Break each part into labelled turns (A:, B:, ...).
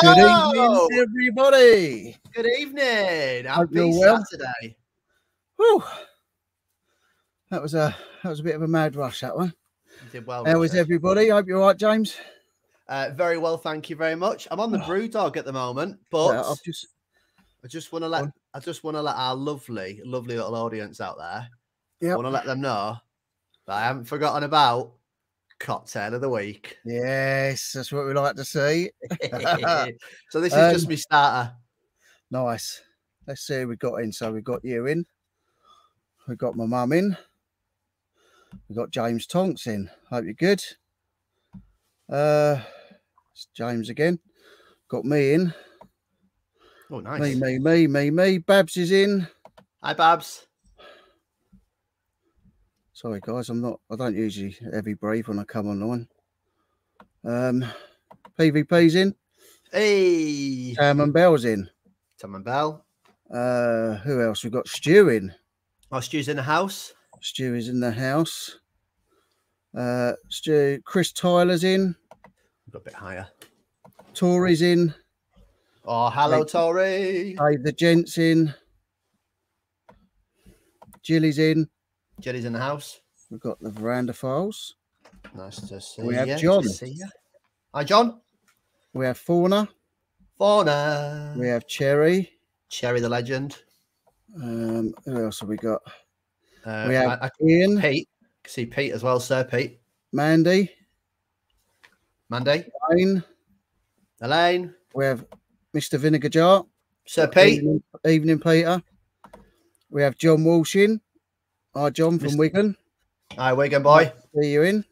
A: Hello,
B: Good evening, everybody.
A: Good evening. Happy
B: well.
A: Saturday.
B: Whew. That was a that was a bit of a mad rush. That one.
A: You did well.
B: How
A: Richard.
B: everybody? Hope you're all right, James.
A: Uh, very well, thank you very much. I'm on the
B: Oh.
A: brew dog at the moment, but
B: Yeah, I've just
A: I just want to let. I just want to let our lovely, lovely little audience out there. Yeah.
B: I
A: want to let them know that I haven't forgotten about cocktail of the week.
B: yes, that's what we like to see.
A: so this is just
B: Um,
A: me starter.
B: Nice. Let's see who we got in. So we got you in. We got my mum in. We got James Tonks in. Hope you're good. Uh, it's James again. Got me in.
A: Oh, nice.
B: Me, me, me, me, me. Babs is in.
A: Hi, Babs.
B: Sorry, guys, I'm not. I don't usually heavy breathe when I come online. Um, PvP's in.
A: Hey,
B: Sam and Bell's in.
A: Tom and Bell.
B: Uh, who else? We've got Stu in.
A: Our Stu's in the house.
B: Stu is in the house. Uh, Stu, Chris Tyler's in.
A: Got a bit higher.
B: Tory's in.
A: Oh, hello,
B: you.
A: Tori.
B: Dave the Gents in. Jilly's in.
A: Jenny's in the house.
B: We've got the veranda files.
A: Nice to see you.
B: We have
A: ya,
B: John.
A: to see ya. Hi, John.
B: We have Fauna.
A: Fauna.
B: We have Cherry.
A: Cherry the legend.
B: Um, who else have we got?
A: Uh,
B: we have
A: I, I,
B: Ian,
A: Pete. Can see Pete as well, Sir Pete.
B: Mandy,
A: Mandy.
B: Wayne.
A: Elaine.
B: We have Mr. Vinegar Jar.
A: Sir Pete.
B: Evening, evening, Peter. We have John Walsh in. Hi, John from
A: Mr.
B: Wigan.
A: Hi, Wigan boy.
B: See you in.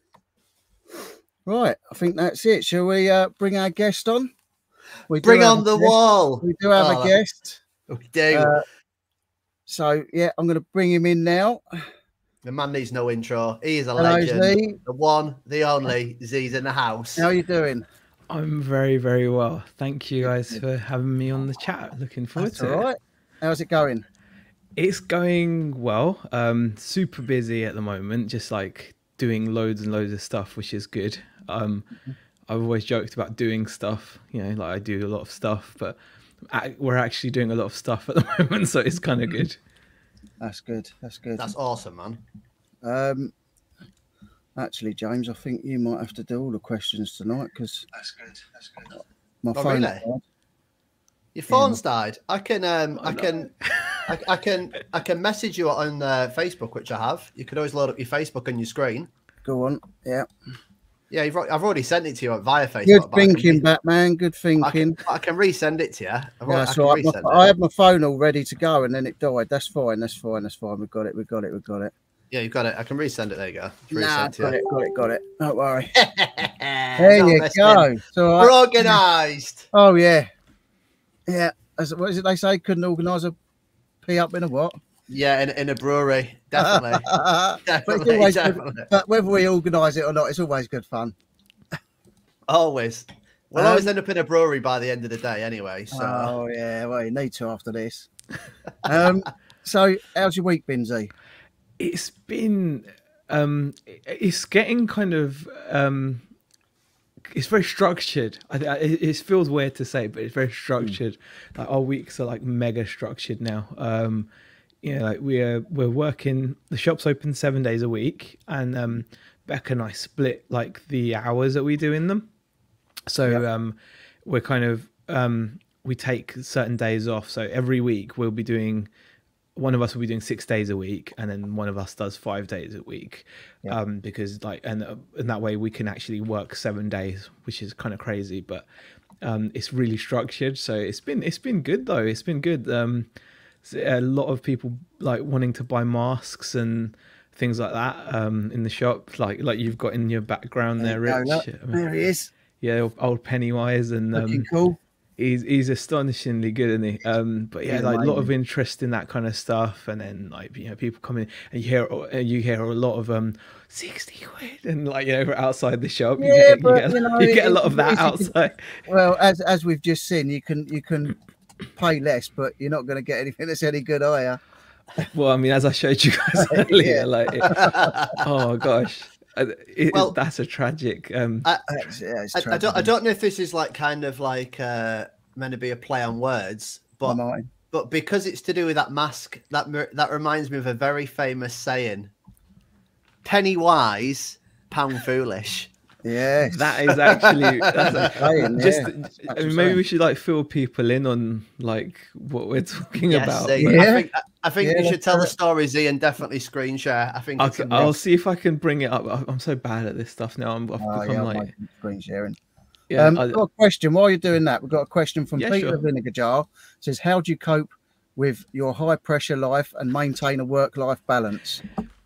B: Right, I think that's it. Shall we uh, bring our guest on? We
A: Bring on the
B: guest.
A: wall.
B: We do have
A: Oh,
B: a guest.
A: We do.
B: Uh, so yeah, I'm going to bring him in now.
A: the man needs no intro. He is a
B: Hello,
A: legend.
B: Z.
A: The one, the only. Z's in the house.
B: How are you doing?
C: I'm very, very well. Thank you guys for having me on the chat. Looking forward
B: That's
C: to
B: all
C: it.
B: right. How's it going?
C: It's going well. Um, super busy at the moment, just like doing loads and loads of stuff, which is good. Um, I've always joked about doing stuff, you know, like I do a lot of stuff, but we're actually doing a lot of stuff at the moment, so it's kind of good.
B: That's good. That's good.
A: That's awesome, man.
B: Um, actually, James, I think you might have to do all the questions tonight because
A: That's good. That's good.
B: my
A: Oh,
B: phone.
A: really? Your phone's died. I can, um, I
C: no.
A: can, I, I can, I can message you on uh, Facebook, which I have. You could always load up your Facebook on your screen.
B: Go on. Yeah.
A: Yeah, you've, I've already sent it to you via Facebook.
B: Good
A: but
B: thinking,
A: re-
B: Batman. Good
A: I
B: thinking.
A: can, I can resend it to you. I've al-
B: Yeah,
A: I
B: that's
A: can.
B: My-
A: resend
B: I
A: it.
B: had my phone all ready to go and then it died. That's fine. That's fine. That's fine. We've got it. We've got it. We've got it.
A: Yeah, you've got it. I can resend it. There you go. It's
B: Nah, got
A: you.
B: it. Got it. Got it. Don't worry.
A: there
B: There you go. It's all
A: We're organised.
B: Oh yeah, yeah. As, what is it they say? Couldn't organise a pee up in a what?
A: Yeah, in, in a brewery, definitely,
B: but,
A: definitely,
B: always good,
A: definitely.
B: but whether we organise it or not, it's always good fun.
A: Always. We'll
B: Um,
A: always end up in a brewery by the end of the day, anyway. So
B: Oh yeah, well you need to after this. um, so how's your week been, Z?
C: it's been um it's getting kind of um it's very structured. I, I, it it feels weird to say but it's very structured. Like our weeks are like mega structured now. Um you know like we're we're working the shop's open seven days a week and um beck and i split like the hours that we do in them. So um we're kind of um we take certain days off. So every week we'll be doing one of us will be doing six days a week and then one of us does five days a week
B: Yeah.
C: um because like and uh, and that way we can actually work seven days which is kind of crazy but um it's really structured so it's been it's been good though it's been good um a lot of people like wanting to buy masks and things like that um in the shop like like you've got in your background there,
B: There
C: rich. I mean,
B: There he is,
C: yeah old pennywise and
B: looking
C: um
B: cool.
C: He's he's astonishingly good, isn't he? Um, but yeah,
B: He's
C: like a lot of interest in that kind of stuff, and then like you know people coming and you hear uh, you hear a lot of um sixty quid and like you know outside the shop. you get,
B: but,
C: you, get,
B: you know,
C: you get a lot of that outside.
B: Well, as as we've just seen, you can you can pay less, but you're not going to get anything that's any good, you?
C: Well, I mean, as I showed you guys earlier, like it- oh gosh, it-
A: Well-
C: that's a tragic. Um,
A: I,
B: It's- yeah, it's
A: I, I don't. I don't know if this is like kind of like uh, meant to be a play on words, but
B: Am
A: but because it's to do with that mask, that that reminds me of a very famous saying: "Penny wise, pound foolish."
B: Yeah,
C: that is actually that's a- just.
B: yeah.
C: I mean, maybe we should like fill people in on like what we're talking
A: Yes,
C: about. but-
B: Yeah.
A: I think I, I think
B: Yeah,
A: you should tell
B: do
A: the
B: it.
A: story, Z, and definitely screen share. I think it's
C: Okay,
A: a
C: I'll see if I can bring it up. I- I'm so bad at this stuff now. I'm, I've
B: Oh,
C: become
B: yeah, I'm
C: like,
B: making screen sharing.
C: yeah,
B: um,
C: I-
B: got a question. While you're doing that, we've got a question from
C: Yeah,
B: Peter
C: sure.
B: Vinegar Jar. It says, "How do you cope with your high pressure life and maintain a work life balance?"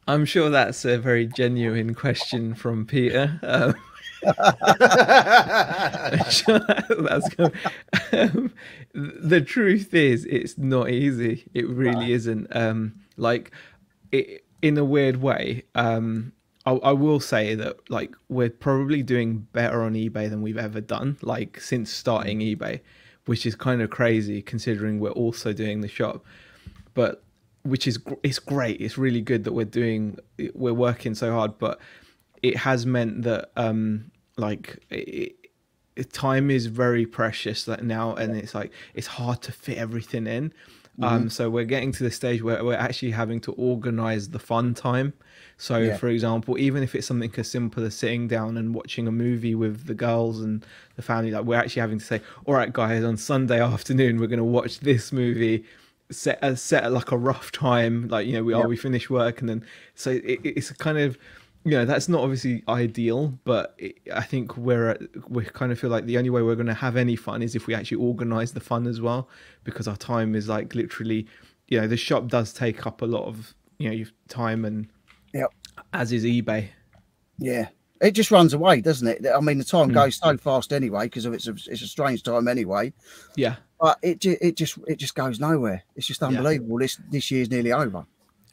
C: I'm sure that's a very genuine question from Peter. Um, sure that's. Um, the truth is, it's not easy. It really isn't. Um, like, it, in a weird way, um, I, I will say that like we're probably doing better on eBay than we've ever done. Like since starting eBay, which is kind of crazy considering we're also doing the shop. But which is it's great. It's really good that we're doing we're working so hard, but it has meant that um like it, it- time is very precious like now and it's like it's hard to fit everything in. Um so we're getting to the stage where we're actually having to organize the fun time. So
B: Yeah.
C: for example even if it's something as simple as sitting down and watching a movie with the girls and the family like we're actually having to say all right guys on sunday afternoon we're going to watch this movie set a set at like a rough time like you know we are we finish work and then so it, it's a kind of you know that's not obviously ideal but it, i think we're at, we kind of feel like the only way we're going to have any fun is if we actually organize the fun as well because our time is like literally you know the shop does take up a lot of you know your time and
B: Yep.
C: as is ebay
B: Yeah, it just runs away, doesn't it? I mean, the time
C: Mm.
B: goes so fast anyway because of it's a, it's a strange time anyway.
C: yeah
B: But it it just it just goes nowhere. It's just unbelievable. This this year's nearly over.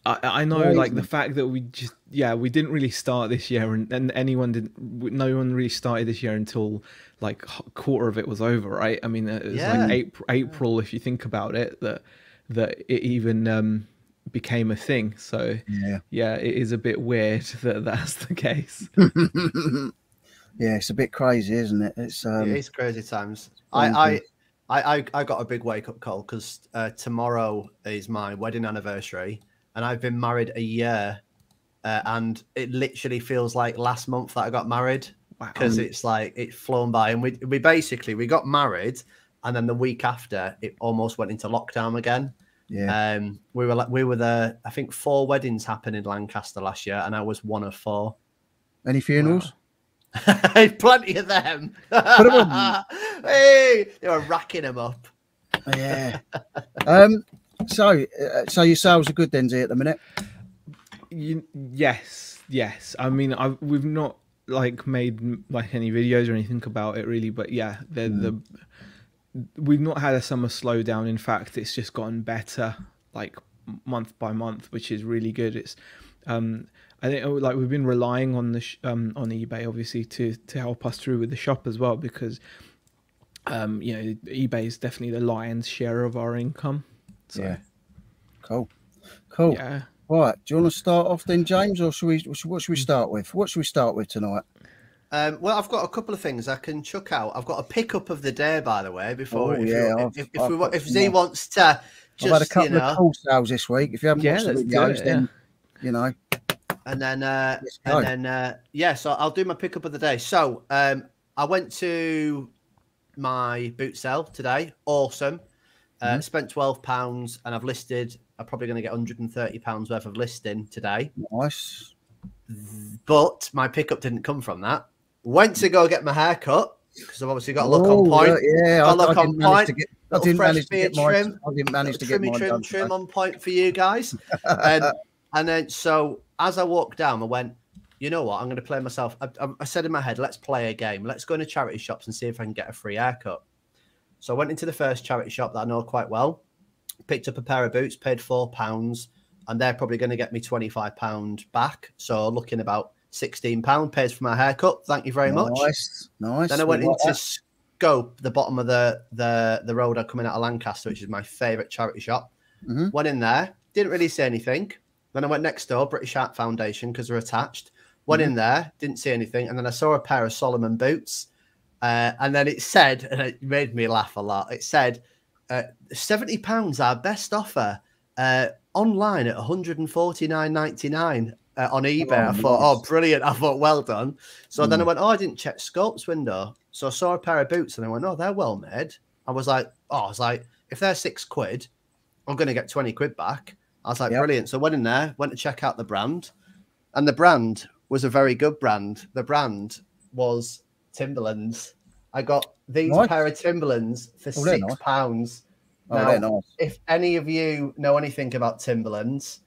C: I, I know,
B: Crazy.
C: like the fact that we just, yeah, we didn't really start this year, and, and anyone didn't, no one really started this year until like a quarter of it was over, right? I mean, it was
A: Yeah.
C: like April, April, if you think about it, that that it even um, became a thing. So
B: Yeah,
C: yeah, it is a bit weird that that's the case.
B: yeah, it's a bit crazy, isn't it? It's um,
A: it is crazy times. I, I. I, I, I got a big wake up call because uh, tomorrow is my wedding anniversary, and I've been married a year, uh, and it literally feels like last month that I got married
C: Wow.
A: because it's like it's flown by, and we we basically we got married, and then the week after it almost went into lockdown again.
B: yeah,
A: Um, we were like we were the I think four weddings happened in Lancaster last year, and I was one of four.
B: any funerals?
A: Plenty of them.
B: on.
A: hey, they were racking them up.
B: Yeah. um. So uh, so your sales are good then, Z, at the minute.
C: You, yes, yes. I mean, I we've not like made like any videos or anything about it really, but yeah, the the we've not had a summer slowdown. In fact, it's just gotten better like month by month, which is really good. It's um I think like we've been relying on the sh- um on eBay obviously to to help us through with the shop as well because um you know eBay is definitely the lion's share of our income. So
B: Yeah. Cool. Cool.
C: yeah.
B: Right. Do you want to start off then, James, or should we? What should we start with? What should we start with tonight?
A: Um, well, I've got a couple of things I can chuck out. I've got a pickup of the day, by the way. Before,
B: Oh,
A: if,
B: yeah,
A: you, if, if, we, wa- if Z
B: more.
A: wants to just,
B: I've had a couple
A: you know,
B: of cool sales this week. If you haven't
C: Yeah,
B: watched the videos,
C: it,
B: then you know.
A: and then uh, and then uh, yeah, so I'll do my pickup of the day. So um, I went to my boot sale today. Awesome. Uh,
B: Mm-hmm.
A: Spent twelve pounds, and I've listed. I'm probably going to get 130 pounds worth of listing today.
B: Nice.
A: But my pickup didn't come from that. Went to go get my hair cut because I've obviously got a look
B: Oh,
A: on point.
B: Yeah,
A: Got
B: I,
A: to look
B: I
A: on
B: didn't manage
A: point.
B: to get. I didn't
A: fresh
B: manage to
A: beard
B: get mine.
A: trim.
B: I didn't manage to get mine
A: trim
B: done.
A: trim on point for you guys. and, and then so as I walked down, I went, you know what? I'm going to play myself. I, I, I said in my head, let's play a game. Let's go into charity shops and see if I can get a free haircut. So I went into the first charity shop that I know quite well, picked up a pair of boots, paid four pounds, and they're probably going to get me twenty five pound back. So looking about sixteen pound pays for my haircut. Thank you very much.
B: Nice, nice.
A: Then I went into. Scope, the bottom of the the the road I coming out of Lancaster, which is my favourite charity shop.
B: Mhm.
A: Went in there, didn't really see anything. Then I went next door, British Heart Foundation, because they're attached. Went in there, didn't see anything, and then I saw a pair of Salomon boots, uh, and then it said, and it made me laugh a lot. It said, uh, seventy pounds our best offer uh, online at one hundred and forty nine ninety nine. Uh, on eBay,
B: Oh,
A: I thought, oh, brilliant! I thought, well done. So then I
B: Mm.
A: went, oh, I didn't check Scope's window, so I saw a pair of boots, and I went, oh, they're well made. I was like, oh, I was like, if they're six quid, I'm going to get 20 quid back. I was like,
B: Yep.
A: brilliant. So I went in there, went to check out the brand, and the brand was a very good brand. The brand was Timberlands. I got these
B: Nice.
A: pair of Timberlands for
B: Oh,
A: six
B: nice.
A: pounds.
B: Oh,
A: Now,
B: they're nice.
A: If any of you know anything about Timberlands,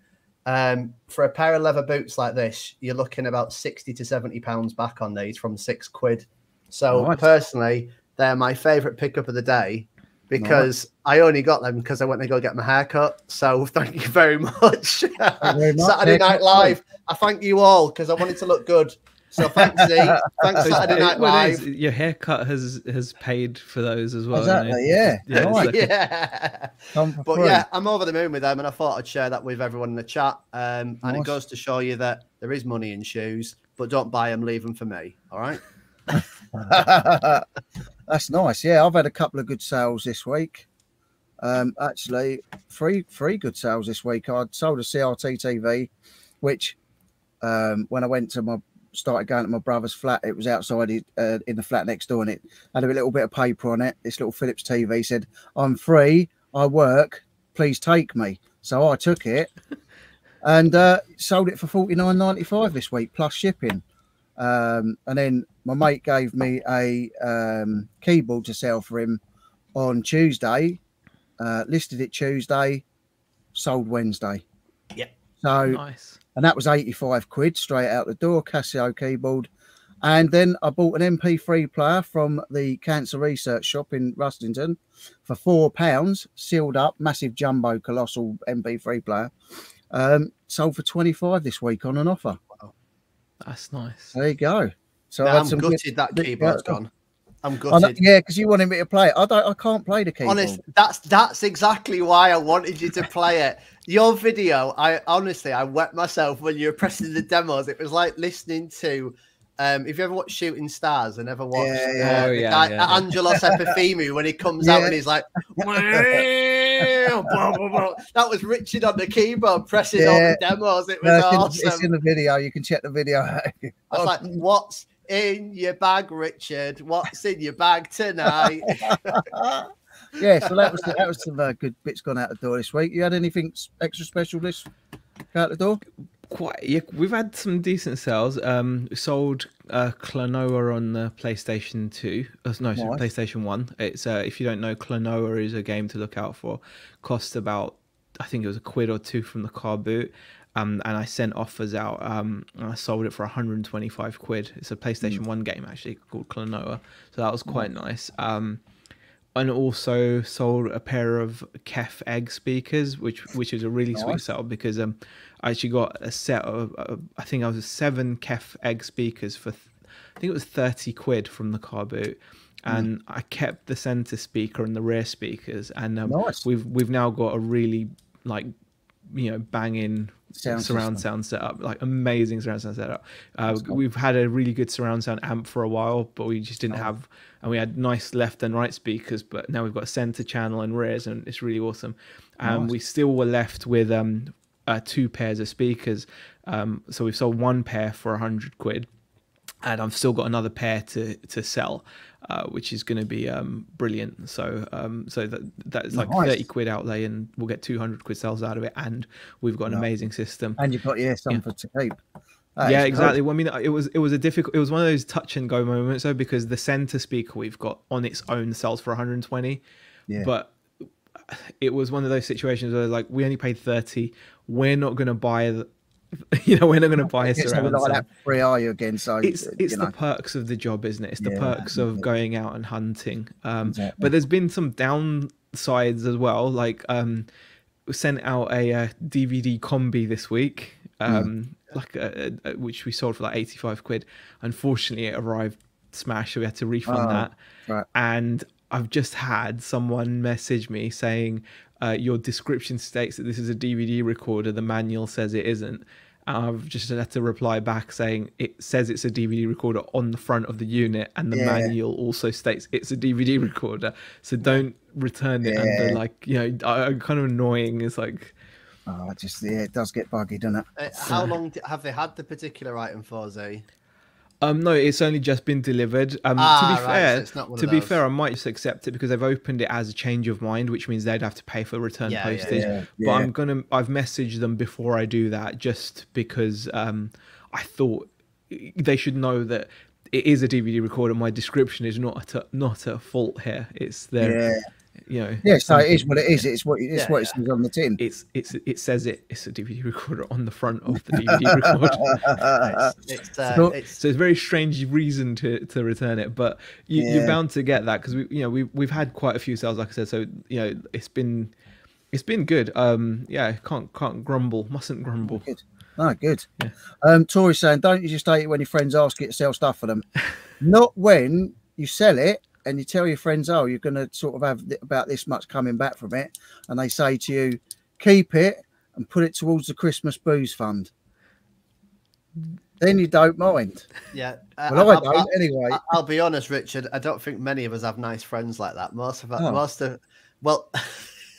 A: um, for a pair of leather boots like this, you're looking about 60 to 70 pounds back on these from six quid. So
B: Nice.
A: personally, they're my favorite pickup of the day because I only got them because I went to go get my hair cut. So thank you very much.
B: very much.
A: Saturday Night Live. I thank you all because I wanted to look good. So thanks, Z. Thanks, Saturday Night
C: well, it is,
A: Live.
C: your haircut has has paid for those as well.
B: Exactly, yeah.
C: Yeah, it's like-
A: Yeah.
B: Come
A: But
B: free.
A: yeah, I'm over the moon with them, and I thought I'd share that with everyone in the chat. Um, and it goes to show you that there is money in shoes, but don't buy them, leave them for me. All right.
B: That's nice. Yeah, I've had a couple of good sales this week. Um, actually, three three good sales this week. I'd sold a CRT TV, which um, when I went to my started going to my brother's flat, it was outside uh, in the flat next door, and it had a little bit of paper on it. This little Philips TV said, "I'm free. I work. Please take me." So I took it and uh, sold it for forty nine ninety five this week plus shipping. Um, and then my mate gave me a um, keyboard to sell for him on Tuesday. Uh, listed it Tuesday, sold Wednesday.
A: Yep.
B: So
C: nice.
B: And that was 85 quid straight out the door casio keyboard and then i bought an mp3 player from the cancer research shop in rustington for four pounds sealed up massive jumbo colossal mp3 player um sold for 25 this week on an offer
C: That's nice.
B: there you go so
A: Now,
B: I had
A: I'm
B: some good-
A: gutted that
B: good-
A: keyboard's
B: yeah.
A: gone. I'm
B: I know- yeah because you wanted me to play it i don't i can't play the keyboard
A: Honest, that's that's exactly why I wanted you to play it. Your video, I honestly, I wet myself when you were pressing the demos. It was like listening to. Um, if you ever watched Shooting Stars and ever watched
B: Yeah,
C: yeah.
A: uh,
C: Oh, yeah,
A: guy,
C: yeah.
A: Angelos Epithemiou when he comes out and he's like, "Blah, blah, blah." that was Richard on the keyboard pressing all the demos. It
B: No,
A: was
B: it's, in,
A: awesome.
B: it's in the video you can check the video.
A: I was like, "What's in your bag, Richard? What's in your bag tonight?"
B: yeah, so that was that was some uh, good bits gone out the door this week. You had anything extra special this out the door?
C: Quite. Yeah, we've had some decent sales. Um, we sold uh, Klonoa on the PlayStation Two. Uh, no, sorry, PlayStation One. It's uh, if you don't know, Klonoa is a game to look out for. Cost about, I think it was a quid or two from the car boot. Um, and I sent offers out. Um, and I sold it for 125 quid. It's a PlayStation One game actually called Klonoa. So that was quite nice. Um, and also sold a pair of Kef egg speakers, which which is a really sweet
B: Nice.
C: setup because um I actually got a set of uh, I think I was seven Kef egg speakers for th- I think it was thirty quid from the car boot, and I kept the center speaker and the rear speakers, and um,
B: Nice.
C: we've we've now got a really like you know banging
B: Sound
C: surround
B: system.
C: sound setup, like amazing surround sound setup. Uh, we've had a really good surround sound amp for a while, but we just
B: Oh.
C: didn't have, and we had nice left and right speakers, but now we've got a center channel and rears, and it's really awesome. Um,
B: Nice.
C: We still were left with um, uh, two pairs of speakers, um, so we've sold one pair for a hundred quid, and I've still got another pair to to sell, uh, which is going to be um, brilliant. So um, so that that's like
B: Nice.
C: thirty quid outlay, and we'll get two hundred quid sales out of it, and we've got an amazing system.
B: And you've got yeah, something to keep. That
C: yeah, exactly. Well, I mean, it was it was a difficult. It was one of those touch and go moments, though, because the center speaker we've got on its own sells for 120,
B: Yeah.
C: but it was one of those situations where like we only paid 30. We're not going to buy the, you know, we're not going to buy a
B: It's
C: surround
B: like
C: sound.
B: that free, are you again? So
C: It's
B: uh,
C: it's the
B: know,
C: perks of the job, isn't it? It's the
B: Yeah,
C: perks of
B: yeah.
C: going out and hunting. Um,
B: Exactly.
C: But there's been some downsides as well. Like um, we sent out a, uh DVD combi this week,
B: Hmm.
C: um, like a, a, which we sold for like 85 quid. Unfortunately, it arrived smashed, so we had to refund
B: Oh,
C: that.
B: right.
C: And I've just had someone message me saying uh, your description states that this is a DVD recorder. The manual says it isn't. I've just had to reply back saying it says it's a DVD recorder on the front of the unit, and the
B: Yeah.
C: manual also states it's a DVD recorder. So don't return it
B: Yeah.
C: under like you know, I, I'm kind of annoying. It's like
B: Oh, I just yeah, it does get buggy, doesn't it?
A: Uh, how long have they had the particular item for, Z?
C: Um, no, it's only just been delivered. Um,
A: Ah,
C: to be
A: right,
C: fair,
A: it's not one
C: to
A: of
C: be fair, I might just accept it because they've opened it as a change of mind, which means they'd have to pay for return
A: Yeah, yeah,
C: postage.
B: yeah,
C: But
B: yeah.
C: I'm gonna, I've messaged them before I do that, just because um, I thought they should know that it is a DVD recorder. My description is not a, not a fault here. It's their,
B: Yeah,
C: you know,
B: yeah. So it is what it is. It's what it's
A: Yeah,
B: what it
A: yeah.
B: says on the tin.
C: it's it's it says it. It's a DVD recorder on the front of the DVD recorder.
A: It's, it's, uh,
B: So-
A: it's
C: So it's a very strange reason to, to return it, but you,
B: Yeah.
C: you're bound to get that because we you know we we've had quite a few sales, like I said. So you know it's been it's been good. Um, yeah, can't can't grumble, mustn't grumble.
B: Good. Oh, good.
C: Yeah.
B: Um, Tori's saying, don't you just hate it when your friends ask you to sell stuff for them? Not when you sell it and you tell your friends, oh, you're going to sort of have about this much coming back from it. And they say to you, keep it and put it towards the Christmas booze fund. Then you don't mind.
A: yeah. uh,
B: Well, I
A: I'll-
B: don't
A: I'll-
B: anyway.
A: I- I'll be honest, Richard. I don't think many of us have nice friends like that. Most of us,
B: Oh.
A: most of, well,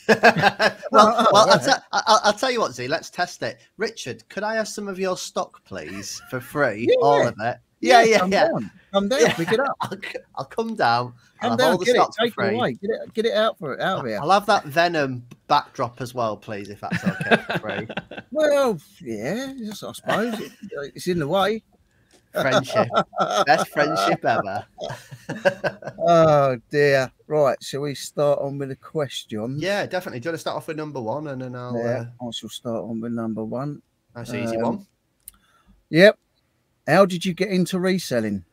A: well,
B: Oh,
A: well. I'll,
B: right.
A: te- I'll, I'll tell you what, Z. Let's test it. Richard, could I have some of your stock, please, for free? All of it. Yeah, yeah,
B: come
A: yeah.
B: Down. Come down,
A: Yeah.
B: pick it up.
A: I'll, I'll come down.
B: Come
A: I'll
B: down,
A: have all the
B: get it, take it away. Get it, get it out for it, out of here.
A: I'll have that Venom backdrop as well, please, if that's okay for free.
B: Well, yeah, yes, I suppose it, it's in the way.
A: Friendship, best friendship ever.
B: Oh dear. Right, shall we start on with the questions?
A: Yeah, definitely. Do you want to start off with number one, and then I'll.
B: Yeah,
A: Uh,
B: I shall start on with number one.
A: that's an easy
B: Um,
A: one.
B: Yep. How did you get into reselling?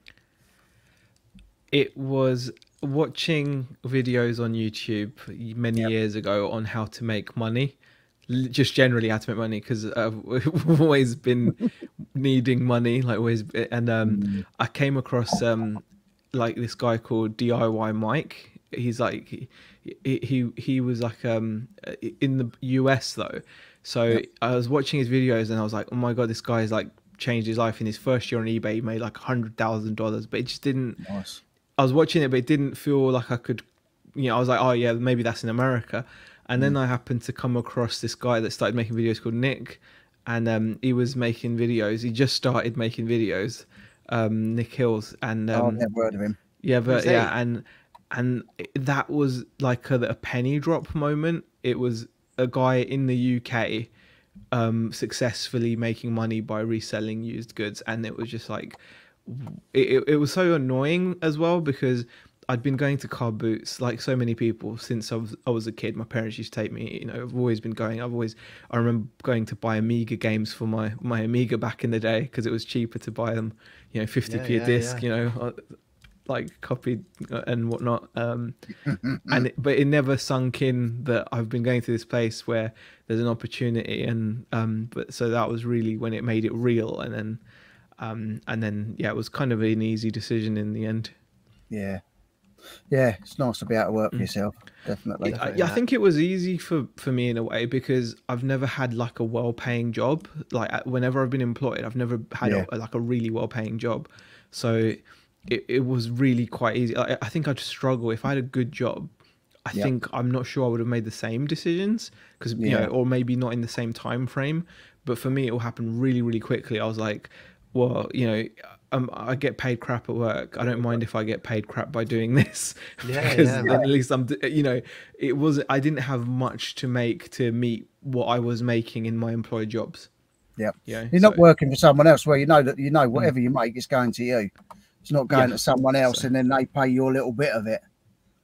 C: It was watching videos on YouTube many
B: Yep.
C: years ago on how to make money, just generally how to make money because I've always been needing money, like always. And um, I came across um, like this guy called DIY Mike. He's like he he he was like um in the US though. So
B: Yep.
C: I was watching his videos and I was like, oh my god, this guy is like changed his life in his first year on eBay. He made like hundred thousand dollars, but it just didn't.
B: Nice.
C: I was watching it, but it didn't feel like I could. You know, I was like, oh yeah, maybe that's in America. And then I happened to come across this guy that started making videos called Nick, and um, he was making videos. He just started making videos, um, Nick Hills, and
B: oh,
C: um,
B: I've never heard of him.
C: yeah, but yeah, and and that was like a, a penny drop moment. It was a guy in the UK um successfully making money by reselling used goods and it was just like it, it, was so annoying as well because I'd been going to car boots like so many people since I was I was a kid. My parents used to take me. You know, I've always been going. I've always I remember going to buy Amiga games for my my Amiga back in the day because it was cheaper to buy them. You know, fifty
A: Yeah,
C: p a
A: yeah,
C: disc.
A: yeah.
C: You know, like copied uh, and whatnot. Um, and it, but it never sunk in that I've been going to this place where there's an opportunity, and um, but so that was really when it made it real, and then um, and then yeah, it was kind of an easy decision in the end.
B: Yeah. Yeah, it's nice to be able to
C: Mm.
B: work for yourself. Definitely.
C: I, yeah, I
A: that.
C: think it was easy for for me in a way because I've never had like a well-paying job. Like whenever I've been employed, I've never had
B: Yeah.
C: a, like a really well-paying job. So it, it was really quite easy. I, I think I'd struggle if I had a good job. I
B: Yeah.
C: think I'm not sure I would have made the same decisions because you
B: Yeah.
C: know, or maybe not in the same time frame. But for me, it will happen really, really quickly. I was like, well, you know, um, I get paid crap at work. I don't mind if I get paid crap by doing this
A: Yeah,
C: because
A: yeah,
C: then at least I'm, you know, it was. I didn't have much to make to meet what I was making in my employed jobs.
B: Yep.
C: Yeah,
B: You're not working for someone else where you know that you know whatever you make is going to you. It's not going
C: Yeah.
B: to someone else
C: So-
B: and then they pay your little bit of it.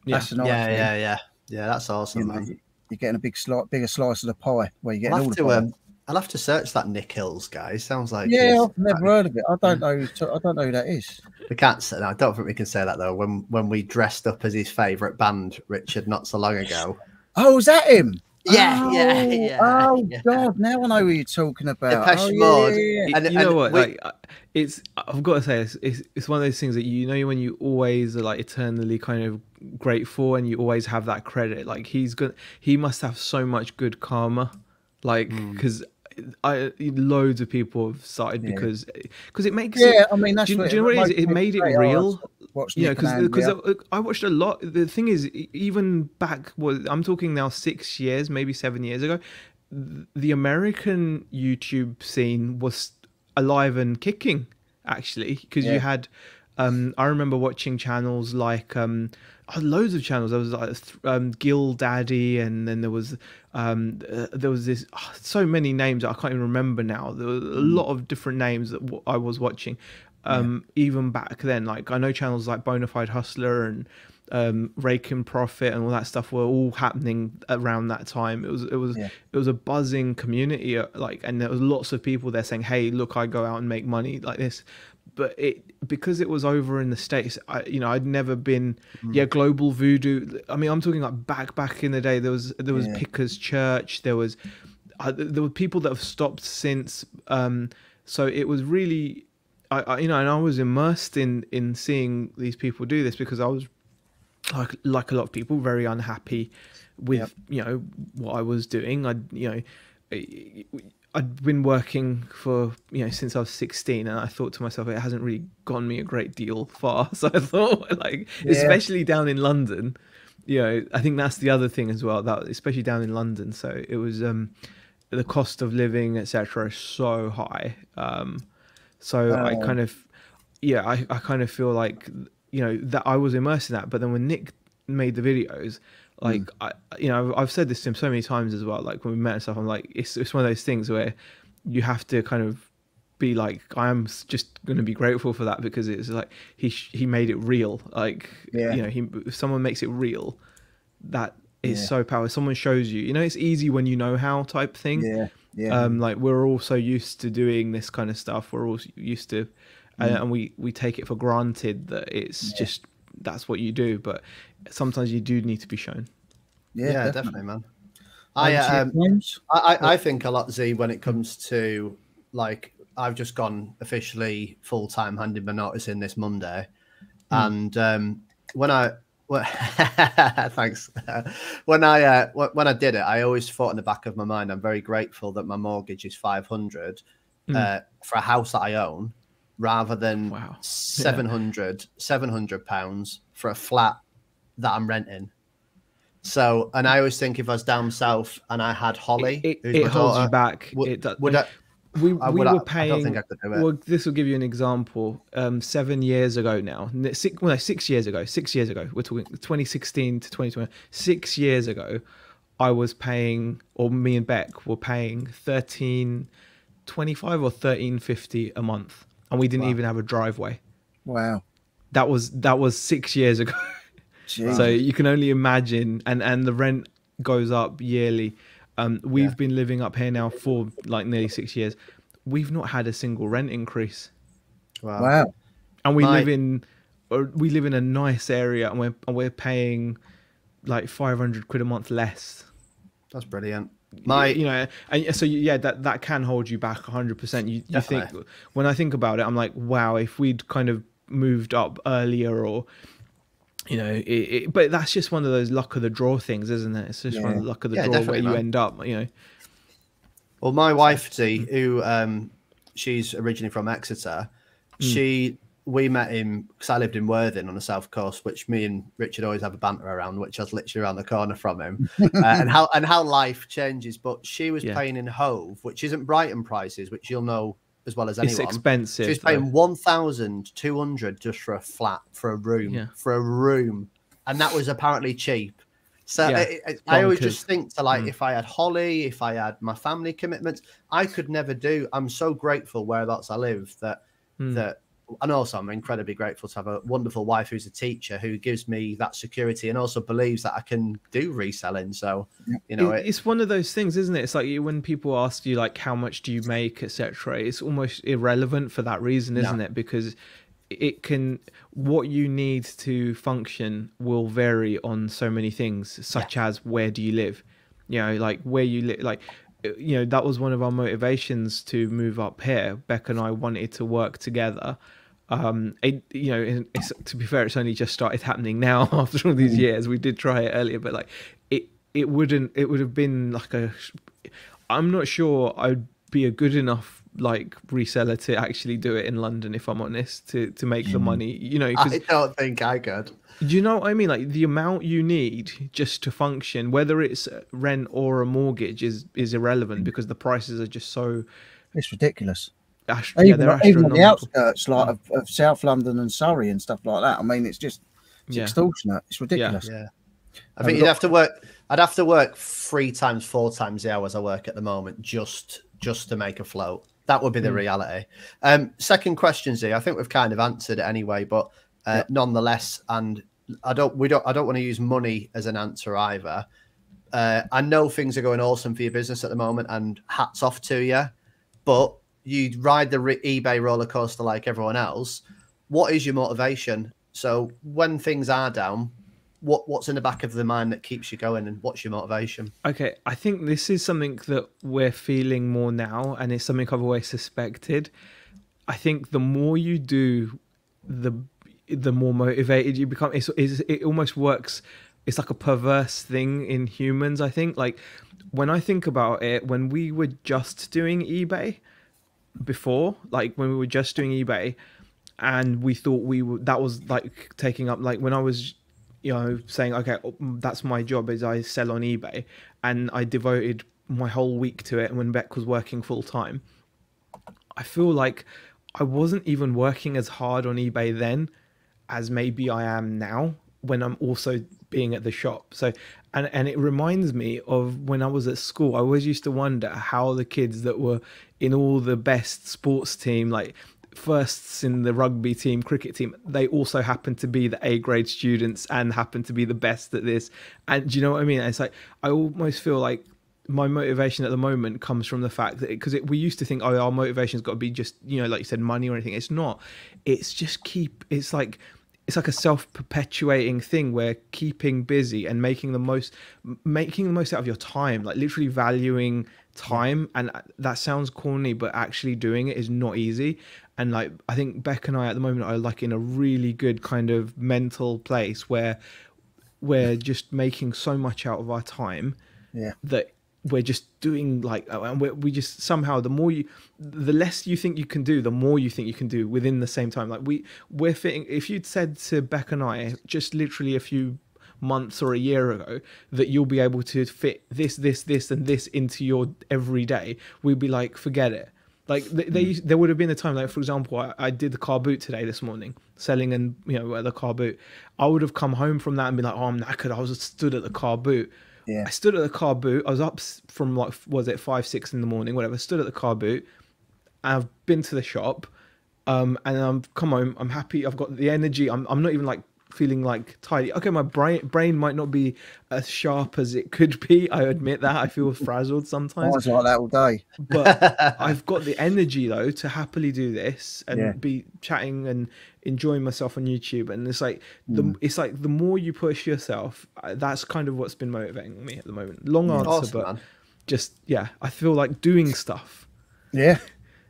C: Yeah.
B: That's nice
A: yeah,
B: thing.
A: yeah, yeah, yeah. That's awesome.
B: You know,
A: man.
B: you're getting a big slice, bigger slice of the pie where you're
A: I'll
B: all the
A: to.
B: pie.
A: Um, I'll have to search that Nick Hills guy. Sounds like
B: yeah, I've never heard of it. I don't know. who's t- I don't know who that is.
A: We can't say. No, I don't think we can say that though. When when we dressed up as his favourite band, Richard, not so long ago.
B: Oh, is that him?
A: Yeah,
B: oh,
A: yeah, yeah,
B: Oh
A: yeah.
B: God! Now I know what you're talking about.
A: Depeche
B: oh, yeah,
A: Mode.
B: yeah, yeah.
C: Y-
A: And-
C: you know what?
A: we-
C: like, it's I've got to say, it's, it's it's one of those things that you know when you always are like eternally kind of grateful, and you always have that credit. Like he's gonna, he must have so much good karma, like
A: Hmm.
C: because I loads of people have started
B: Yeah.
C: because because it makes
B: Yeah,
C: it,
B: I mean that's
C: do,
B: what
C: do you know what it is? It made it
B: oh,
C: real. Yeah, because because. I watched a lot. The thing is, even back, well, I'm talking now six years, maybe seven years ago, the American YouTube scene was alive and kicking, actually, because
B: Yeah.
C: you had. Um, I remember watching channels like um, oh, loads of channels. There was like um, Gil Daddy, and then there was um, uh, there was this oh, so many names I can't even remember now. There were a lot of different names that w- I was watching. Um, even back then, like I know channels like Bonafide Hustler and um, Rake and Profit and all that stuff were all happening around that time. It was it was
B: Yeah.
C: it was a buzzing community, uh, like, and there was lots of people there saying, "Hey, look, I go out and make money like this." But it because it was over in the states, I, you know, I'd never been, yeah, global voodoo. I mean, I'm talking like back back in the day. There was there was
B: Yeah.
C: Pickers Church. There was uh, there were people that have stopped since. Um, so it was really, I, I you know, and I was immersed in in seeing these people do this because I was like like a lot of people very unhappy with
B: Yep.
C: you know what I was doing. I you know I'd been working for you know since I was 16 and I thought to myself it hasn't really gone me a great deal far. So I thought like
B: Yeah.
C: especially down in London, you know, I think that's the other thing as well that especially down in London. So it was um the cost of living etc so high. Um so I
B: Oh.
C: kind of yeah, I, I kind of feel like you know that I was immersed in that. But then when Nick made the videos, like I, you know, I've said this to him so many times as well. Like when we met and stuff, I'm like, it's it's one of those things where you have to kind of be like, I am just going to be grateful for that because it's like he sh- he made it real. Like
B: Yeah.
C: you know, he if someone makes it real, that is
B: Yeah.
C: so powerful. Someone shows you, you know, it's easy when you know how type thing
B: Yeah, yeah.
C: um like we're all so used to doing this kind of stuff we're all used to uh, and we we take it for granted that it's just that's what you do but sometimes you do need to be shown.
A: Yeah, definitely, man. I
B: Over to you,
A: um, I, I I think a lot, Z, when it comes to like I've just gone officially full time handing my notice in this Monday, and um, when I well, thanks. When I uh, when I did it, I always thought in the back of my mind, I'm very grateful that my mortgage is 500 uh, for a house that I own, rather than
C: Wow.
A: 700 700 pounds for a flat that I'm renting. So, and I always think if I was down south and I had Holly,
C: it, it
A: my
C: holds
A: daughter,
C: you back
A: would,
C: it
A: I,
C: we,
A: I
C: we
A: would-
C: were
A: I
C: paying
A: don't think I could do it.
C: well this will give you an example um seven years ago now six, well, no, six years ago six years ago we're talking 2016 to 2020 six years ago i was paying or me and beck were paying 13 25 or 1350 a month and we didn't even have a driveway
B: Wow.
C: that was that was six years ago
B: Jeez.
C: so you can only imagine and and the rent goes up yearly um we've
A: Yeah.
C: been living up here now for like nearly six years we've not had a single rent increase
A: wow.
B: wow.
C: and we
A: My-
C: live in we live in a nice area and we're and we're paying like 500 quid a month less
A: that's brilliant. My,
C: you know and so yeah that that can hold you back 100% you, you think when i think about it i'm like wow if we'd kind of moved up earlier or you know it, it, but that's just one of those luck of the draw things isn't it? It's just one of the luck of the
A: Yeah,
C: draw where
A: definitely,
C: you end up you know.
A: Well, my wife, Z, who um, she's originally from Exeter, she we met him because I lived in Worthing on the south coast, which me and Richard always have a banter around, which I was literally around the corner from him, uh, and how and how life changes. But she was
C: Yeah.
A: paying in Hove, which isn't Brighton prices, which you'll know as well as anyone.
C: it's expensive
A: She's paying one thousand two hundred just for a flat for a room
C: Yeah.
A: for a room, and that was apparently cheap. So
C: Yeah,
A: I, I, I always just think to like
C: Mm.
A: if I had Holly, if I had my family commitments, I could never do. I'm so grateful whereabouts I live that
C: Mm.
A: that. And also, I'm incredibly grateful to have a wonderful wife who's a teacher who gives me that security and also believes that I can do reselling. So, you know,
C: it,
A: it,
C: it's one of those things isn't it? It's like when people ask you like how much do you make etc it's almost irrelevant for that reason isn't it? Because it can what you need to function will vary on so many things such as where do you live? You know like where you live like you know that was one of our motivations to move up here. Beck and i wanted to work together. Um it, you know it's, to be fair it's only just started happening now after all these years. We did try it earlier but like it it wouldn't it would have been like a i'm not sure i'd be a good enough like reseller to actually do it in London. If I'm honest, to to make the hmm. money, you know,
A: I don't think I could.
C: do you know what I mean? Like the amount you need just to function, whether it's rent or a mortgage, is is irrelevant hmm. because the prices are just so.
B: It's ridiculous.
C: Ast- yeah,
B: Even,
C: they're
B: even on the outskirts, like of, of South London and Surrey and stuff like that. I mean, it's just it's
C: Yeah.
B: extortionate. It's ridiculous.
A: Yeah. I
B: I've
A: think
B: got-
A: you'd have to work. I'd have to work three times, four times the hours I work at the moment just just to make a float. That would be the reality. Um, second question, Z. I think we've kind of answered it anyway, but uh, nonetheless, and I don't. We don't. I don't want to use money as an answer either. Uh, I know things are going awesome for your business at the moment, and hats off to you. But you ride the eBay roller coaster like everyone else. What is your motivation? So when things are down, what what's in the back of the mind that keeps you going, and what's your motivation?
C: Okay, I think this is something that we're feeling more now, and it's something I've always suspected. I think the more you do, the the more motivated you become. It's, it's it almost works. It's like a perverse thing in humans. I think. Like when I think about it, when we were just doing eBay before, like when we were just doing eBay, and we thought we were that was like taking up like when I was you know saying okay mm, that's my job is I sell on eBay and I devoted my whole week to it when Beck was working full time I feel like I wasn't even working as hard on eBay then as maybe I am now when I'm also being at the shop. So and and it reminds me of when I was at school. I always used to wonder how the kids that were in all the best sports team like firsts in the rugby team, cricket team, they also happen to be the A grade students and happen to be the best at this. And do you know what I mean? It's like I almost feel like my motivation at the moment comes from the fact that because we used to think oh our motivation's got to be just you know like you said money or anything it's not it's just keep it's like it's like a self-perpetuating thing where keeping busy and making the most making the most out of your time like literally valuing time and uh, that sounds corny but actually doing it is not easy and like i think beck and i at the moment are like in a really good kind of mental place where we're just making so much out of our time
B: Yeah.
C: that we're just doing like uh, and we we just somehow the more you the less you think you can do the more you think you can do within the same time like we we're fitting if you'd said to beck and i just literally a few months or a year ago that you'll be able to fit this this this and this into your everyday we'd be like forget it like they, they there would have been a time like for example I, I did the car boot today this morning selling and you know at the car boot i would have come home from that and been like oh i'm knackered i was stood at the car boot
B: Yeah.
C: I stood at the car boot. I was up from like was it five six in the morning, whatever. Stood at the car boot. I've been to the shop, um, and I'm come home. I'm happy. I've got the energy. I'm I'm not even like feeling like tidy. Okay, my brain brain might not be as sharp as it could be. I admit that. I feel frazzled sometimes.
B: I
C: sometimes
B: was like that all day.
C: but I've got the energy though to happily do this and
B: Yeah.
C: be chatting and enjoying myself on YouTube. And it's like the it's like the more you push yourself, uh, that's kind of what's been motivating me at the moment. Long answer,
A: Awesome,
C: but
A: man.
C: just yeah, I feel like doing stuff.
B: Yeah.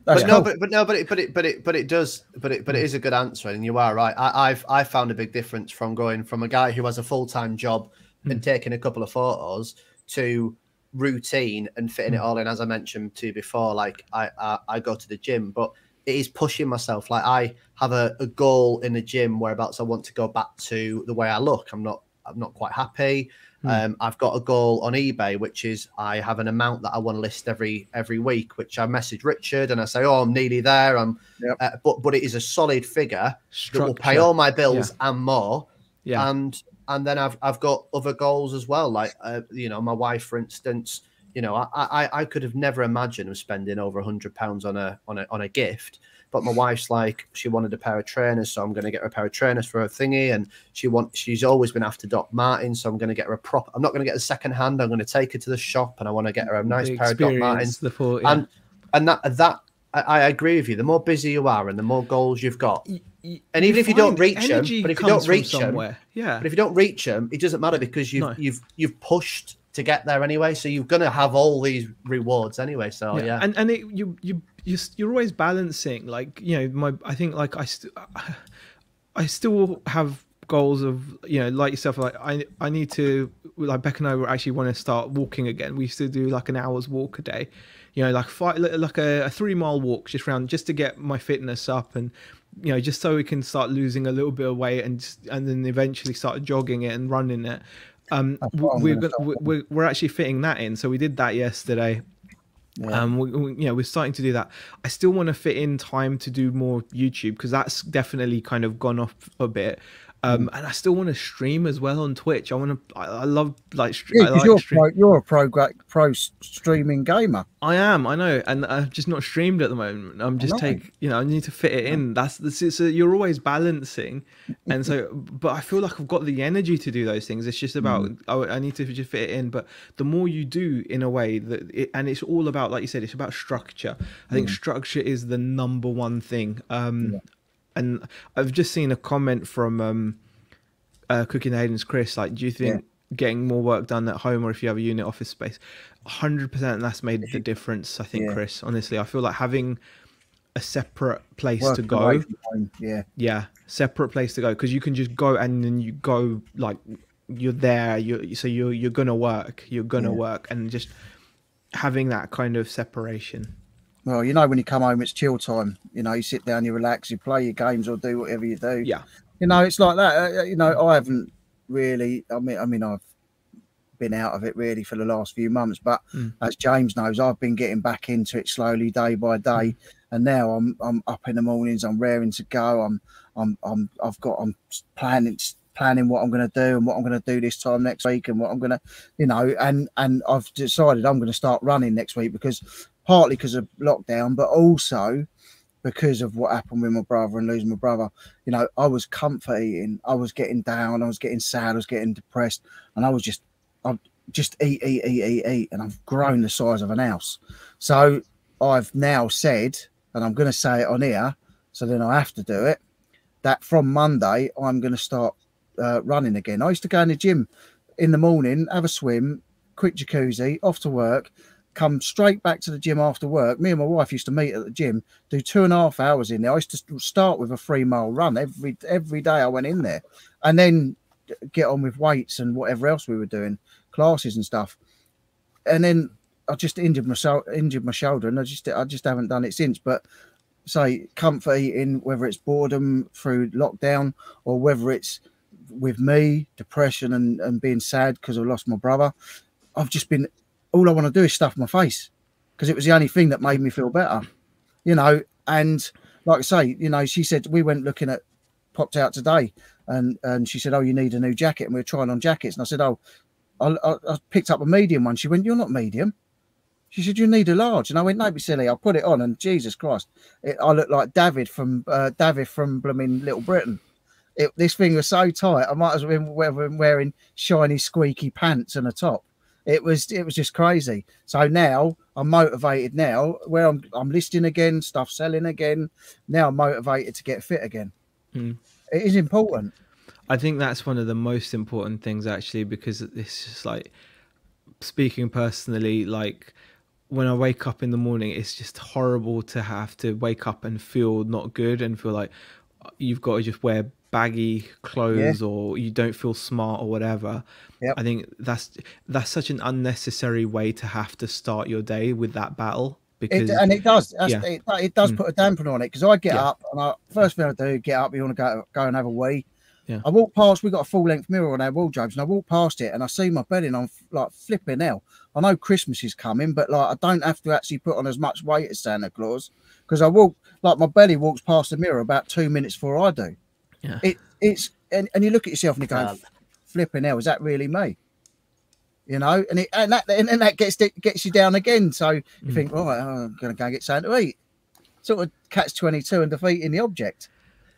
B: That's
A: but no, but, but no, but it, but it, but it, but it does, but it, but it is a good answer, and you are right. I, I've I found a big difference from going from a guy who has a full time job hmm. and taking a couple of photos to routine and fitting it hmm. all in. As I mentioned to you before, like I, I I go to the gym, but it is pushing myself. Like I have a, a goal in the gym whereabouts I want to go back to the way I look. I'm not I'm not quite happy. Um, I've got a goal on eBay, which is I have an amount that I want to list every every week, which I message Richard and I say, "Oh, I'm nearly there." I'm,
B: Yep.
A: uh, but but it is a solid figure that will pay all my bills and more.
C: Yeah.
A: And and then I've I've got other goals as well. Like uh, you know, my wife, for instance, you know, I I, I could have never imagined spending over a hundred pounds on a on a on a gift. But my wife's like, she wanted a pair of trainers, so I'm going to get her a pair of trainers for her thingy. And she want, she's always been after Doc Martens, so I'm going to get her a prop. I'm not going to get a second hand. I'm going to take her to the shop, and I want to get her a nice
C: The
A: pair of Doc Martens.
C: the thought, yeah.
A: And and that that I, I agree with you. The more busy you are, and the more goals you've got, and even if you don't reach
C: them,
A: but if you don't reach 'em,
C: somewhere, yeah,
A: but if you don't reach them, it doesn't matter because you've
C: No.
A: you've you've pushed to get there anyway. So you're gonna have all these rewards anyway. So yeah,
C: and and it, you you you s- you're always balancing like you know my i think like i st- i still have goals of you know like yourself like i i need to like beck and i were actually want to start walking again we used to do like an hour's walk a day you know, like five, like a, a three mile walk just around, just to get my fitness up and you know, just so we can start losing a little bit of weight and just, and then eventually start jogging it and running it. Um,
B: That's what I'm
C: we're,
B: gonna
C: gonna,
B: start
C: we're we're actually fitting that in, so we did that yesterday.
B: Yeah.
C: Um, we, we, you know, we're starting to do that. I still want to fit in time to do more YouTube because that's definitely kind of gone off a bit.
B: Mm.
C: Um, and I still want to stream as well on Twitch. I want to. I, I love like.
B: Yeah,
C: I like
B: you're, pro, you're a pro, pro streaming gamer.
C: I am, I know, and I've just not streamed at the moment. I'm just take, you know, I need to fit it in. That's the so you're always balancing, and so, but I feel like I've got the energy to do those things. It's just about
B: Mm.
C: I, I need to just fit it in. But the more you do, in a way that, it, and it's all about, like you said, it's about structure. I think structure is the number one thing. Um,
B: Mm. Yeah.
C: And I've just seen a comment from um, uh, Cooking Hayden's Chris. Like, do you think getting more work done at home, or if you have a unit office space, hundred percent, that's made the difference. I think,
B: Yeah.
C: Chris. Honestly, I feel like having a separate place to go.
B: away from home, Yeah,
C: Yeah, separate place to go because you can just go and then you go like you're there. You so you're you're gonna work. You're gonna
B: Yeah.
C: work, and just having that kind of separation.
B: Well, you know, when you come home, it's chill time. You know, you sit down, you relax, you play your games or do whatever you do.
C: Yeah.
B: You know, it's like that. Uh, You know, I haven't really. I mean, I mean, I've been out of it really for the last few months, but
C: Mm.
B: as James knows, I've been getting back into it slowly, day by day. And now I'm I'm up in the mornings. I'm raring to go. I'm I'm I'm I've got I'm planning planning what I'm going to do and what I'm going to do this time next week and what I'm going to, you know, and and I've decided I'm going to start running next week because partly because of lockdown, but also because of what happened with my brother and losing my brother. You know, I was comfort eating. I was getting down. I was getting sad. I was getting depressed, and I was just, I just eat, eat, eat, eat, eat, and I've grown the size of an house. So I've now said, and I'm going to say it on here, so then I have to do it. That from Monday I'm going to start uh, running again. I used to go in the gym in the morning, have a swim, quick jacuzzi, off to work, come straight back to the gym after work. Me and my wife used to meet at the gym, do two and a half hours in there. I used to start with a three mile run every every day. I went in there, and then get on with weights and whatever else we were doing, classes and stuff. And then I just injured myself, injured my shoulder, and I just I just haven't done it since. But say comfort eating, whether it's boredom through lockdown or whether it's with me, depression and, and being sad because I lost my brother, I've just been all I want to do is stuff my face because it was the only thing that made me feel better, you know. And like I say, you know, she said we went looking at popped out today, and and she said, "Oh, you need a new jacket," and we were trying on jackets, and I said, "Oh, I, I, I picked up a medium one." She went, "You're not medium." She said, "You need a large," and I went, "No, be silly." I put it on, and Jesus Christ, it, I look like David from uh, David from blooming Little Britain. It, this thing was so tight, I might as well have been wearing shiny, squeaky pants and a top. It was it was just crazy. So now I'm motivated. Now where I'm I'm listing again, stuff selling again. Now I'm motivated to get fit again.
C: Mm.
B: It is important.
C: I think that's one of the most important things actually because it's just like speaking personally like when I wake up in the morning it's just horrible to have to wake up and feel not good and feel like you've got to just wear baggy clothes or you don't feel smart or whatever.
B: Yep.
C: I think that's that's such an unnecessary way to have to start your day with that battle because
B: It, and it does.
C: Yeah.
B: it, it does
C: Mm.
B: put a damper on it because I get
C: Yeah.
B: up and I first thing I do get up. You want to go go and have a wee.
C: Yeah.
B: I walk past. We got a full length mirror on our wardrobes, and I walk past it and I see my belly, and I'm like flipping out. I know Christmas is coming, but like I don't have to actually put on as much weight as Santa Claus because I walk like my belly walks past the mirror about two minutes before I do.
C: Yeah.
B: It it's and, and you look at yourself and you go,
A: Um,
B: flipping hell, is that really me? You know, and it and that and then that gets gets you down again. So you
C: Mm.
B: think, oh, I'm gonna go and get something to eat. Sort of catch twenty two and defeating the object.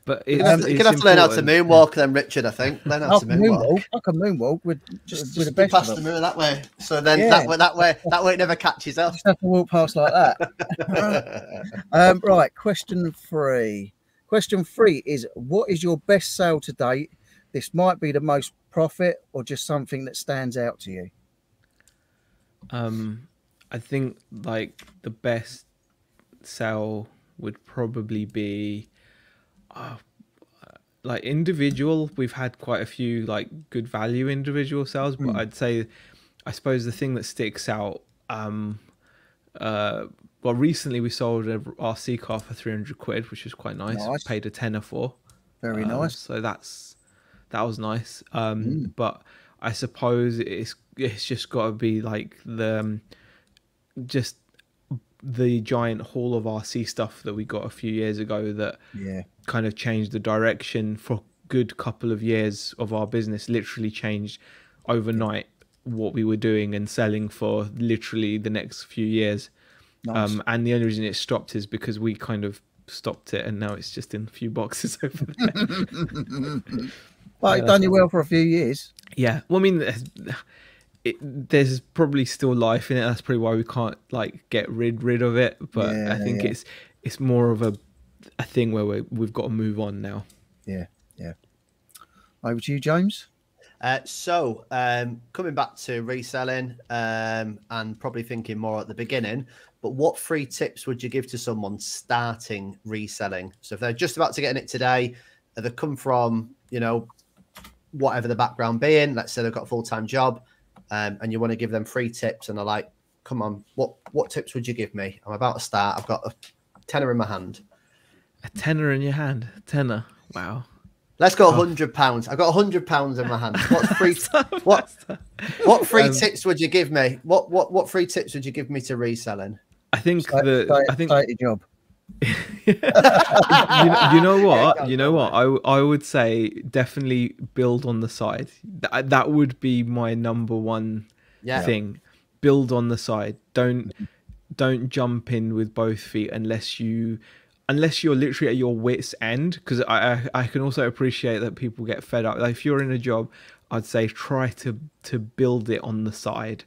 C: but
A: You're
C: it's,
A: gonna have to- you're gonna have to learn how to
C: important.
A: moonwalk then, Richard. I think learn how
B: I
A: to moonwalk.
B: moonwalk. I can moonwalk with
A: Just,
B: with
A: just
B: the
A: be
B: best
A: past
B: of
A: the mirror that way. So then
B: Yeah.
A: that way, that way, that way, it never catches up.
B: Just have to walk past like that. um, right. Question three. Question three is: What is your best sale to date? This might be the most profit, or just something that stands out to you.
C: Um, I think like the best sale would probably be, uh, like individual. We've had quite a few like good value individual sales, but
B: Mm.
C: I'd say, I suppose the thing that sticks out, um, uh, well, recently we sold a RC car for 300 quid, which was quite nice.
B: Nice.
C: Paid a tenner for.
B: Very
C: Um,
B: nice.
C: So that's that was nice. Um,
B: Mm.
C: But I suppose it's it's just got to be like the um, just the giant haul of RC stuff that we got a few years ago that
B: Yeah.
C: kind of changed the direction for a good couple of years of our business. Literally changed overnight what we were doing and selling for literally the next few years.
B: Nice.
C: Um, and the only reason it stopped is because we kind of stopped it, and now it's just in a few boxes over there.
B: But it's done you well for a few years.
C: yeah, well, I mean, there's- it, there's probably still life in it. That's probably why we can't like get rid rid of it. But I think
B: yeah.
C: it's it's more of a a thing where we we've got to move on now.
B: Yeah. Yeah. Over to you, James.
A: Uh, so, um, coming back to reselling um, and probably thinking more at the beginning, but what free tips would you give to someone starting reselling? So, if they're just about to get in it today, they come from, you know, whatever the background being, let's say they've got a full time job, um, and you want to give them free tips, and they're like, come on, what, what tips would you give me? I'm about to start, I've got a tenner in my hand.
C: A tenner in your hand, tenner. Wow.
A: Let's go hundred pounds. I've got hundred pounds in my hand. What free what what free
C: Um,
A: tips would you give me? What what what free tips would you give me to reselling?
C: I think
B: Start,
C: the
B: start,
C: I think
B: start your job.
C: you, know, you know what?
A: go,
C: you know what?
A: Mate.
C: I, w- I would say definitely build on the side. That, that would be my number one
A: Yeah.
C: thing. Build on the side. Don't don't jump in with both feet unless you unless you're literally at your wits end because I, I i can also appreciate that people get fed up. Like if you're in a job i'd say try to to build it on the side.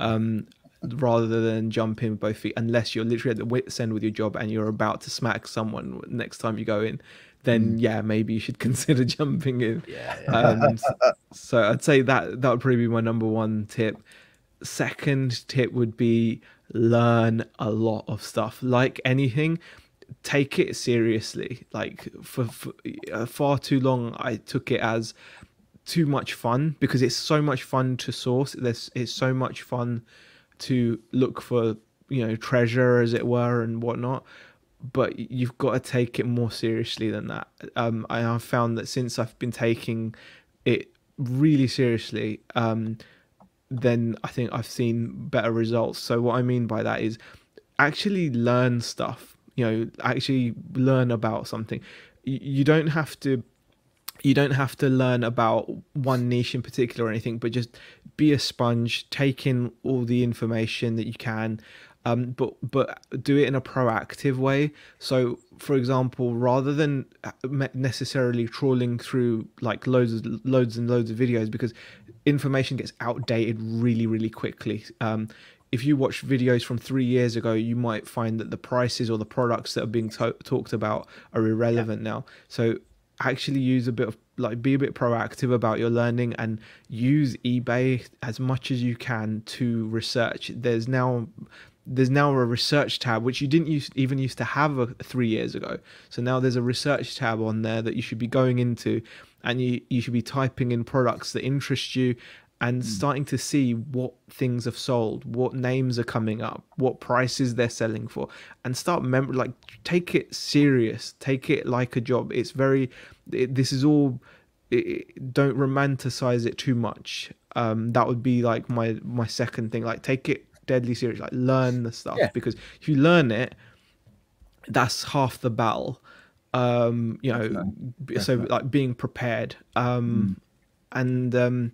C: Um rather than jump in with both feet unless you're literally at the wits end with your job and you're about to smack someone next time you go in then yeah maybe you should consider jumping in
A: Yeah, yeah.
C: um, so I'd say that that would probably be my number one tip. Second tip would be learn a lot of stuff. Like anything, take it seriously. Like for, for uh, far too long, I took it as too much fun because it's so much fun to source. There's it's so much fun to look for you know treasure as it were and whatnot but you've got to take it more seriously than that. Um, I have found that since I've been taking it really seriously, um, then I think I've seen better results. So what I mean by that is actually learn stuff. You know, actually learn about something. You, you don't have to. You don't have to learn about one niche in particular or anything, but just be a sponge, take in all the information that you can, um, but but do it in a proactive way. So, for example, rather than uh, necessarily trawling through like loads of loads and loads of videos, because information gets outdated really really quickly. Um, if you watch videos from three years ago, you might find that the prices or the products that are being to- talked about are irrelevant now. So actually use a bit of like be a bit proactive about your learning and use ebay as much as you can to research. There's now there's now a research tab which you didn't use, even used to have a, three years ago. So now there's a research tab on there that you should be going into and you, you should be typing in products that interest you and starting to see what things have sold, what names are coming up, what prices they're selling for, and start remember like take it serious, take it like a job. It's very, it, this is all. It, don't romanticize it too much. Um, that would be like my my second thing. Like take it deadly serious. Like learn the stuff
B: Yeah.
C: because if you learn it, that's half the battle. Um, you know, b- so
B: Definitely.
C: like being prepared. Um, and um,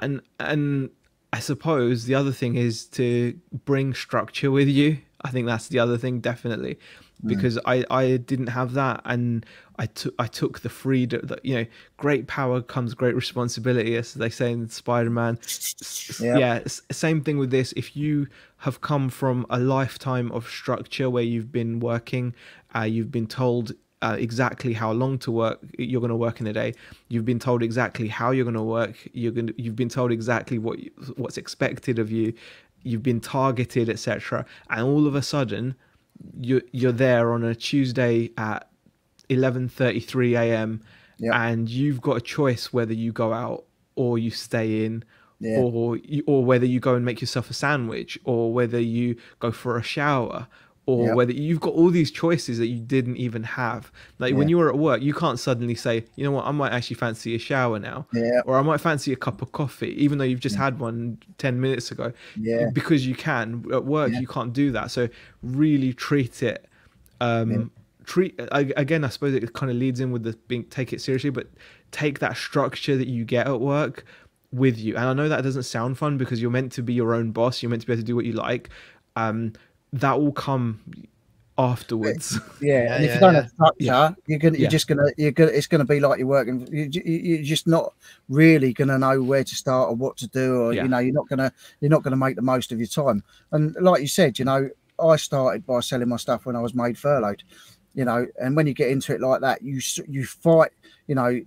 C: and and I suppose the other thing is to bring structure with you. I think that's the other thing definitely, because I I didn't have that, and I took I took the freedom that you know great power comes great responsibility, as they say in Spider Man.
B: Yeah.
C: Yeah, same thing with this. If you have come from a lifetime of structure where you've been working, uh, you've been told uh, exactly how long to work you're going to work in a day you've been told exactly how you're going to work you're going to, you've been told exactly what you, what's expected of you you've been targeted etc and all of a sudden you you're there on a tuesday at 11:33 a.m.
B: Yeah.
C: and you've got a choice whether you go out or you stay in
B: Yeah.
C: or you, or whether you go and make yourself a sandwich, or whether you go for a shower, or
B: Yep.
C: whether you've got all these choices that you didn't even have. Like when you were at work, you can't suddenly say, you know what, I might actually fancy a shower now,
B: Yeah.
C: or I might fancy a cup of coffee, even though you've just had one 10 minutes ago.
B: Yeah.
C: Because you can. At work,
B: Yeah.
C: you can't do that. So really treat it. Um,
B: Yeah.
C: Treat again. I suppose it kind of leads in with the being take it seriously, but take that structure that you get at work with you. And I know that doesn't sound fun because you're meant to be your own boss. You're meant to be able to do what you like. Um, that will come afterwards.
B: Yeah, and if
A: yeah,
B: you don't
A: yeah.
B: have structure, you're gonna, you're
C: Yeah.
B: just gonna, you're gonna, it's gonna be like you're working. You, you- you're just not really gonna know where to start or what to do, or
C: Yeah.
B: you know, you're not gonna, you're not gonna make the most of your time. And like you said, you know, I started by selling my stuff when I was made furloughed, you know, and when you get into it like that, you you fight, you know,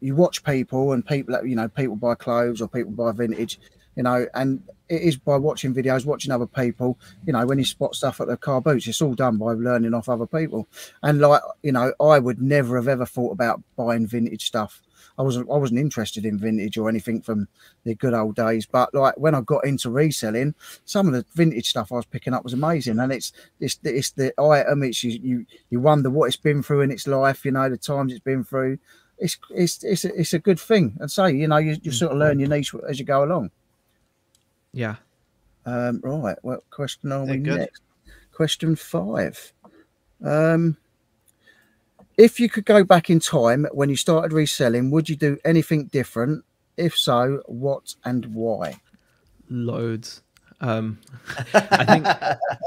B: you watch people and people, that you know, people buy clothes or people buy vintage, you know, and it is by watching videos, watching other people, you know, when you spot stuff at the car boots, it's all done by learning off other people. And like, you know, I would never have ever thought about buying vintage stuff. I wasn't I wasn't interested in vintage or anything from the good old days. But like when I got into reselling, some of the vintage stuff I was picking up was amazing. And it's it's it's the item, it's you you, you wonder what it's been through in its life, you know, the times it's been through. It's it's it's a, it's a good thing. And say, you know, you, you sort of learn your niche as you go along.
C: Yeah.
B: Um, right. What question are
A: Yeah,
B: we
A: good.
B: next? Question five. Um, if you could go back in time when you started reselling, would you do anything different? If so, what and why?
C: Loads. Um, I think,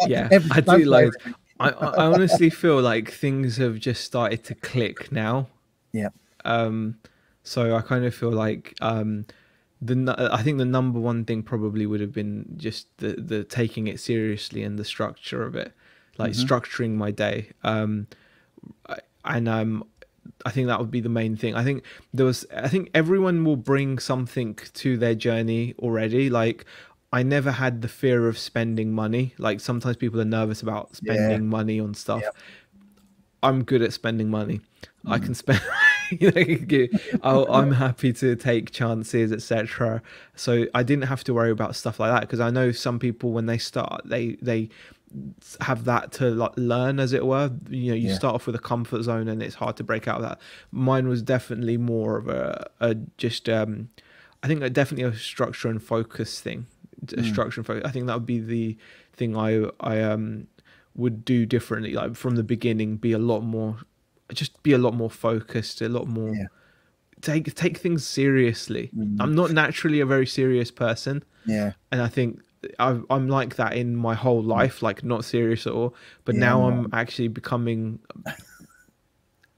C: yeah,
B: Every-
C: I
B: don't
C: loads. I, I I honestly feel like things have just started to click now.
B: Yeah.
C: Um, so I kind of feel like um, the I think the number one thing probably would have been just the the taking it seriously and the structure of it, like structuring my day. Um, and um, I think that would be the main thing. I think there was. I think everyone will bring something to their journey already. Like I never had the fear of spending money. Like sometimes people are nervous about spending money on stuff.
B: Yep.
C: I'm good at spending money. I can spend. you know, I'll- I'm happy to take chances, etc. So I didn't have to worry about stuff like that because I know some people when they start, they they have that to like learn as it were you know you
B: Yeah.
C: start off with a comfort zone and it's hard to break out of that mine was definitely more of a, a just um i think a, definitely a structure and focus thing a structure and focus i think that would be the thing i i um would do differently like from the beginning be a lot more just be a lot more focused a lot more
B: Yeah.
C: take take things seriously mm-hmm. i'm not naturally a very serious person
B: Yeah.
C: and I think I, I'm like that in my whole mm. life, like not serious at all. But now
B: Yeah.
C: I'm actually becoming a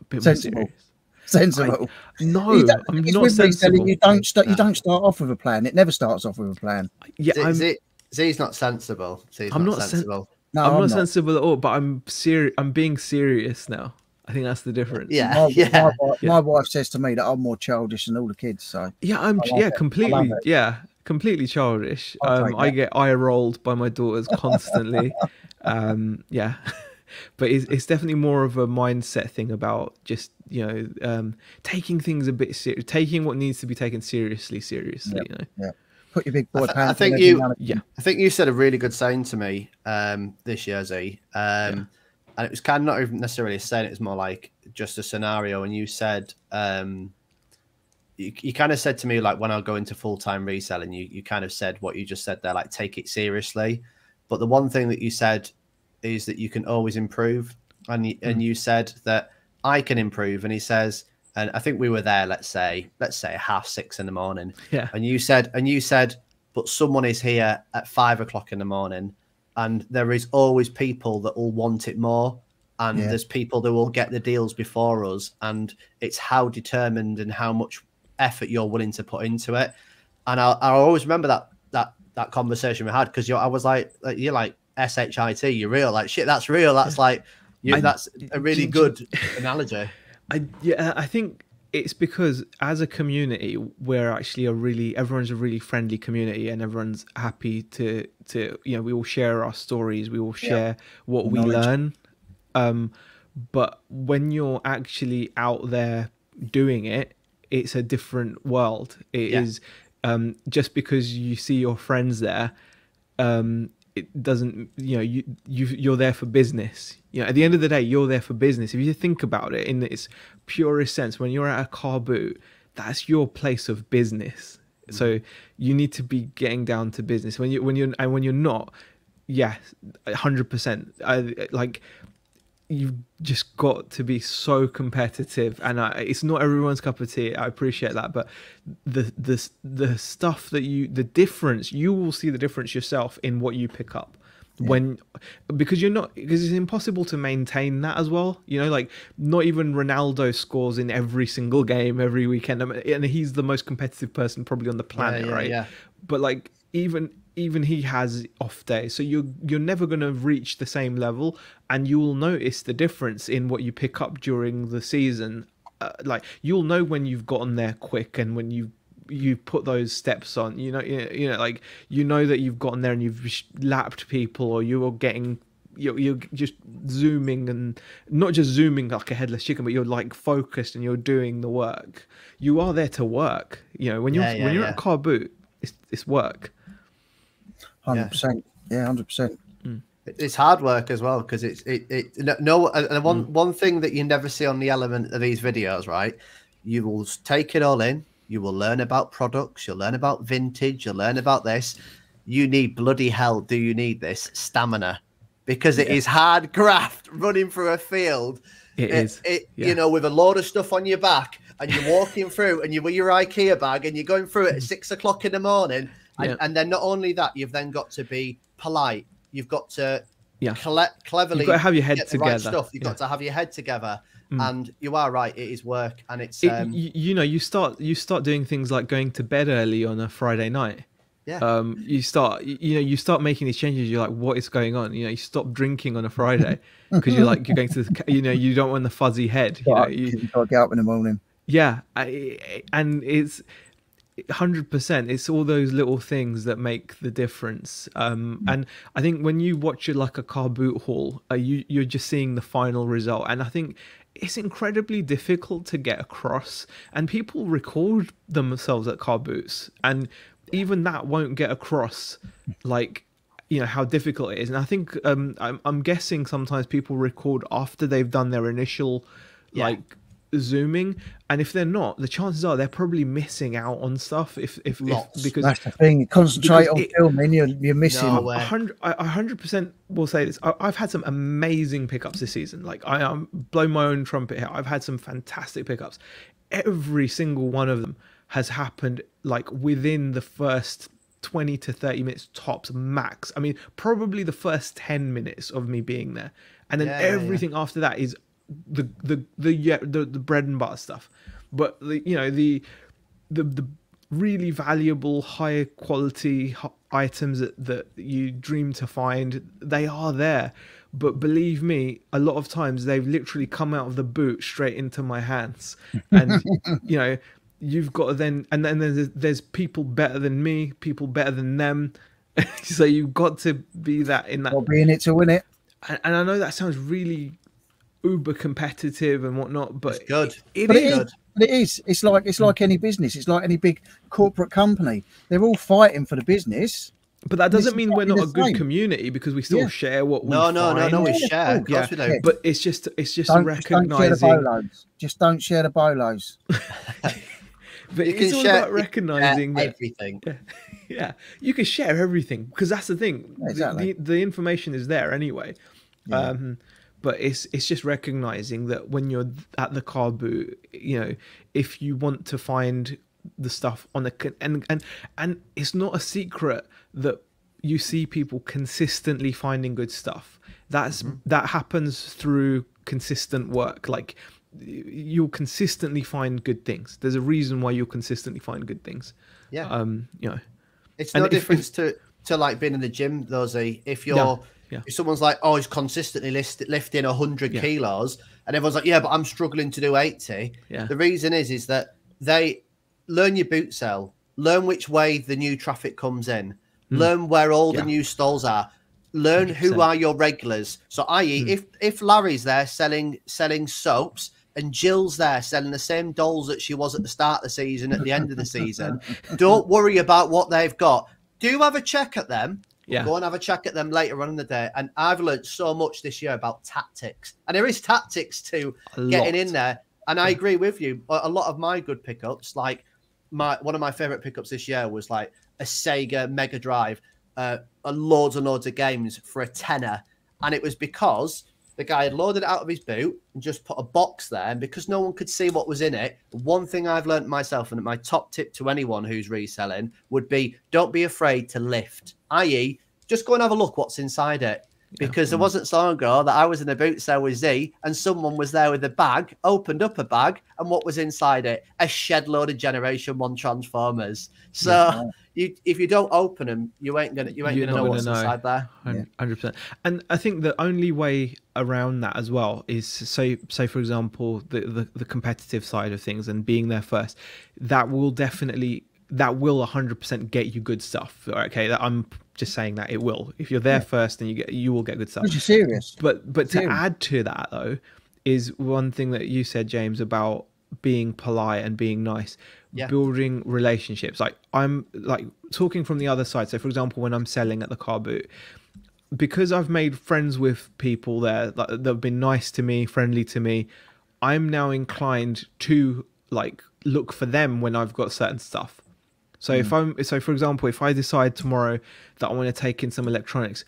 C: bit
B: Sensible.
C: more serious.
B: Sensible.
C: No,
B: You don't-
C: I'm
B: it's
C: not
B: with reselling,
C: sensible.
B: You don't start. You don't start off with a plan. It never starts off with a plan.
C: Yeah,
A: Z,
C: I'm,
A: Z, Z's not sensible. Z's
C: I'm
A: not,
C: not sen-
A: sensible.
B: No,
C: I'm,
B: I'm
C: not, sensible at all. But I'm serious. I'm being serious now. I think that's the difference.
A: Yeah,
B: My,
A: yeah.
B: my, wi-
C: Yeah.
B: my wife says to me that I'm more childish than all the kids. So
C: Yeah, I'm.
B: I love
C: yeah,
B: it.
C: Completely. Yeah, completely childish.
B: I'll
C: Um, I get eye rolled by my daughters constantly. um, yeah, but it's, it's definitely more of a mindset thing about just you know um, taking things a bit serious, taking what needs to be taken seriously, seriously. You know.
B: put your big boy
A: I th- I think you-
C: Yeah.
A: I think you said a really good saying to me um, this year, Z. Um, And it was kind of not even necessarily a saying, it was more like just a scenario. And you said, um, you, you kind of said to me, like, when I go into full time reselling, you, you kind of said what you just said there, like, take it seriously. But the one thing that you said is that you can always improve. And, y- and you said that I can improve. And he says, and I think we were there, let's say, let's say half six in the morning
C: Yeah.
A: and you said and you said but someone is here at five o'clock in the morning and there is always people that will want it more and
B: Yeah.
A: there's people that will get the deals before us and it's how determined and how much effort you're willing to put into it. And i, I always remember that that that conversation we had because i was like, like you're like shit you're real like shit that's real that's like you
C: I-
A: that's a really good analogy.
C: I yeah, I think it's because as a community, we're actually a really everyone's a really friendly community, and everyone's happy to to you know we all share our stories, we all share what we learn. Um, but when you're actually out there doing it, it's a different world. It is
A: Yeah.
C: um, just because you see your friends there, um, it doesn't. You know, you you you're there for business. You know, at the end of the day, you're there for business. If you think about it in its purest sense, when you're at a car boot, that's your place of business. Mm. So you need to be getting down to business when you when you're and when you're not. Yeah, hundred percent. Like you've just got to be so competitive and I, it's not everyone's cup of tea i appreciate that but the the the stuff that you the difference you will see the difference yourself in what you pick up yeah. when because you're not because it's impossible to maintain that as well you know like not even ronaldo scores in every single game every weekend and he's the most competitive person probably on the planet
A: yeah, yeah,
C: right
A: yeah.
C: but like even even he has off days so you're you're never going to reach the same level and you will notice the difference in what you pick up during the season uh, like you'll know when you've gotten there quick and when you you put those steps on you know you know like you know that you've gotten there and you've lapped people or you're getting you're, you're just zooming and not just zooming like a headless chicken but you're like focused and you're doing the work you are there to work you know when you're
A: Yeah, yeah,
C: when you're
A: yeah.
C: at car boot it's it's work
B: Hundred percent. Yeah, hundred percent.
A: It's hard work as well because it's it, it no, no and one
C: Mm.
A: one thing that you never see on the element of these videos, right? You will take it all in. You will learn about products. You'll learn about vintage. You'll learn about this. You need bloody hell. Do you need this stamina? Because it is hard graft running through a field.
C: It
A: it,
C: is,
A: It,
C: yeah.
A: You know, with a load of stuff on your back, and you're walking through, and you're with your IKEA bag, and you're going through it at mm-hmm. six o'clock in the morning. And,
C: Yeah.
A: and then not only that, you've then got to be polite. You've got to
C: Yeah.
A: cle- cleverly.
C: You've got to have your head
A: get the right
C: together.
A: stuff. You've
C: Yeah.
A: got to have your head together.
C: Mm.
A: And you are right. It is work, and it's
C: It-
A: um,
C: you, you know you start you start doing things like going to bed early on a friday night
A: yeah.
C: um you start you know you start making these changes you're like what is going on you know you stop drinking on a friday because you're like you're going to the, you know you don't want the fuzzy head you know you,
B: you to get up in the morning.
C: yeah I, and it's 100% it's all those little things that make the difference um and i think when you watch it like a car boot haul uh, you you're just seeing the final result and i think it's incredibly difficult to get across and people record themselves at car boots and even that won't get across like you know how difficult it is and i think um i'm, I'm guessing sometimes people record after they've done their initial
A: Yeah.
C: like zooming and if they're not the chances are they're probably missing out on stuff if if, if because
B: That's the thing. Concentrate on
C: it-
B: filming, you're, you're missing.
A: No
C: a hundred, I- a hundred percent will say this. I, I've had some amazing pickups this season. Like I am blow my own trumpet here. I've had some fantastic pickups. Every single one of them has happened like within the first 20 to 30 minutes tops max. I mean, probably the first 10 minutes of me being there. And then
A: Yeah, yeah, yeah.
C: everything after that is the the the yeah, the, the bread and butter stuff. But the you know, the the the really valuable high quality items that, that you dream to find they are there but believe me a lot of times they've literally come out of the boot straight into my hands and you know you've got to then and then there's, there's people better than me people better than them so you've got to be that in that
B: Got to be in it to win it.
C: and, and i know that sounds really uber competitive and whatnot but
A: It's good.
C: it
B: But it
C: is
B: is.
A: good.
B: But it is. It's like it's like any business. It's like any big corporate company. They're all fighting for the business.
C: But that doesn't mean we're not a good
B: same.
C: community because we still
B: Yeah.
C: share what we
A: No, no, no,
C: find.
A: no. We
B: Yeah,
A: share. Of
B: yeah,
A: we
C: But it's just it's just
B: Don't, just don't share the
C: recognizing.
B: bolos. Just don't share the bolos.
C: But
A: You
C: it's
A: can
C: all
A: share-
C: about recognizing
A: Yeah,
C: that
A: everything.
C: yeah, you can share everything because that's the thing.
B: Yeah,
C: The-
B: exactly.
C: The, the, information is there anyway. Um, but it's it's just recognizing that when you're at the car boot, you know, if you want to find the stuff on the and and and it's not a secret that you see people consistently finding good stuff. That's
A: Mm-hmm.
C: that happens through consistent work. Like you'll consistently find good things. There's a reason why you'll consistently find good things.
A: Yeah.
C: Um, you know.
A: It's
C: And
A: no
C: if- if-
A: difference to to like being in the gym, though. Z. If you're
C: Yeah, yeah.
A: if someone's like, oh, he's consistently list, lifting hundred
C: Yeah.
A: kilos, and everyone's like, yeah, but I'm struggling to do eighty.
C: Yeah.
A: The reason is is that they learn your boot cell, learn which way the new traffic comes in, learn where all.
C: Yeah.
A: the new stalls are. Learn who
C: 100%.
A: are your regulars. So, i.e.,
C: Hmm.
A: if if Larry's there selling selling soaps, and Jill's there selling the same dolls that she was at the start of the season, at the end of the season. Don't worry about what they've got. Do have a check at them.
C: Yeah.
A: Go and have a check at them later on in the day. And I've learned so much this year about tactics. And there is tactics to
C: A
A: getting
C: lot.
A: in there. And I agree with you. A lot of my good pickups, like my one of my favorite pickups this year was like a Sega Mega Drive, uh, a loads and loads of games for a tenner, and it was because the guy had loaded it out of his boot and just put a box there, and because no one could see what was in it, one thing I've learned myself, and my top tip to anyone who's reselling would be don't be afraid to lift, i.e., just go and have a look what's inside it. Because there mm. wasn't so long ago that I was in a boot sale with Z and someone was there with a bag, opened up a bag, and what was inside it? A shed load of Generation One Transformers. So you, if you don't open them, you ain't gonna you ain't
C: You're
A: gonna know
C: gonna
A: what's
C: know.
A: inside there.
B: Yeah.
C: Hundred percent. And I think the only way around that as well is say say for example the, the the competitive side of things and being there first. That will definitely that will hundred percent get you good stuff. Okay, that I'm just saying that it will. If you're there first, then you get you will get good stuff.
B: Because you're serious.
C: But but to add to that though, is one thing that you said, James, about being polite and being nice,
A: Yeah.
C: building relationships. Like I'm like talking from the other side. So for example, when I'm selling at the car boot, because I've made friends with people there that that have been nice to me, friendly to me, I'm now inclined to like look for them when I've got certain stuff. So if mm. I'm so for example, if I decide tomorrow that I want to take in some electronics,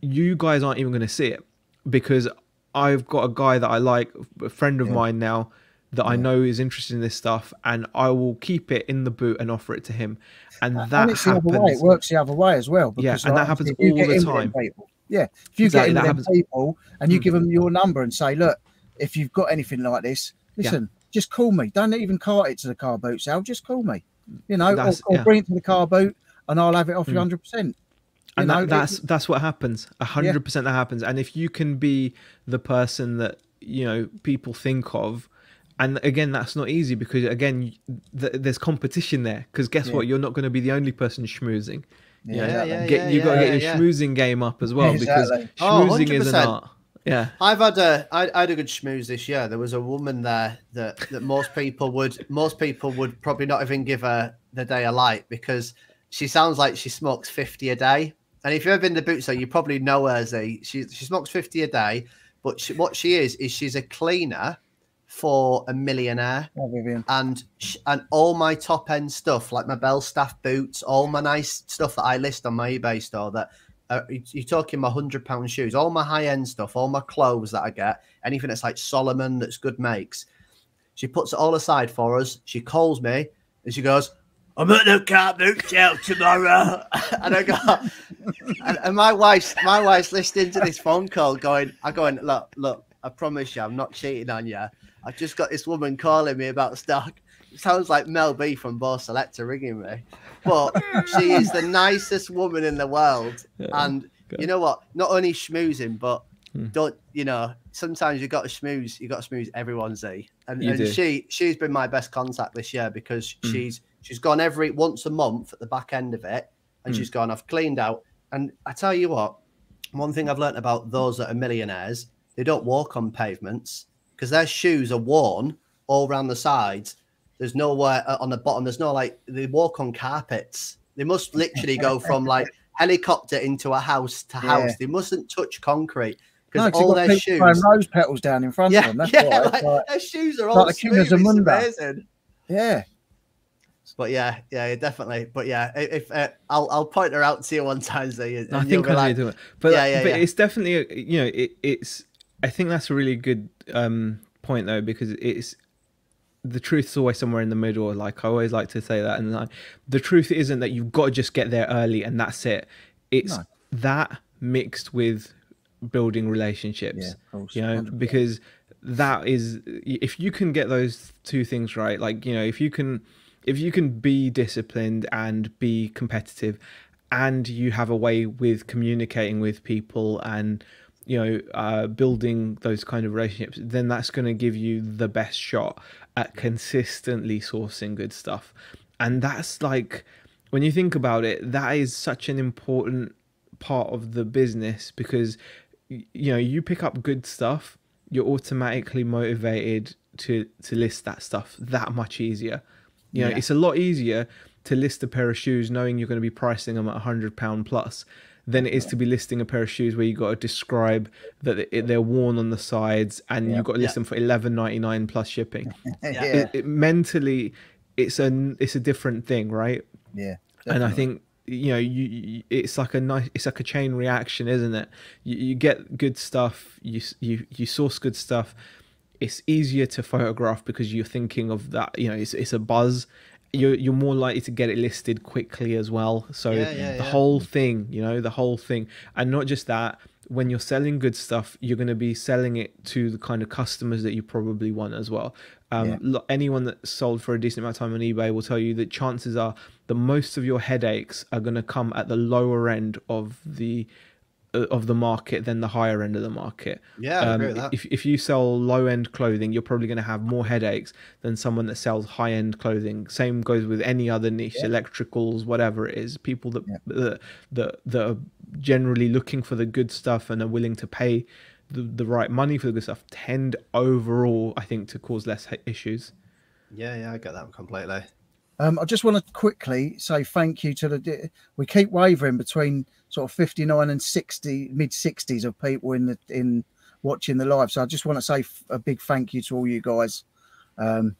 C: you guys aren't even going to see it because I've got a guy that I like, a friend of mine now that I know is interested in this stuff, and I will keep it in the boot and offer it to him, and that
B: and the way. It works the other way as well.
C: Yeah,
B: Because,
C: and that happens
B: you
C: all
B: get
C: the
B: in with them
C: time.
B: People, yeah, if you
C: Exactly,
B: get with people and you
C: Mm.
B: give them your number and say, look, if you've got anything like this,
C: Yeah.
B: listen, just call me. Don't even cart it to the car boot sale. Just call me. You know, or,
C: That's-
B: or
C: yeah.
B: bring it to the car boot and I'll have it off you
C: Mm.
B: hundred percent.
C: and
B: know,
C: that,
B: it-
C: that's that's what happens. A hundred percent that happens. And if you can be the person that you know people think of, and again, that's not easy because again, th- there's competition there. Because guess
B: Yeah.
C: what? You're not going to be the only person schmoozing.
B: Yeah,
C: You know,
A: Yeah,
B: exactly.
A: yeah,
C: get you got to
A: yeah,
C: get your
A: yeah.
C: schmoozing game up as well
B: Exactly.
C: because
A: Oh,
C: schmoozing is an
A: 100%.
C: art. Yeah.
A: I've had a I, I had a good schmooze this year. There was a woman there that that most people would most people would probably not even give her the day a light because she sounds like she smokes fifty a day. And if you've ever been to boots sale, you probably know her. Z. She she smokes fifty a day, but she, what she is is she's a cleaner for a millionaire
B: Vivian.
A: and sh- and all my top end stuff, like my Belstaff boots, all my nice stuff that I list on my eBay store. That uh, you- you're talking my hundred pound shoes, all my high end stuff, all my clothes that I get, anything that's like Salomon that's good makes. She puts it all aside for us. She calls me and she goes, "I'm at the car boot sale tomorrow," and I go, and, and my wife's my wife's listening to this phone call, going, "I'm going look, look, I promise you, I'm not cheating on you. I've just got this woman calling me about stock. It sounds like Mel B from Bo' Selecta ringing me, but she is the nicest woman in the world. And you know what? Not only schmoozing, but
C: Hmm.
A: don't you know? Sometimes you got to schmooze. You got to schmooze everyone's e. And, and she she's been my best contact this year because
C: Hmm.
A: she's she's gone every once a month at the back end of it, and
C: Hmm.
A: she's gone. I've cleaned out, and I tell you what, one thing I've learned about those that are millionaires, they don't walk on pavements because their shoes are worn all around the sides. There's nowhere uh, on the bottom. There's no like they walk on carpets. They must literally go from like helicopter into a house to house.
B: Yeah.
A: They mustn't touch concrete
B: No,
A: because
B: 'cause you've
A: all
B: got
A: their
B: people throwing
A: shoes.
B: rose petals down in front of them. That's
A: yeah,
B: why. It's
A: like,
B: like,
A: their shoes are all
B: the
A: smooth. It's
B: Zamunda.
A: amazing.
B: yeah.
A: But yeah, yeah, definitely. But yeah, if uh, I'll I'll point her out to you one time, Z, and
C: I
A: you'll
C: think I know
A: like,
C: you're it. But,
A: Yeah, yeah,
C: but
A: yeah.
C: it's definitely, you know, it, it's, I think that's a really good um, point though, because it's, the truth's always somewhere in the middle. Like I always like to say that. And like, the truth isn't that you've got to just get there early and that's it. It's
B: No.
C: that mixed with building relationships,
B: Yeah,
C: you know,
B: 100%.
C: because that is, if you can get those two things right, like, you know, if you can, if you can be disciplined and be competitive and you have a way with communicating with people and you know uh, building those kind of relationships then that's going to give you the best shot at consistently sourcing good stuff and that's like when you think about it that is such an important part of the business because you know you pick up good stuff you're automatically motivated to to list that stuff that much easier. You know,
B: Yeah.
C: it's a lot easier to list a pair of shoes knowing you're going to be pricing them at a hundred pound plus than it is to be listing a pair of shoes where you got to describe that it- they're worn on the sides and you've got to list
A: Yeah.
C: them for eleven ninety nine plus shipping.
B: yeah,
C: It, it, mentally, it's a it's a different thing, right?
B: yeah.
C: and I think you know you, you it's like a nice it's like a chain reaction isn't it you, you get good stuff you you you source good stuff it's easier to photograph because you're thinking of that you know it's, it's a buzz you're you're more likely to get it listed quickly as well. So
A: Yeah, yeah,
C: the
A: yeah.
C: whole thing you know the whole thing. And not just that when you're selling good stuff you're going to be selling it to the kind of customers that you probably want as well. Um, anyone that sold for a decent amount of time on eBay will tell you that chances are the most of your headaches are going to come at the lower end of the of the market than the higher end of the market.
A: Yeah, I agree
C: Um,
A: with that.
C: If if you sell low end clothing, you're probably going to have more headaches than someone that sells high end clothing. Same goes with any other niche, electricals, whatever it is. People that, that that that are generally looking for the good stuff and are willing to pay the, the right money for the good stuff tend overall, I think, to cause less he- issues.
A: Yeah, yeah, I get that completely.
B: Um, I just want to quickly say thank you to the. We keep wavering between sort of 59 and 60, mid 60s of people in the in watching the live. So I just want to say a big thank you to all you guys. Um,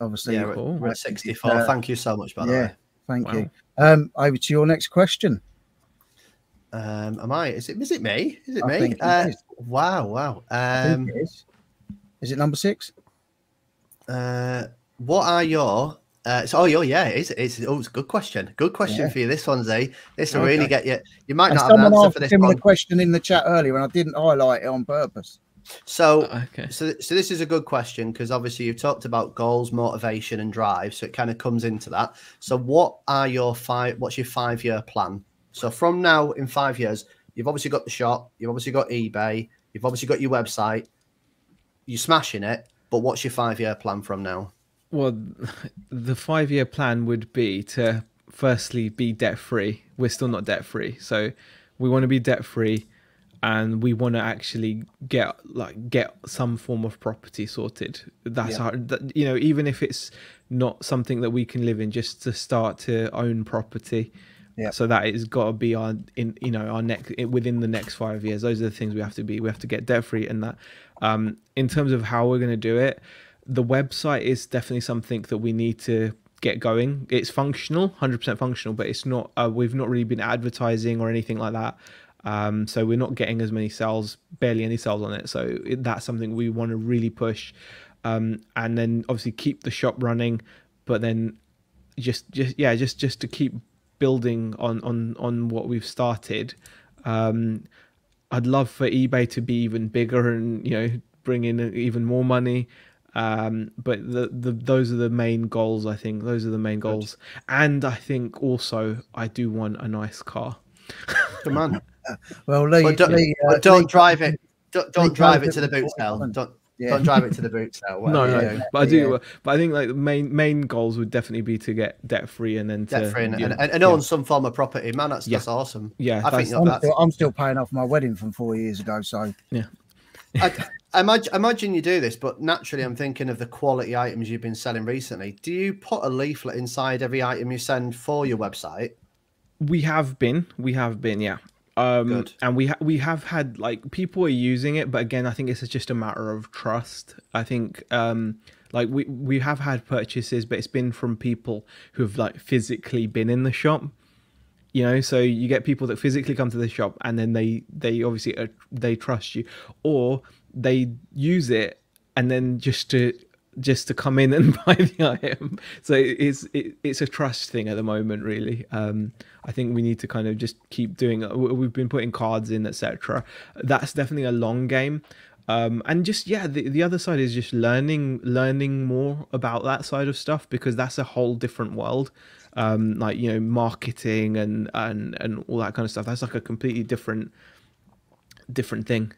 B: obviously,
A: Yeah, we're,
C: cool.
A: we're at 64.
B: Uh,
A: Thank you so much, by the
B: yeah.
A: way.
B: thank
C: Wow.
B: you. Um, over to your next question.
A: Um, am I? Is it? Is it me? Is it
B: I
A: me? uh,
B: is.
A: Wow, wow. Um,
B: it is. Is it number six?
A: uh, what are your? Uh, so, oh, yeah, yeah, it's, it's, oh, it's a good question. Good question
B: Yeah.
A: for you. This one, Z. This will
B: Okay.
A: really get you. You might
B: And
A: not have an
B: someone
A: answer
B: asked
A: for
B: a
A: this
B: similar
A: one.
B: question in the chat earlier, and I didn't highlight it on purpose.
A: So,
C: Okay.
A: So, so this is a good question because obviously you've talked about goals, motivation, and drive. So it kind of comes into that. So, what are your five? What's your five-year plan? So from now in five years, you've obviously got the shop, you've obviously got eBay, you've obviously got your website. You're smashing it, but what's your five-year plan from now?
C: Well, the five year plan would be to firstly be debt free. We're still not debt free. So we want to be debt free and we want to actually get like get some form of property sorted. That's
B: Yeah.
C: our that, you know, even if it's not something that we can live in, just to start to own property.
B: Yeah.
C: So that is got to be our in you know our next within the next five years. Those are the things we have to be. We have to get debt free, and that. Um, in terms of how we're going to do it, the website is definitely something that we need to get going. It's functional, hundred percent functional, but it's not. Uh, we've not really been advertising or anything like that. Um, so we're not getting as many sales, barely any sales on it. So it, that's something we want to really push, um, and then obviously keep the shop running, but then just just yeah just just to keep building on on on what we've started um i'd love for ebay to be even bigger and you know bring in even more money um but the, the those are the main goals i think those are the main goals and i think also i do want a nice car
A: Come on,
B: Well, Lee,
A: but don't,
B: Lee, uh,
A: but don't
B: Lee-
A: drive it. Don't, don't
B: Lee
A: drive
B: drove
A: it to the
B: it
A: boot sale. Don't
B: Yeah.
A: don't drive it to the boot sale.
C: no no
A: you do.
C: but i do
B: Yeah.
C: but i think like the main main goals would definitely be to get debt free and then to
A: Debt free and,
C: yeah,
A: and, and
C: yeah.
A: own some form of property. Man, that's
C: Yeah.
A: that's awesome.
C: Yeah,
A: I think
C: that's-
A: that
B: I'm,
A: that's
B: still, I'm still paying off my wedding from four years ago. So
A: I, I imagine, imagine you do this, but naturally, I'm thinking of the quality items you've been selling recently. Do you put a leaflet inside every item you send for your website?
C: We have been, we have been, yeah. Um,
A: Good.
C: and we ha- we have had like people are using it, but again, I think it's just a matter of trust. I think um, like we we have had purchases, but it's been from people who've like physically been in the shop. You know, so you get people that physically come to the shop, and then they they obviously uh, they trust you, or they use it, and then just to just to come in and buy the item. So it's it, it's a trust thing at the moment, really. Um, I think we need to kind of just keep doing. We- We've been putting cards in, etc. That's definitely a long game. Um, and just yeah, the, the other side is just learning learning more about that side of stuff because that's a whole different world. Um, like you know, marketing and and and all that kind of stuff. That's like a completely different different thing.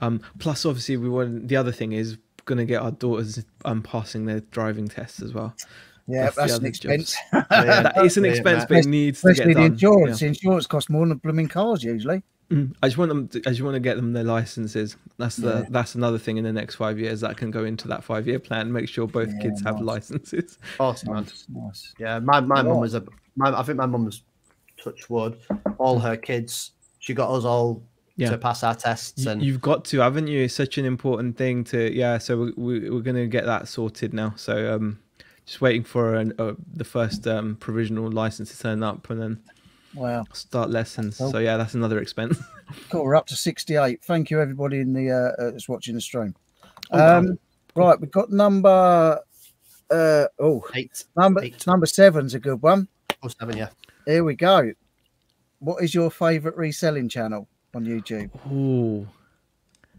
C: Um, plus, obviously, we want the other thing is going to get our daughters um, passing their driving tests as well.
B: yeah,
C: That's
B: that's, an expense.
C: Yeah, that is an expense, but it needs to
B: Especially
C: get
B: the
C: done.
B: insurance.
C: Yeah.
B: The insurance costs more than blooming cars usually.
C: Mm, I just want them. To, I just want to get them their licenses. That's the.
B: Yeah.
C: That's another thing in the next five years that can go into that five-year plan. Make sure both
B: Yeah,
C: kids have licenses.
A: Awesome, man.
B: Nice, nice.
A: Yeah, my my mum was a. My, I think my mum was touch wood. All her kids, she got us all
C: Yeah.
A: to pass our tests,
C: You,
A: and
C: you've got to, haven't you? It's such an important thing to. Yeah. So we, we, we're going to get that sorted now. So um, just waiting for an, uh, the first um provisional license to turn up and then
B: Wow.
C: start lessons.
B: Cool.
C: So yeah, that's another expense.
B: Cool. We're up to 68. Thank you, everybody in the uh, uh, that's watching the stream.
A: Oh, wow.
B: Um, right, we've got number. Uh, oh,
A: eight,
B: number
A: Eight.
B: number seven's a good one.
A: oh, seven, yeah.
B: Here we go. What is your favourite reselling channel on YouTube?
C: Oh,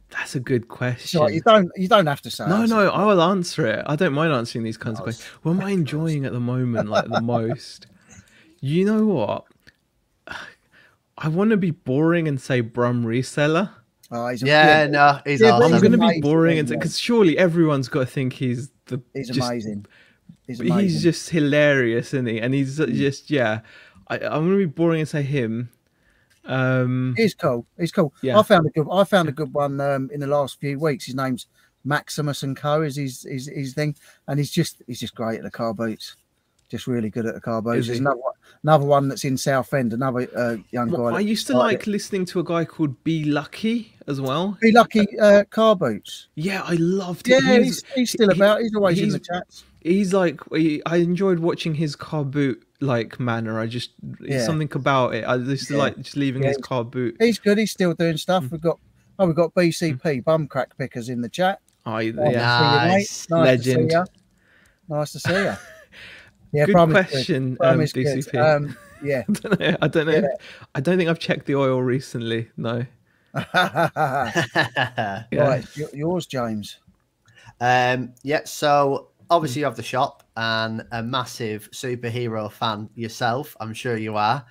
C: that's a good question.
B: So you don't you don't have to say.
C: No,
B: it.
C: no, I will answer it. I don't mind answering these kinds of questions. What am I enjoying at the moment, like the most? You know what? I want to be boring and say Brum reseller.
B: Oh, he's a,
A: Yeah, no, he's
B: Yeah, but
C: I'm going to be boring and
B: isn't
C: because surely everyone's got to think he's the.
B: he's
C: just-
B: amazing. He's amazing.
C: He's just hilarious, isn't he? And he's mm. just yeah. I, I'm going to be boring and say him. Um,
B: He's cool. He's cool.
C: Yeah.
B: I found a good. I found a good one um, in the last few weeks. His name's Maximus and Co. Is his his, his thing, and he's just he's just great at the car boots. Just really good at the car boots. There's another one, another one that's in Southend. Another uh, young guy.
C: I used to like listening to a guy called Be Lucky as well.
B: Be lucky uh, car boots.
C: Yeah, I loved it. Was-
B: he's, he's still
C: he-
B: about. He's always in the chats.
C: he's like I enjoyed watching his car boot like manner. I just
B: Yeah.
C: something about it. I just
B: Yeah.
C: like just leaving
B: Yeah,
C: his car boot.
B: He's good. He's still doing stuff.
C: Mm.
B: We've got oh, we've got BCP bum crack pickers in the chat.
C: I
B: Nice
C: yeah.
B: to see you.
A: Nice.
B: Nice
C: Legend.
B: To see ya. Nice to see you. Yeah,
C: Good
B: Brum
C: question,
B: Brum
C: um,
B: is good. Um, yeah.
C: I don't know. I don't know. I don't think I've checked the oil recently. No.
B: right,
C: Yeah.
B: y- yours, James.
A: um, yeah, so obviously you have the shop and a massive superhero fan yourself. I'm sure you are.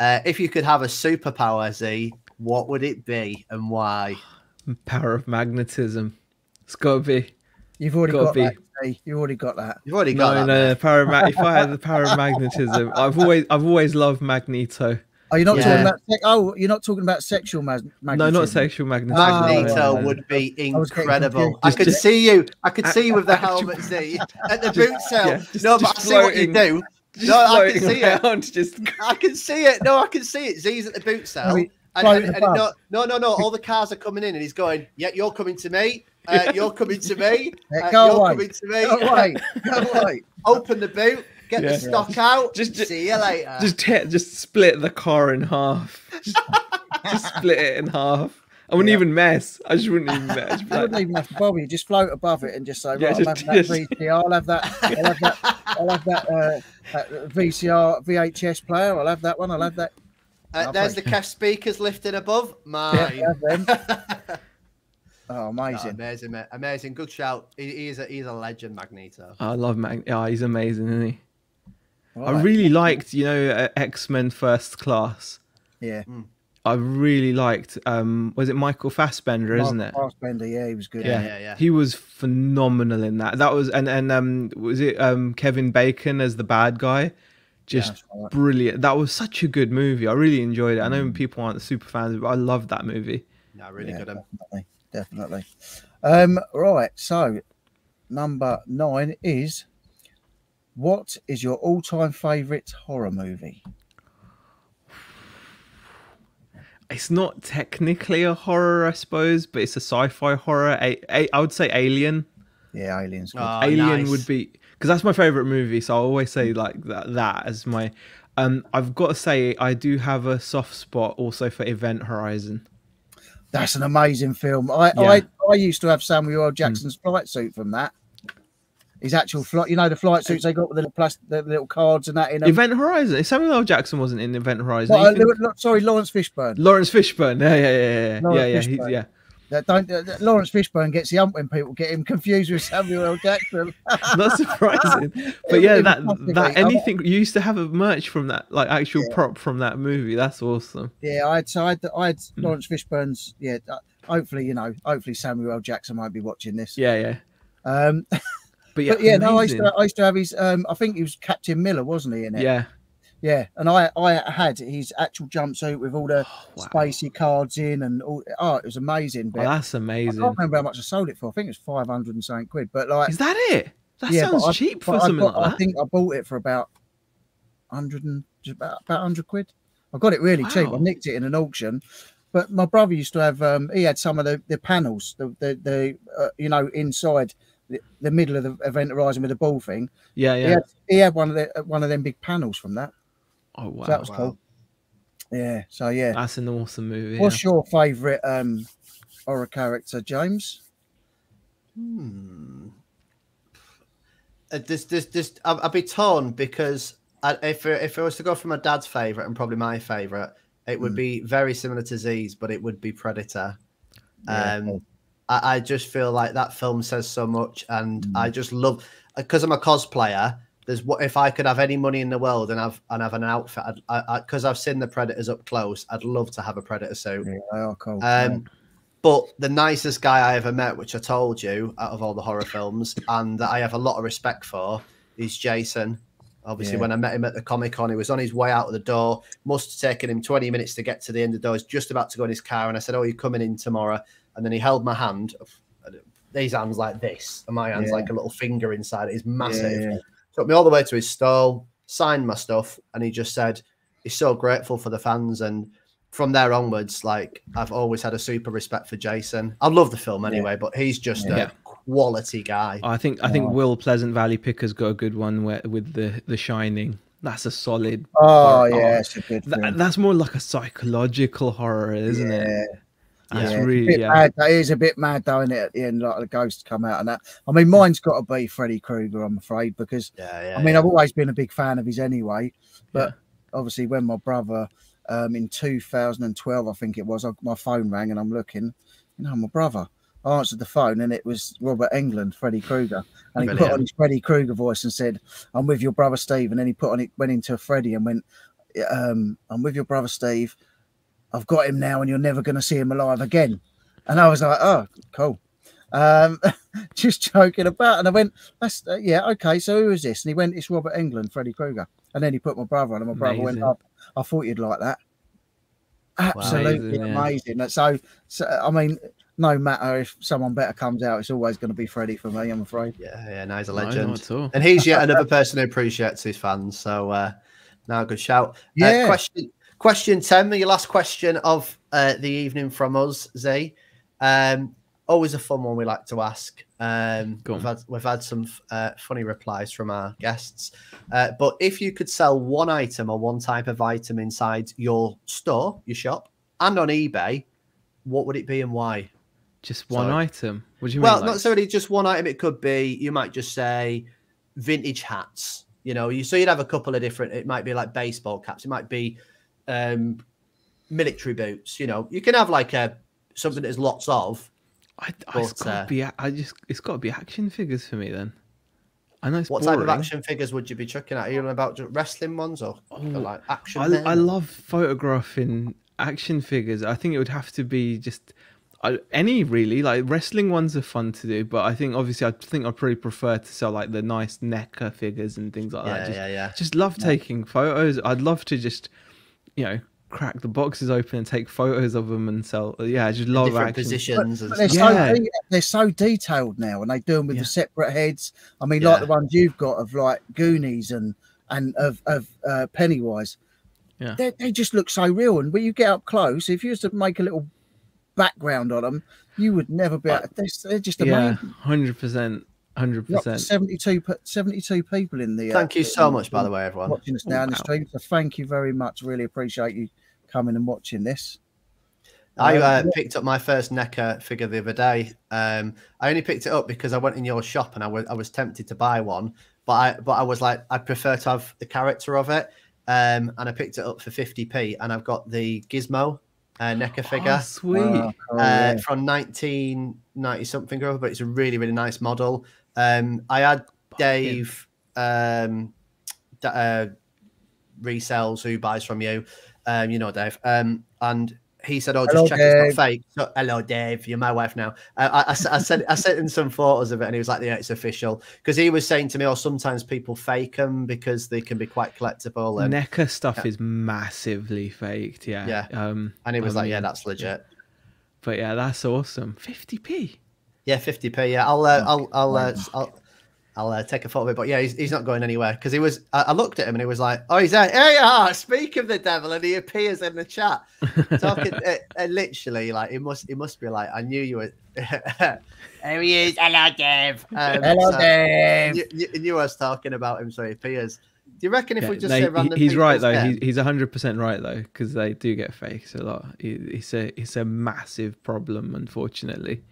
A: Uh, if you could have a superpower, Z, what would it be and why?
C: Power of magnetism. It's got to be.
B: You've already
C: Gotta
B: got that. You've already got that.
A: You've already got
C: No,
A: that.
C: no, no. Power of ma- if I had the power of magnetism, I've always, I've always loved Magneto.
B: Oh, you're not
A: Yeah.
B: talking about. Sec- oh, you're not talking about sexual mag-
C: No, not sexual magnetism.
A: Magneto
B: Oh,
C: no, no.
A: would be
B: I was getting
A: incredible.
B: confused.
A: I could
C: just-
A: see you. I could see you with the
C: Actual-
A: helmet, Z, at the boot sale.
C: yeah, just-
A: no, but
C: just
A: I see what you do.
C: Just
A: No, I can
C: floating
A: see it.
C: Just
A: I can see it. No, I can see it. Z's at the boot sale. and, and- and no, no, no, no. All the cars are coming in, and he's going, "Yeah, you're coming to me. Uh, you're coming to me. Uh,
B: go
A: you're
B: away.
A: coming to me.
B: Go away. Go away.
A: Open the boot. Get
C: Yeah.
A: the stock out.
C: Just- just-
A: see you later.
C: just te- just split the car in half. Just, just split it in half. I wouldn't
B: Yeah.
C: even mess. I just wouldn't even mess. Just be
B: You wouldn't even have to bother. You just float above it and just say,
C: Yeah, just-
B: I'm having that
C: just-
B: VCR. I'll have that. I'll have that. I'll have that, uh, that VCR VHS player. I'll have that one. I'll have that.
A: uh, there's the cash speakers lifting above. Mine.
B: Yeah, I'll them. Oh,
A: Oh,
B: amazing.
A: amazing. Amazing. Good shout. He, he's a he's a legend, Magneto.
C: I love Magneto. Yeah, he's amazing, isn't he? I
B: Right.
C: really liked, you know, uh, X Men First Class.
B: Yeah.
C: I really liked. Um, was it Michael Fassbender? Isn't it?
B: Fassbender, yeah, he was good.
A: Yeah, yeah, yeah.
C: He was phenomenal in that. That was and and um was it um Kevin Bacon as the bad guy? Just
B: That's right.
C: brilliant. That was such a good movie. I really enjoyed it. I know people aren't super fans, but I loved that movie.
A: No, really
B: Yeah,
A: good. Um,
B: definitely, definitely. Um, right. So, number nine is what is your all-time favorite horror movie?
C: It's not technically a horror, I suppose, but it's a sci-fi horror. A, a, I would say Alien.
B: Yeah, Aliens. good.
A: oh,
C: Alien
A: nice.
C: would be because that's my favorite movie. So I always say like that, that as my. Um, I've got to say I do have a soft spot also for Event Horizon.
B: That's an amazing film. I,
C: Yeah.
B: I I used to have Samuel L. Jackson's flight suit from that. His actual flight, you know, the flight suits they got with the little plastic, the little cards and that in them.
C: Event Horizon. Samuel L. Jackson wasn't in Event Horizon.
B: Well, uh, Lu- sorry, Laurence Fishburne.
C: Laurence Fishburne. Yeah, yeah, yeah, yeah, yeah,
B: Laurence
C: yeah. He's, yeah.
B: That don't uh, that Laurence Fishburne gets the ump when people get him confused with Samuel L. Jackson.
C: Not surprising, but yeah, that that anything you used to have a merch from that, like actual
B: Yeah.
C: prop from that movie. That's awesome.
B: Yeah, I had so I had, I had
C: Hmm.
B: Laurence Fishburne's. Yeah, uh, hopefully you know, hopefully Samuel L. Jackson might be watching this.
C: Yeah, yeah.
B: Um,
C: But yeah,
B: but yeah, no, I used to I used to have his. Um, I think he was Captain Miller, wasn't he? In it.
C: yeah,
B: Yeah, and I I had his actual jumpsuit with all the
C: Oh, wow.
B: spacey cards in and all. Oh, it was amazing.
C: Oh, that's amazing.
B: I can't remember how much I sold it for. I think it was five hundred and something quid. But like,
C: Is that it? That
B: yeah, but
C: sounds
B: I-
C: cheap for
B: but I
C: something
B: got-
C: like
B: I
C: that.
B: think I bought it for about hundred and about about hundred quid. I got it really cheap. I nicked it in an auction. But my brother used to have. Um, he had some of the, the panels, the the, the uh, you know inside the, the middle of the event horizon with the ball thing.
C: Yeah,
B: He,
C: yeah.
B: had, he had one of the one of them big panels from that.
C: Oh wow,
B: So that was
A: Wow.
B: cool. Yeah. So yeah.
C: that's an awesome movie.
B: What's your favourite um horror character, James?
A: Hmm. Uh, this, this, this. I'd, I'd be torn because I, if I- if I was to go for my dad's favorite and probably my favorite, it would
B: Hmm.
A: be very similar to Z's, but it would be Predator.
B: Yeah,
A: um,
B: cool.
A: I, I just feel like that film says so much, and
B: Mm.
A: I just love because I'm a cosplayer. There's what if I could have any money in the world and have and have an outfit, because I, because I've seen the Predators up close. I'd love to have a Predator suit.
B: Yeah, cool.
A: Um, but the nicest guy I ever met, which I told you out of all the horror films, and that I have a lot of respect for, is Jason. Obviously,
B: Yeah.
A: when I met him at the Comic Con, he was on his way out of the door. Must have taken him 20 minutes to get to the end of the door. He's just about to go in his car. And I said, Oh, you're coming in tomorrow. And then he held my hand. These hands like this, and my hands
B: Yeah.
A: like a little finger inside it. It's massive.
B: yeah.
A: Took me all the way to his stall, signed my stuff, and he just said he's so grateful for the fans. And from there onwards, like I've always had a super respect for Jason. I love the film anyway, but he's just
C: Yeah.
A: a quality guy.
C: I think I think. Will Pleasant Valley Picker's got a good one where, with the The Shining. That's a solid.
B: Oh
C: horror.
B: yeah, it's a good
C: That, that's more like a psychological horror, isn't it? That's
B: yeah,
C: really
B: it's a bit
C: yeah.
B: mad. That is a bit mad, though, isn't it? At the end, like the ghosts come out and that. I mean, mine's got to be Freddy Krueger, I'm afraid, because
A: Yeah, yeah.
B: I mean. I've always been a big fan of his anyway. But obviously, when my brother um, in 2012, I think it was, I, my phone rang and I'm looking, you know, my brother. I answered the phone and it was Robert Englund, Freddy Krueger, and he put on his Freddy Krueger voice and said, "I'm with your brother Steve," and then he put on it, went into a Freddy and went, um, "I'm with your brother Steve. I've got him now, and you're never going to see him alive again." And I was like, "Oh, cool." Um, just joking about, and I went, "That's uh, yeah, okay." So who is this? And he went, "It's Robert Englund, Freddy Krueger." And then he put my brother on, and my brother went, "Up." I thought you'd like that. Absolutely
C: Amazing, yeah.
B: amazing. So, so, I mean, no matter if someone better comes out, it's always going to be Freddie for me. I'm afraid.
A: yeah, yeah, no, he's a
C: No, not
A: legend.
C: at all.
A: and he's yet another person who appreciates his fans. So uh now good shout.
B: Yeah.
A: Uh, question question 10, your last question of uh, the evening from us, Z. Um always a fun one we like to ask. Um we've had we've had some uh, funny replies from our guests. Uh, but if you could sell one item or one type of item inside your store, your shop, and on eBay, what would it be and why?
C: Just one
A: So-
C: item. What do you
A: Well,
C: mean?
A: not
C: like-
A: necessarily just one item. It could be you might just say vintage hats. You know, you so you'd have a couple of different. It might be like baseball caps. It might be um, military boots. You know, you can have like a something there's lots of.
C: I, I,
A: but, uh,
C: be. I just. It's got to be action figures for me then. I know it's
A: What
C: boring.
A: type of action figures would you be chucking at? Are you on about just wrestling ones or, or
C: Oh,
A: like action?
C: I, I love photographing action figures. I think it would have to be just I, any really like wrestling ones are fun to do, but I think obviously I think I probably prefer to sell like the nice NECA figures and things like that.
A: Yeah,
C: Just,
A: yeah, yeah.
C: just love taking photos. I'd love to just you know crack the boxes open and take photos of them and sell. Yeah, I just love
A: Different
C: action.
A: positions and
B: But they're.
C: Yeah.
B: so they're so detailed now, and they do them with
C: Yeah.
B: the separate heads. I mean, like the ones you've got of like Goonies and and of of uh, Pennywise.
C: Yeah.
B: they, they just look so real. And when you get up close, if you was to make a little background on them, you would never be. Able, they're, they're just
C: Yeah, hundred percent, hundred percent.
B: 72, 72 people in the. uh,
A: Thank you so much, by the way, everyone.
B: watching us now in the
C: Wow.
B: stream. So thank you very much. Really appreciate you coming and watching this.
A: I
B: Um,
A: uh, picked up my first NECA figure the other day. Um, I only picked it up because I went in your shop and I was I was tempted to buy one, but I but I was like I prefer to have the character of it. Um, and I picked it up for 50p, and I've got the Gizmo uh, NECA figure
C: Oh, sweet.
B: Oh,
A: uh,
B: yeah.
A: from 1990 something or other, but it's a really really nice model. Um, I had Dave um, uh, resells who buys from you, um, you know Dave, um, and he said, "Oh, just
B: Hello,
A: check it's
B: Dave.
A: not fake." So, hello, Dave. You're my wife now. Uh, I, I, I said I sent him some photos of it, and he was like, "Yeah, it's official." Because he was saying to me, "Oh, sometimes people fake them because they can be quite collectible." And,
C: NECA stuff
A: Yeah.
C: is massively faked. Yeah.
A: Yeah.
C: Um,
A: and he was
C: I
A: like, "Yeah, that's legit."
C: But yeah, that's awesome. 50p.
A: Yeah, 50p. Yeah, I'll uh,
B: Oh,
A: I'll I'll uh,
B: wow.
A: s- I'll, I'll uh, take a photo of it. But yeah, he's, he's not going anywhere because he was. I, I looked at him and he was like, "Oh, he's there. Hey, ah, speak of the devil," and he appears in the chat talking. uh, uh, literally, like he must he must be like, "I knew you were." there he is. Hello, Dave. Um,
B: Hello,
A: so
B: Dave.
A: You, you, you was talking about him, so he appears. Do you reckon if
C: Yeah,
A: we just
C: no,
A: say
C: he-
A: random?
C: he's right though.
A: name-
C: He, he's hundred percent right though, because they do get fakes a lot. It- It's a it's a massive problem, unfortunately.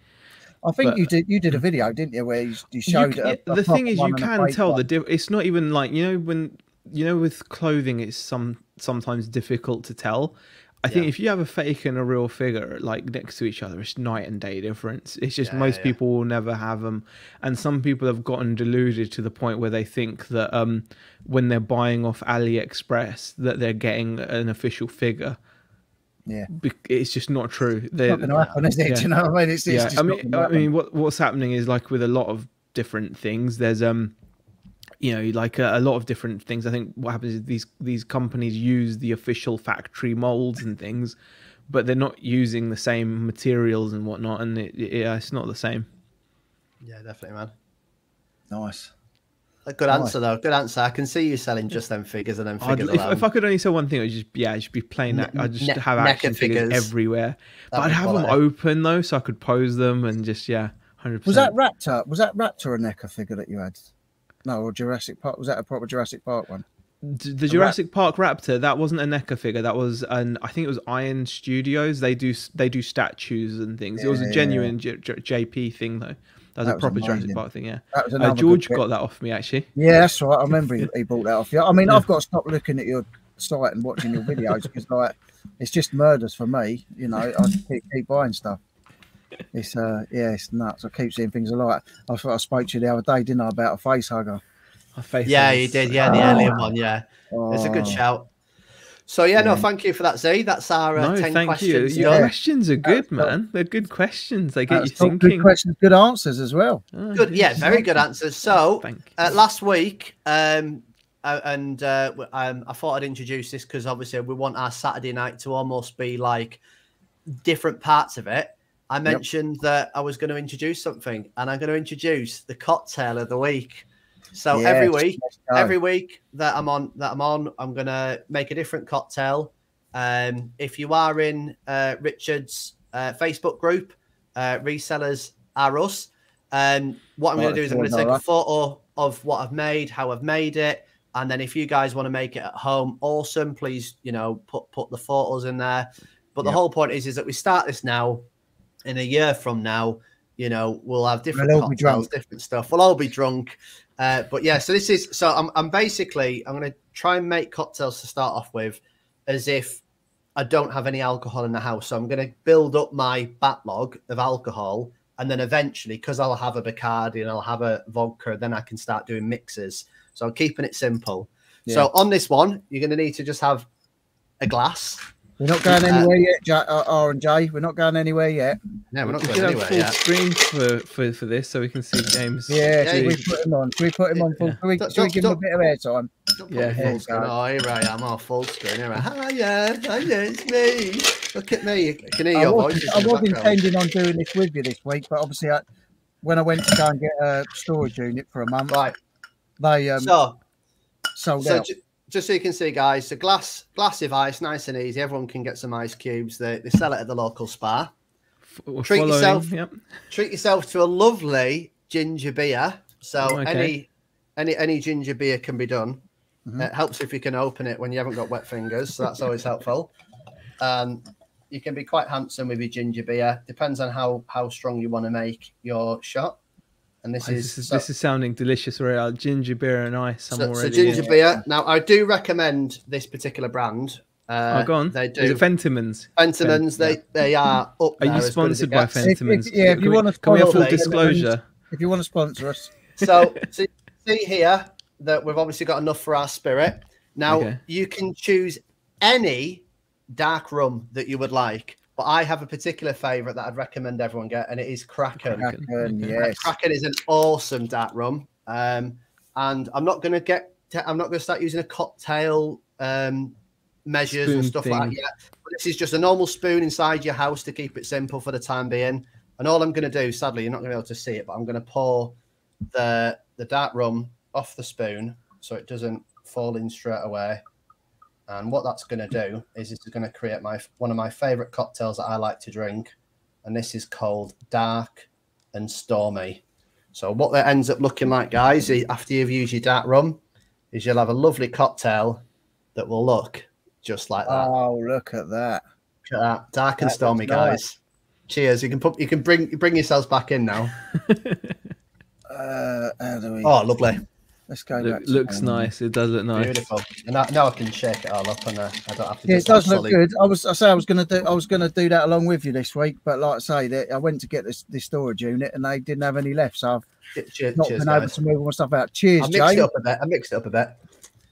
B: I think
C: But-
B: you did you did a video, didn't you, where you, you
C: You
B: showed it. a- a
C: the thing is, you can tell
B: one.
C: the. Di- it's not even like you know when you know with clothing, it's some sometimes difficult to tell. I think
A: Yeah.
C: if you have a fake and a real figure like next to each other, it's night and day difference. It's just
A: Yeah,
C: most
A: yeah.
C: people will never have them, and some people have gotten deluded to the point where they think that um, when they're buying off AliExpress that they're getting an official figure.
B: Yeah.
C: It's just not true. They're,
B: not going to happen, is it?
C: yeah.
B: Do you know what I mean? It's, it's
C: yeah
B: just
C: i mean
B: gonna
C: i mean what what's happening is like with a lot of different things there's um you know like a, a lot of different things i think what happens is these these companies use the official factory molds and things but they're not using the same materials and whatnot and it, it- yeah it's not the same
A: Yeah, definitely, man.
B: nice.
A: A good answer though. Good answer. I can see you selling just them figures and then
C: I'd,
A: figures
C: if, if i could only sell one thing it would just yeah it'd just be plain that
A: Ne-
C: i'd just
A: ne-
C: have action figures,
A: figures.
C: everywhere but
A: That'd
C: i'd
A: be
C: have them open though so i could pose them and just yeah 100%
B: Was that Raptor? Was that Raptor a NECA figure that you had? No, or Jurassic Park? Was that a proper Jurassic Park one?
C: D- the Jurassic Park Raptor that wasn't a NECA figure. That was an I think it was Iron Studios. They do they do statues and things. it was
B: Yeah,
C: a
B: yeah,
C: genuine J- J- JP thing though. That was
B: That
C: a
B: was
C: proper Jurassic
B: amazing.
C: Park thing. Yeah.
B: That was
C: Uh, George got that off me actually.
B: Yeah, that's right. I remember he, he bought that off you. I mean,
C: Yeah.
B: I've got to stop looking at your site and watching your videos because, like, it's just murders for me. You know, I keep, keep buying stuff. It's uh, yeah, it's nuts. I keep seeing things alike. I thought I spoke to you the other day, didn't I, about a face hugger?
C: My face
A: yeah,
C: is-
A: you did. Yeah, the
B: Oh.
A: alien one. Yeah, it's a good
B: Oh,
A: shout. So yeah, no, thank you for that, Z. That's our uh,
C: No,
A: ten
C: thank you.
A: questions.
C: Your
A: done.
C: questions are good, man. They're good questions. They get
B: that's
C: you thinking.
B: Good questions, good answers as well.
C: Oh,
A: Good. Yeah,
C: yes.
A: very good answers. So
C: Thank
A: uh, last week, um, uh, and uh, w- um, I thought I'd introduce this because obviously we want our Saturday night to almost be like different parts of it. I mentioned that I was going to introduce something, and I'm going to introduce the cocktail of the week. So every week, every week that I'm on, that I'm on, I'm gonna make a different cocktail. Um, if you are in uh, Richard's uh, Facebook group, uh, resellers are us. Um, what I'm going to do is I'm going to take a photo of what I've made, how I've made it, and then if you guys want to make it at home, awesome. Please, you know, put put the photos in there. But the whole point is, is that we start this now. In a year from now, you know, we'll have different cocktails, different stuff. We'll all be drunk. Uh, but yeah, so this is so I'm I'm basically I'm gonna try and make cocktails to start off with, as if I don't have any alcohol in the house. So I'm gonna build up my backlog of alcohol, and then eventually, because I'll have a Bacardi and I'll have a vodka, then I can start doing mixes. So I'm keeping it simple. So on this one, you're gonna need to just have a glass.
B: We're not going anywhere yet, J- uh, R and J. We're not going anywhere yet.
A: No, we're not
C: we
A: going
C: should have
A: anywhere
C: full
A: yet.
C: screen for, for, for this so we can see James.
B: Yeah,
A: Yeah,
B: should we put him on? Should we put him on full?
C: Yeah.
B: Should we,
A: Don't-
B: should we
A: don't-
B: give him a bit of airtime?
A: Don't
C: Yeah,
A: me
C: here
A: full
B: you
A: screen.
B: go.
A: Oh, here I am, all full screen. Here I Hiya, hiya, it's me. Look at me. You can hear
B: I
A: your
B: was,
A: voices.
B: I
A: in the
B: was intending on doing this with you this week, but obviously, I, when I went to go and get a storage unit for a month,
A: Right.
B: they um,
A: So,
B: sold
A: so
B: out.
A: ju- just so you can see, guys, so glass, glass of ice, nice and easy. Everyone can get some ice cubes. They, they sell it at the local Spar.
C: F-
A: Treat yourself.
C: Yep.
A: Treat yourself to a lovely ginger beer. So
C: Oh, okay.
A: any any any ginger beer can be done.
B: Mhm.
A: It helps if you can open it when you haven't got wet fingers. So that's always helpful. Um, you can be quite handsome with your ginger beer. Depends on how how strong you want to make your shot. And this
C: Oh,
A: is,
C: This is,
A: so,
C: this is sounding delicious. Right, uh, ginger beer and ice. I'm
A: so, so ginger
C: in.
A: beer. Now I do recommend this particular brand. Uh,
C: oh, go on.
A: They do.
C: Is it Fentimans?
A: Fentimans, they they are up
C: Are you
A: as good as it
C: sponsored by
A: gets.
B: If- if-
C: Fentimans?
B: yeah, if
C: Can
B: you
C: we-
B: wanna
C: can we have full
A: sponsor
C: disclosure?
B: If you want to sponsor us,
A: So, so see here that we've obviously got enough for our spirit. Now
C: Okay.
A: you can choose any dark rum that you would like, but I have a particular favourite that I'd recommend everyone get, and it is Kraken.
C: Kraken.
B: Kraken, yes.
A: Kraken is an awesome dark rum, um, and I'm not going to get. I'm not going to start using a cocktail um, measures and
C: Spoon
A: stuff like that yet. But this is just a normal spoon inside your house to keep it simple for the time being. And all I'm going to do, sadly, you're not going to be able to see it, but I'm going to pour the the dark rum off the spoon so it doesn't fall in straight away. And what that's going to do is it's going to create my one of my favorite cocktails that I like to drink, and this is called dark and stormy. So what that ends up looking like, guys, after you've used your dark rum, is you'll have a lovely cocktail that will look just like that.
B: Oh, look at that.
A: Look at that, dark and
B: That
A: stormy,
B: looks nice.
A: guys. Cheers. You can put you can bring bring yourselves back in now.
B: Uh, how do we?
A: Oh, lovely,
B: let's go
C: Look-
B: back.
C: looks
B: one.
C: nice. It does look nice.
A: beautiful. And now, now I can shake it all up, and uh, I don't have to.
B: Yeah, it
A: just
B: does look
A: solid-
B: good. I was, I say, I was gonna do, I was gonna do that along with you this week, but like I say, that I went to get this, this storage unit and they didn't have any left, so I've
A: Cheers,
B: not
A: cheers,
B: been able to move all my stuff out. Cheers,
A: I mixed it up a bit. I mixed it up a bit.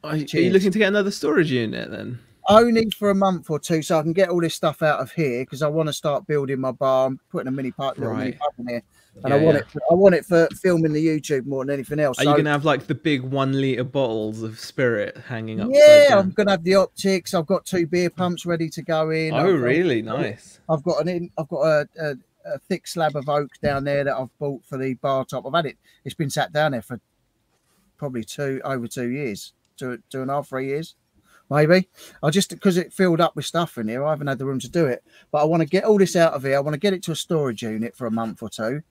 C: Are, are you looking to get another storage unit then?
B: Only for a month or two, so I can get all this stuff out of here because I want to start building my bar. I'm putting a mini pub, little mini
C: Right.
B: in here, and
C: Yeah,
B: I want
C: yeah.
B: it. For, I want it for filming the YouTube more than anything else.
C: Are
B: so-
C: you gonna have like the big one liter bottles of spirit hanging up?
B: Yeah, I'm gonna have the optics. I've got two beer pumps ready to go in.
C: Oh,
B: I've got-
C: really? Nice.
B: I've got an in, I've got a, a, a thick slab of oak down there that I've bought for the bar top. I've had it. It's been sat down there for probably two over two years, two two and a half, three years, maybe. I just because it filled up with stuff in here. I haven't had the room to do it, but I want to get all this out of here. I want to get it to a storage unit for a month or two,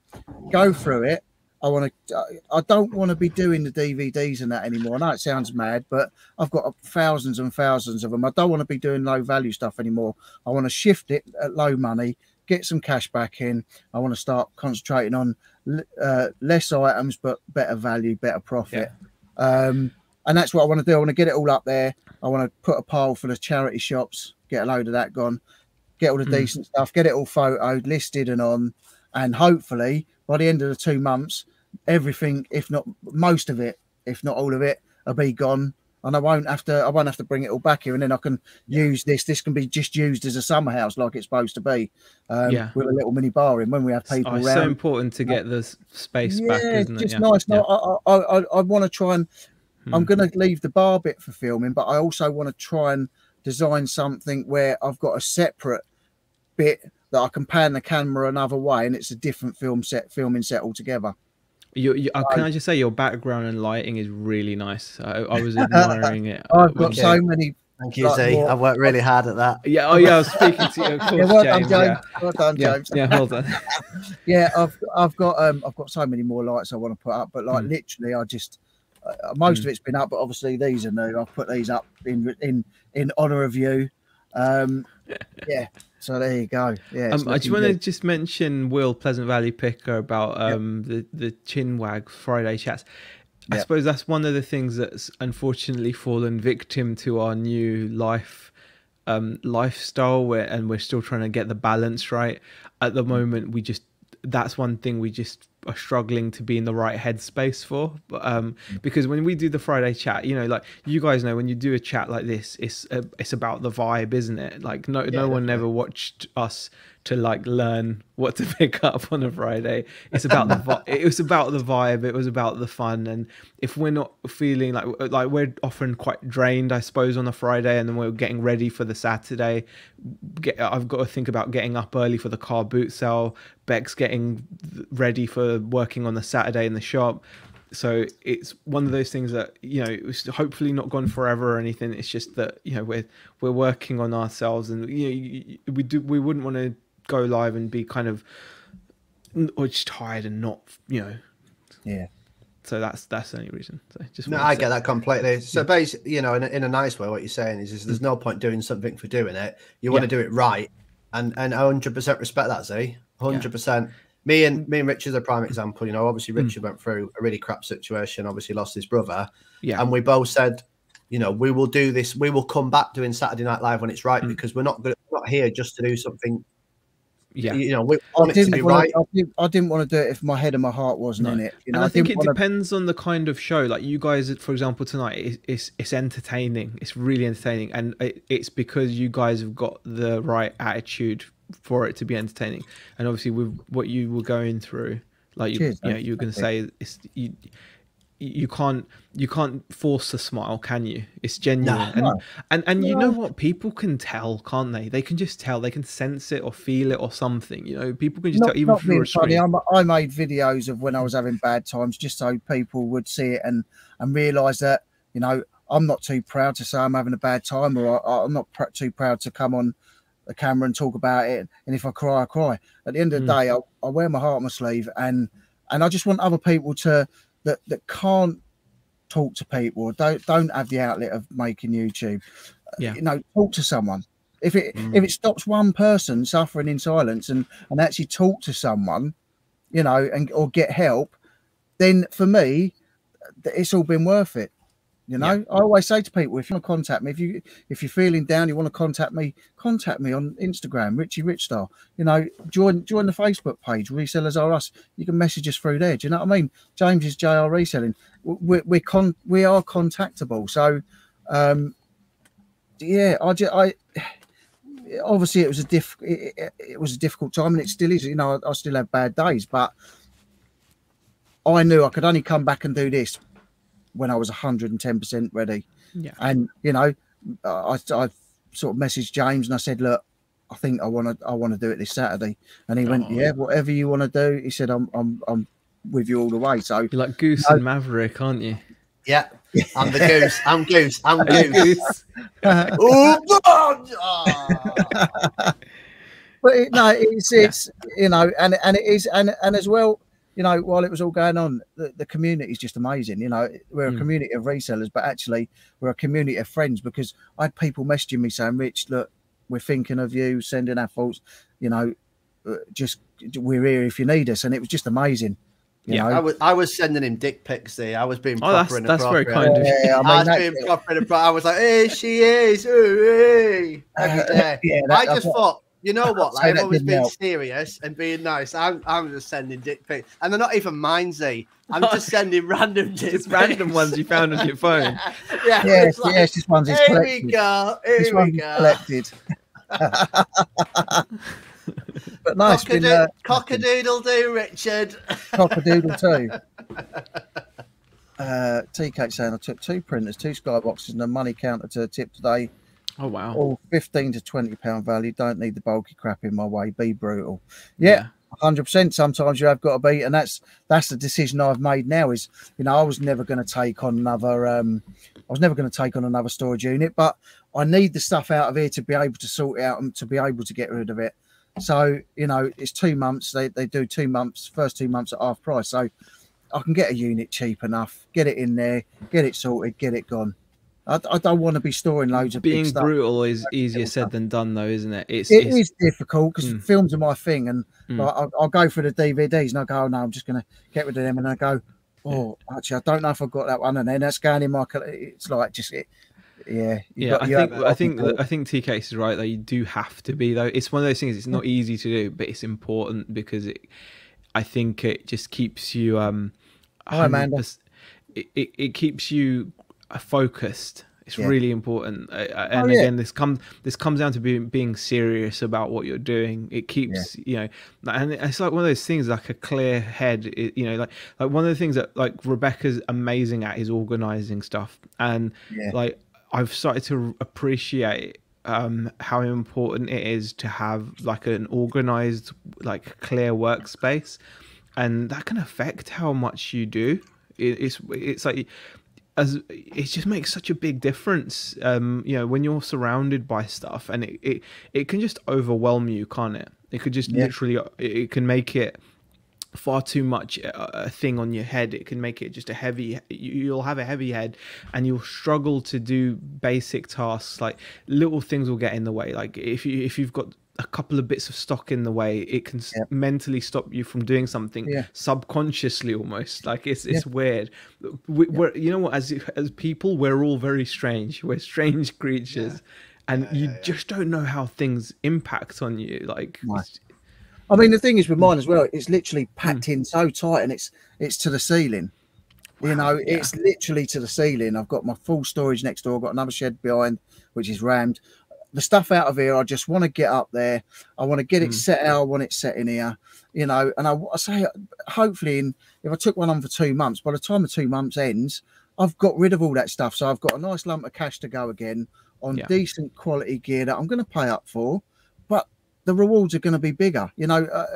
B: go through it. I want to. I don't want to be doing the DVDs and that anymore. I know it sounds mad, but I've got thousands and thousands of them. I don't want to be doing low value stuff anymore. I want to shift it at low money, get some cash back in. I want to start concentrating on uh, less items but better value, better profit. Um, and that's what I want to do. I want to get it all up there. I want to put a pile for the charity shops, get a load of that gone, get all the
C: Mm.
B: decent stuff, get it all photoed, listed, and on. And hopefully, by the end of the two months, everything, if not most of it, if not all of it, will be gone. And I won't have to. I won't have to bring it all back here, and then I can use this. This can be just used as a summer house, like it's supposed to be, um,
C: Yeah.
B: with a little mini bar in when we have people
C: Oh, it's
B: around.
C: so important to get the space back, isn't it?
B: just nice. No, I, I, I, I want to try and. I'm
C: Hmm.
B: going to leave the bar bit for filming, but I also want to try and design something where I've got a separate bit that I can pan the camera another way, and it's a different film set, filming set altogether.
C: You, you, uh, can I just say your background and lighting is really nice. I, I was admiring it.
B: I've got
C: when-
B: so many.
A: Thank you,
B: Like
A: Z.
B: more-
A: I've worked really hard at that.
C: Yeah. Oh, yeah. I was speaking to you. Of course,
B: Yeah, well done,
C: James.
B: James.
C: Yeah.
B: Well done,
C: Yeah,
B: James.
C: yeah, well done.
B: yeah, I've I've got um I've got so many more lights I want to put up, but like
C: Mm.
B: literally, I just uh, most
C: Mm.
B: of it's been up, but obviously these are new. I've put these up in in in honor of you. Um, yeah. So there you go. Yeah.
C: Um, I just want to just mention Will Pleasant Valley Picker about
B: Yep.
C: um the the Chinwag Friday chats. I
B: Yep.
C: suppose that's one of the things that's unfortunately fallen victim to our new life um lifestyle where and we're still trying to get the balance right. At the moment we just that's one thing we just are struggling to be in the right headspace for but um because when we do the friday chat you know like you guys know when you do a chat like this it's uh, it's about the vibe isn't it? Like no no one ever watched us to like learn what to pick up on a friday. It's about the vi- it was about the vibe it was about the fun and if we're not feeling like like we're often quite drained i suppose on a friday and then we're getting ready for the saturday. Get i've got to think about getting up early for the car boot sale beck's getting ready for working on the saturday in the shop so it's one of those things that you know it was hopefully not gone forever or anything it's just that you know we're we're working on ourselves and you know we do we wouldn't want to go live and be kind of or just tired and not you know
B: Yeah.
C: so that's that's the only reason so just
A: No, I get that completely. So basically, you know, in a, in a nice way, what you're saying is, is there's mm. no point doing something for doing it. You want
C: Yeah.
A: to do it right, and and 100% respect that, Z. 100%. Me and me and Richard's a prime example. You know, obviously Richard went through a really crap situation. Obviously lost his brother,
C: yeah
A: and we both said, you know, we will do this. We will come back doing Saturday Night Live when it's right
C: Mm.
A: because we're not good, we're not here just to do something
C: Yeah.
A: You know, we
B: I
A: want it to
B: didn't,
A: be
B: wanna. I, didn't, I didn't want to do it if my head and my heart wasn't
C: No.
B: in it. You know,
C: and I, think it
B: wanna-
C: depends on the kind of show. Like you guys, for example, tonight, it's it's, it's entertaining. It's really entertaining, and it, it's because you guys have got the right attitude for it to be entertaining. And obviously, with what you were going through, like you,
B: Cheers,
C: you know, you were going to say, it's you. You can't you can't force a smile, can you? It's genuine, and,
B: No.
C: and and you know what? People can tell, can't they? They can just tell. They can sense it or feel it or something. You know, people can just
B: not,
C: tell even through a
B: funny.
C: screen.
B: I'm, I made videos of when I was having bad times just so people would see it and and realise that you know I'm not too proud to say I'm having a bad time or I, I'm not pr- too proud to come on the camera and talk about it. And if I cry, I cry. At the end of the
C: Mm.
B: day, I, I wear my heart on my sleeve and and I just want other people to that that can't talk to people don't don't have the outlet of making YouTube. uh,
C: Yeah.
B: You know, talk to someone. If it
A: Mm.
B: if it stops one person suffering in silence and and actually talk to someone, you know, and or get help, then for me, it's all been worth it. You know, I always say to people, if you want to contact me, if you if you're feeling down, you want to contact me, contact me on Instagram, Richie Richstar. You know, join join the Facebook page, Resellers Are Us. You can message us through there. Do you know what I mean? James is JR Reselling. We're we're con we are contactable. So, um, yeah, I just I obviously it was a diff it, it- it was a difficult time and it still is. You know, I, I still have bad days, but I knew I could only come back and do this when I was 110% ready.
C: Yeah.
B: And, you know, I, I sort of messaged James and I said, look, I think I want to, I want to do it this Saturday. And he went,
C: Oh.
B: yeah, whatever you want to do. He said, I'm, I'm, I'm with you all the way. So
C: You're like Goose
B: No.
C: and Maverick, aren't you?
A: Yeah, I'm the goose. I'm goose. I'm goose.
C: Goose.
A: oh, God! Ah.
B: but it, no, it's it's you know, and and it is, and and as well, you know, while it was all going on, the, the community is just amazing. You know, we're a
C: Mm.
B: community of resellers, but actually we're a community of friends because I had people messaging me saying, "Rich, look, we're thinking of you, sending our thoughts. You know, uh, just we're here if you need us," and it was just amazing. You
C: Yeah,
B: know?
A: I was I was sending him dick pics. There, I was being
C: Oh,
A: proper
C: that's
A: and
C: that's very kind of you.
B: yeah, I
A: I, was
B: that-
A: being proper and appropriate. I was like, "Here she is." Ooh, hey,
B: Uh, yeah, that-
A: I
B: that's
A: just
B: what-
A: thought, you know what?
B: say
A: Like
B: that
A: everyone's
B: didn't
A: being
B: help.
A: serious and being nice. I'm I'm just sending dick pics, and they're not even minesy. I'm just sending random dick
C: Just random ones you found on your phone.
A: yeah,
B: yes,
A: it's like,
B: yes, this one's is
A: Here we
B: collected.
A: go. Here
B: This
A: we
B: one's
A: go.
B: collected. but no, it's been uh,
A: Cockadoodle do, Richard.
B: cockadoodle too. Uh, TK saying I took two printers, two skyboxes, and a money counter to a tip today.
C: Oh wow.
B: All fifteen to twenty pound value. Don't need the bulky crap in my way. Be brutal. Yeah, hundred percent. Sometimes you have got to be, and that's that's the decision I've made now. Is you know I was never going to take on another. um I was never going to take on another storage unit, but I need the stuff out of here to be able to sort it out and to be able to get rid of it. So you know it's two months. They they do two months. First two months at half price. So I can get a unit cheap enough. Get it in there. Get it sorted. Get it gone. I, I don't want to be storing loads of
C: Being brutal is easier said than done, though, isn't it? It's,
B: It
C: it's
B: is difficult because
C: Mm.
B: films are my thing, and
C: Mm.
B: like, I'll, I'll go for the DVDs and I go, oh, no, I'm just going to get rid of them, and I go, oh, actually, I don't know if I've got that one, and then that's going in my. It's like just it, yeah,
C: yeah.
B: got-
C: I think I think that- I think TK is right though. You do have to be though. It's one of those things. It's not easy to do, but it's important because it. I think it just keeps you. Um,
B: Hi, Amanda.
C: It, it, it keeps you focused. It's
B: Yeah.
C: really important, uh, and
B: yeah.
C: again, this comes this comes down to being being serious about what you're doing. It keeps you know, and it's like one of those things, like a clear head. It, you know, like like one of the things that like Rebecca's amazing at is organizing stuff, and
B: Yeah.
C: like I've started to appreciate um how important it is to have like an organized like clear workspace and that can affect how much you do it, it's it's like as it just makes such a big difference um you know when you're surrounded by stuff and it it, it can just overwhelm you can't it? It could just
B: Yeah.
C: literally it, can make it far too much uh, a thing on your head. It can make it just a heavy you- you'll have a heavy head and you'll struggle to do basic tasks. Like little things will get in the way. Like if you if you've got a couple of bits of stock in the way it can s mentally stop you from doing something
B: Yeah.
C: subconsciously almost like it's it's weird we, we're you know what as as people we're all very strange we're strange creatures and you just don't know how things impact on you like it's-
B: I mean, the thing is with hmm. mine as well, it's literally hmm. packed in so tight, and it's it's to the ceiling. you know,
C: yeah.
B: it's literally to the ceiling. I've got my full storage next door. I've got another shed behind, which is rammed. The stuff out of here, I just want to get up there. I want to get it
C: Mm.
B: set out. I want it set in here. You know, and I, I say, hopefully, in if I took one on for two months, by the time the two months ends, I've got rid of all that stuff. So I've got a nice lump of cash to go again on
C: Yeah.
B: decent quality gear that I'm going to pay up for, but the rewards are going to be bigger. You know, uh,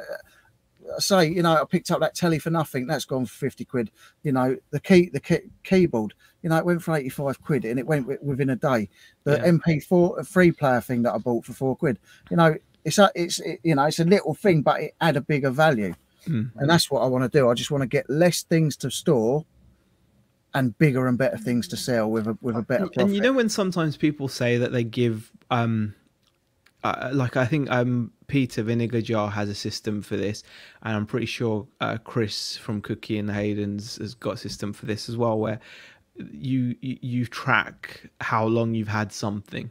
B: I say, you know, I picked up that telly for nothing. That's gone for 50 quid. You know, the key, the key, keyboard, you know, it went for 85 quid and it went wi- within a day. The
C: Yeah.
B: MP4 free player thing that I bought for four quid, you know, it's a, it's, it, you know, it's a little thing, but it had a bigger value.
C: Mm.
B: And that's what I want to do. I just want to get less things to store and bigger and better things to sell with a, with a better profit.
C: And you know when sometimes people say that they give um uh, like I think um Peter Vinegar Jar has a system for this, and I'm pretty sure uh, Chris from Cookie and Hayden's has got a system for this as well, where you you, track how long you've had something,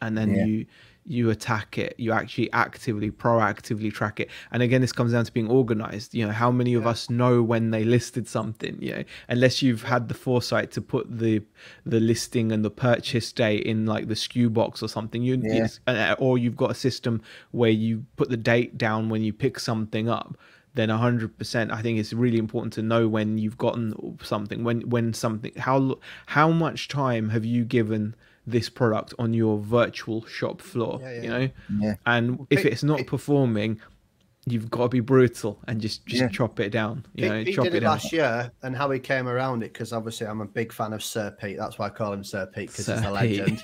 C: and then
B: Yeah.
C: you you attack it. You actually actively proactively track it. And again this comes down to being organized. You know how many of us know when they listed something you know unless you've had the foresight to put the the listing and the purchase date in like the SKU box or something. You
B: Yeah.
C: uh, or you've got a system where you put the date down when you pick something up then 100% i think it's really important to know when you've gotten something when when something how how much time have you given this product on your virtual shop floor
A: Yeah, yeah,
C: you know
B: Yeah.
C: and if it's not performing you've got to be brutal and just just
B: Yeah.
C: chop it down you know
A: Pete
C: chop
A: did
C: it
A: it
C: down
A: last year, and how he came around it because obviously I'm a big fan of Sir Pete. That's why I call him Sir Pete because he's a legend.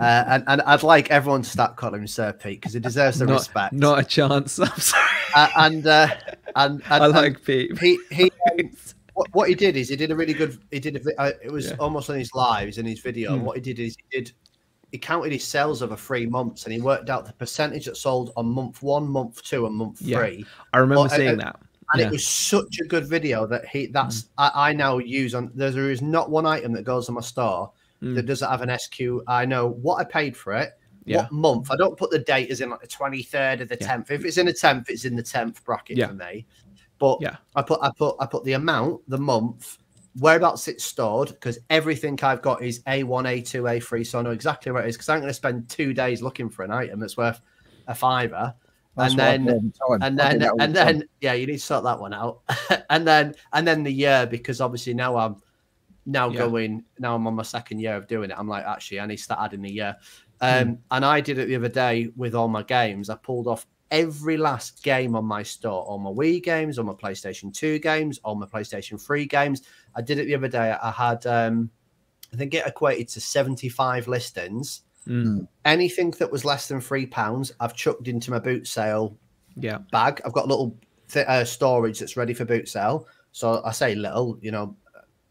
A: uh, and, and I'd like everyone to start calling him Sir Pete because he deserves the
C: not,
A: respect.
C: not a chance i'm sorry
A: Uh, and, uh, and and
C: i
A: and
C: like pete
A: he he what, what he did is he did a really good he did a, uh, it was
C: Yeah.
A: almost on his lives in his video and
C: Hmm.
A: what he did is he did he counted his sales over three months and he worked out the percentage that sold on month one month two and month
C: Yeah.
A: three
C: i remember
A: Well, I-
C: seeing
A: I-
C: that
A: and
C: Yeah.
A: it was such a good video that he that's
C: Hmm.
A: I, I now use on there there is not one item that goes on my store
C: Mm.
A: that doesn't have an SKU. I know what I paid for it,
C: Yeah.
A: what month. I don't put the date as in like the 23rd or the. 10th. If it's in the 10th, it's in the 10th bracket for me. But
C: Yeah.
A: I put I put I put the amount, the month, whereabouts it's stored, because everything I've got is A1, A2, A3, so I know exactly where it is. Because I'm going to spend two days looking for an item that's worth a fiver.
B: That's
A: and then-
B: the
A: and then and
B: time.
A: then yeah you need to sort that one out and then and then the year because obviously now i'm now
C: Yeah.
A: going now i'm on my second year of doing it i'm like actually i need to start adding the year
C: Hmm.
A: um and i did it the other day with all my games i pulled off every last game on my store all my wii games all my playstation 2 games all my playstation 3 games i did it the other day i had um i think it equated to 75 listings
C: Mm.
A: anything that was less than three pounds i've chucked into my boot sale
C: yeah
A: bag. I've got a little th- uh, storage that's ready for boot sale. So I say little, you know,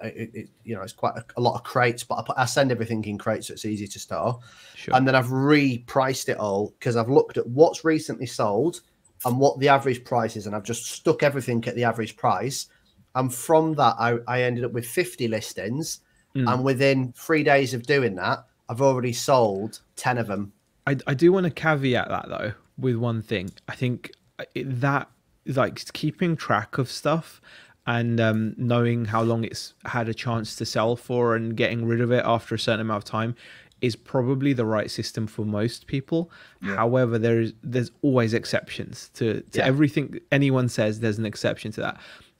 A: it, it, you know, it's quite a, a lot of crates, but I, put, I send everything in crates so it's easy to store.
C: sure
A: And then I've repriced it all because I've looked at what's recently sold and what the average price is, and I've just stuck everything at the average price. And from that, I, I ended up with 50 listings.
C: Mm.
A: And within three days of doing that, I've already sold 10 of them.
C: I, I do want to caveat that though with one thing. I think it, that like keeping track of stuff and um, knowing how long it's had a chance to sell for and getting rid of it after a certain amount of time is probably the right system for most people. However, there is there's always exceptions to, to
A: Yeah.
C: everything anyone says. There's an exception to that,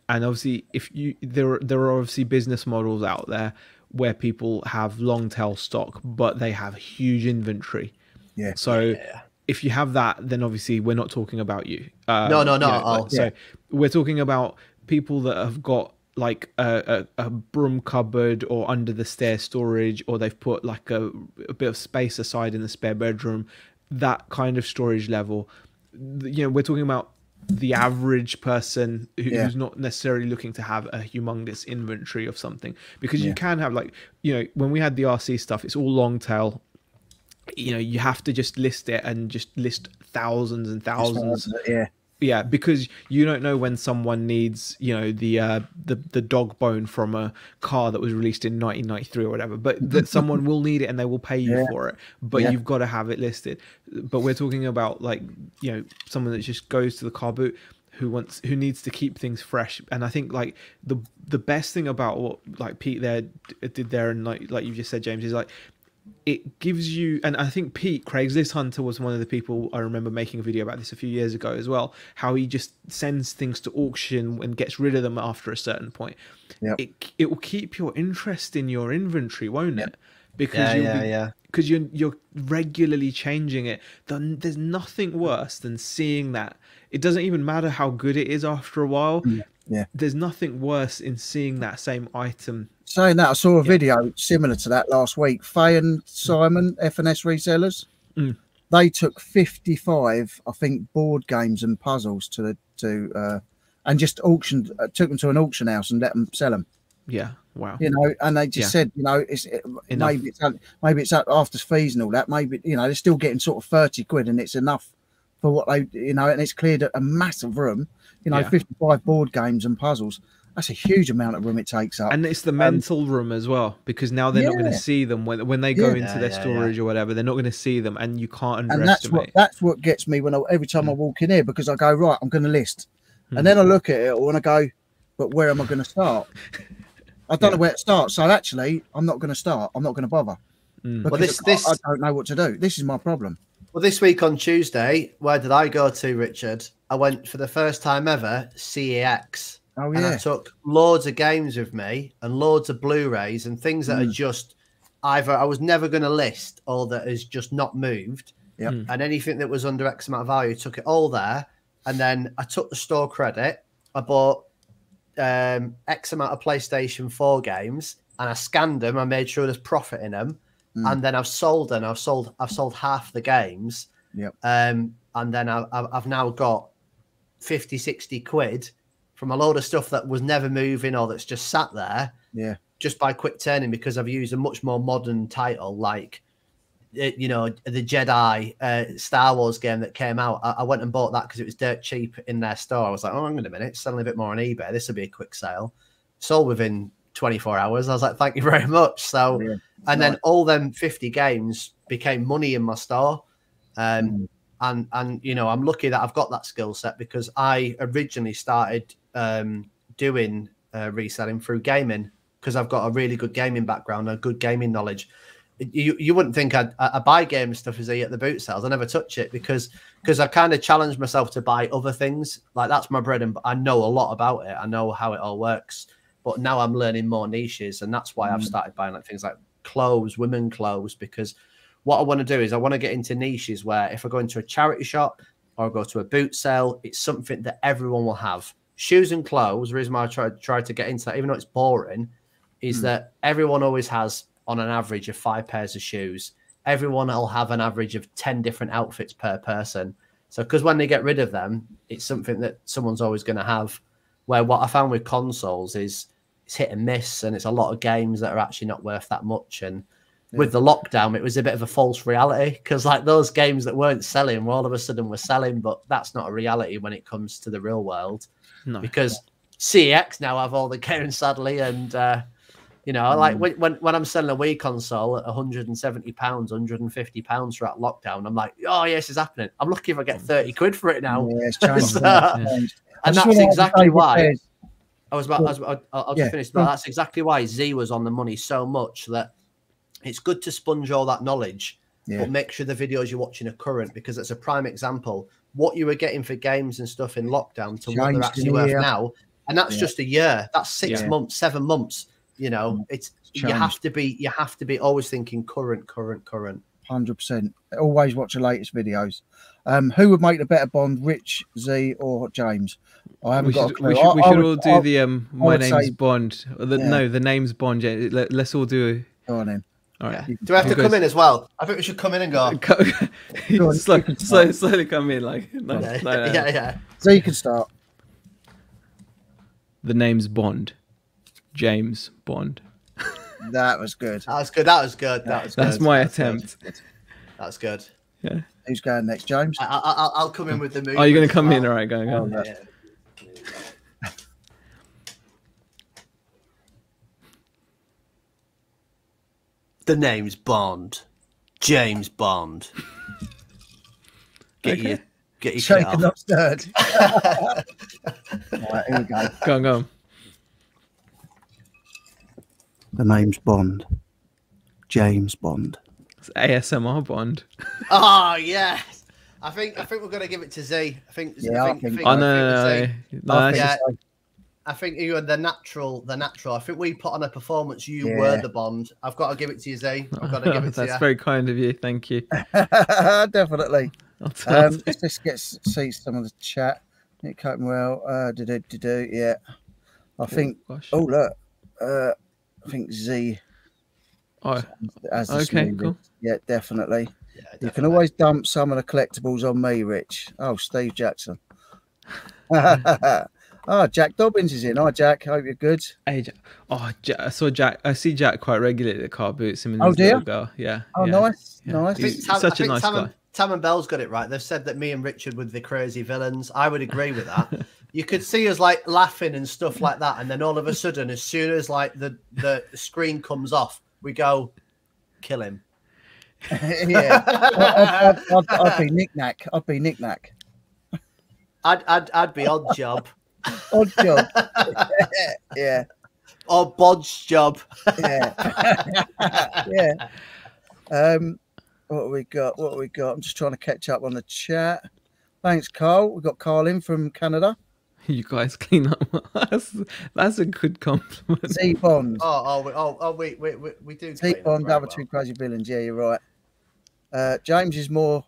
C: and obviously, if you there there are obviously business models out there where people have long tail stock, but they have huge inventory.
B: Yeah.
C: So
A: Yeah.
C: if you have that, then obviously we're not talking about you. Um,
A: No, no, no,
C: you know,
A: at all.
C: like, So we're talking about people that have got like a, a, a broom cupboard or under the stair storage, or they've put like a, a bit of space aside in the spare bedroom. That kind of storage level. You know, we're talking about the average person who,
B: Yeah.
C: who's not necessarily looking to have a humongous inventory of something because you can have like you know when we had the RC stuff it's all long tail you know you have to just list it and just list thousands and thousands
B: yeah.
C: Yeah because you don't know when someone needs you know the uh the the dog bone from a car that was released in 1993 or whatever but that someone will need it and they will pay you
B: Yeah.
C: for it but
B: Yeah.
C: you've got to have it listed but we're talking about like you know someone that just goes to the car boot who wants who needs to keep things fresh and i think like the the best thing about what like pete there did there and like like you just said james is like it gives you and i think pete craigslist hunter was one of the people i remember making a video about this a few years ago as well how he just sends things to auction and gets rid of them after a certain point.
B: Yep.
C: it, it will keep your interest in your inventory won't it? Because
A: Yeah,
C: you'll
A: yeah,
C: be,
A: yeah.
C: because you're you're regularly changing it. Then there's nothing worse than seeing that. It doesn't even matter how good it is after a while mm.
B: Yeah.
C: there's nothing worse in seeing that same item
B: Saying that, I saw a video similar to that last week. Faye and Simon, FNS resellers,
C: Mm.
B: they took 55, I think, board games and puzzles to the to uh, and just auctioned, uh, took them to an auction house and let them sell them.
C: yeah wow
B: You know, and they just
C: Yeah.
B: said, you know, it's it, maybe it's maybe it's after fees and all that. Maybe you know they're still getting sort of 30 quid, and it's enough for what they, you know, and it's cleared a massive room. You know,
C: Yeah.
B: 55 board games and puzzles. That's a huge amount of room it takes up.
C: and it's the mental room as well because now they're not going
B: Um,
C: to see them when when they go
B: Yeah.
C: into their
A: yeah,
C: storage or whatever. They're not going to see them, and you can't
B: and that's what that's what gets me when I, every time I
C: Mm.
B: walk in here because I go right, I'm going to list,
C: Mm.
B: and then I look at it all and I go, but where am I going to start? I don't know where to start, so actually, I'm not going to start. I'm not going to bother.
C: Mm.
B: Because
A: this-
B: I-
A: this-
B: I don't know what to do. This is my problem.
A: Well, this week on Tuesday, where did I go to, Richard? I went for the first time ever CEX.
B: Oh
A: And I took loads of games with me and loads of Blu-rays and things that are
B: Mm.
A: just either I was never going to list or that is just not moved.
B: Yep.
C: Mm.
A: And anything that was under X amount of value, took it all there. And then I took the store credit. I bought um, X amount of PlayStation 4 games and I scanned them. I made sure there's profit in them.
B: Mm.
A: And then I've sold them. I've sold I've sold half the games.
B: Yep.
A: Um, and then I, I've I've now got 50, 60 quid from a load of stuff that was never moving or that's just sat there
B: yeah,
A: just by quick turning because I've used a much more modern title like uh, you know the Jedi uh, Star Wars game that came out. I, I went and bought that because it was dirt cheap in their store. I was like, oh, hang on a minute, selling a bit more on eBay. This will be a quick sale. Sold within 24 hours. I was like, thank you very much. So,
B: Yeah.
A: and then all them 50 games became money in my store. Um,
B: Mm.
A: And and you know, I'm lucky that I've got that skill set because I originally started um, doing uh, reselling through gaming because I've got a really good gaming background and good gaming knowledge. You you wouldn't think I'd, I buy game stuff as I at the boot sales. I never touch it because because I kind of challenged myself to buy other things. Like that's my bread and I know a lot about it. I know how it all works. But now I'm learning more niches, and that's why I've
B: Mm.
A: started buying like things like clothes, women clothes, because what I want to do is I want to get into niches where if I go into a charity shop or I go to a boot sale, it's something that everyone will have. Shoes and clothes. The reason why I try try to get into that, even though it's boring, is
B: Hmm.
A: that everyone always has on an average of five pairs of shoes. Everyone will have an average of ten different outfits per person. So because when they get rid of them, it's something that someone's always going to have. Where what I found with consoles is it's hit and miss, and it's a lot of games that are actually not worth that much. And with the lockdown, it was a bit of a false reality because like those games that weren't selling, well, all of a sudden were selling, but that's not a reality when it comes to the real world
C: no.
A: because CEX now have all the games sadly, and uh, you know, like when, when when I'm selling a Wii console at 170 pounds, 150 pounds throughout lockdown, I'm like, oh yes, it's happening. I'm lucky if I get 30 quid for it now,
B: yeah, it's.
A: So-.
B: I
A: and that's exactly why. I was about, I was, I'll, I'll just
B: Yeah.
A: finish. But that's exactly why Z was on the money so much that it's good to sponge all that knowledge,
B: Yeah.
A: but make sure the videos you're watching are current because it's a prime example. What you were getting for games and stuff in lockdown to what they're actually worth now, and that's
B: Yeah.
A: just a year. That's six
B: Yeah.
A: months, seven months. You know, it's you have to be you have to be always thinking current, current, current.
B: Hundred percent. Always watch the latest videos. Um, who would make the better Bond, Rich, Z, or James? I haven't
C: we
B: got
C: should,
B: a clue.
C: we should, we
B: I- I
C: should
B: would-
C: all do
B: I-
C: the um my name's
B: say-
C: bond the,
B: Yeah.
C: no the name's bond yeah, let, us all do
B: Go on then.
C: All
A: Yeah. Do I have to
C: Who
A: come
C: goes-
A: in as well? I think we should come in and go.
B: Go on,
C: slow,
B: you can
C: slow,
B: start.
C: slowly come in like no,
A: Yeah,
C: no, no.
A: yeah, yeah.
B: So you can start.
C: the name's bond james bond
B: That was good.
A: That was good. That was good. That was good.
C: that's my
A: That's good.
C: attempt
A: That's good.
C: Yeah.
B: Who's going next, James?
A: I, I, I'll- I'll come in with the movie.
C: Oh, you're gonna come in, all right? Go, go.
B: Oh,
A: The name's Bond. James Bond. Get
C: Okay.
A: your get your shit
B: Shaken,
A: off.
B: not stirred. right, here we go.
C: Go on, go on.
B: The name's Bond. James Bond.
C: It's ASMR Bond.
A: Oh yes. I think I think we're gonna give it to Z. I think.
B: Yeah,
A: I
B: I
A: think.
B: think-
A: I think, I
C: no,
A: think
C: no,
A: Z.
C: no, no.
B: I think
A: yeah.
B: so.
A: I think you are the natural, the natural. I think we put on a performance. You
B: Yeah.
A: were the Bond. I've got to give it to you, Z. I've got to give it to you.
C: That's very kind of you. Thank you.
B: Definitely. Um, let's just get see some of the chat. Nick well. Uh, do do do do. Yeah. I think.
C: Gosh.
B: Oh look. Uh, I think Z
C: Oh,
B: this
C: Okay,
B: movie.
C: cool.
B: Yeah, definitely.
A: Yeah,
B: You can always dump some of the collectibles on me, Rich. Oh, Steve Jackson. oh, Jack Dobbins is in. Hi, Jack. Hope you're good.
C: hey, Jack. oh, Jack, I saw Jack. I see Jack quite regularly at the car boots. Him and
B: Oh,
C: his
B: do
C: little girl. Yeah.
B: Oh,
C: yeah.
B: nice,
C: yeah.
B: nice.
A: I think
C: He's
A: Tam,
C: such
A: I
C: a
A: think
C: nice
A: Tam,
C: guy.
A: and, Tam and Bell's got it right. They've said that me and Richard were the crazy villains. I would agree with that. you could see us like laughing and stuff like that, and then all of a sudden, as soon as like the the screen comes off, we go kill him.
B: yeah. I'd, I'd, I'd, I'd be knick-knack. I'd be knick-knack.
A: I'd I'd, I'd be odd job
B: Odd job. yeah,
A: or bodge job.
B: yeah, yeah. Um, what have we got? What have we got? I'm just trying to catch up on the chat. Thanks, Carl. We've got Carl in from Canada.
C: You guys clean up. that's, that's a good compliment.
B: Z Bond.
A: Oh oh we, oh oh we we we, we do.
B: Z
A: clean up
B: Bond,
A: very
B: other
A: well.
B: two crazy villains. Yeah, you're right. Uh, James is more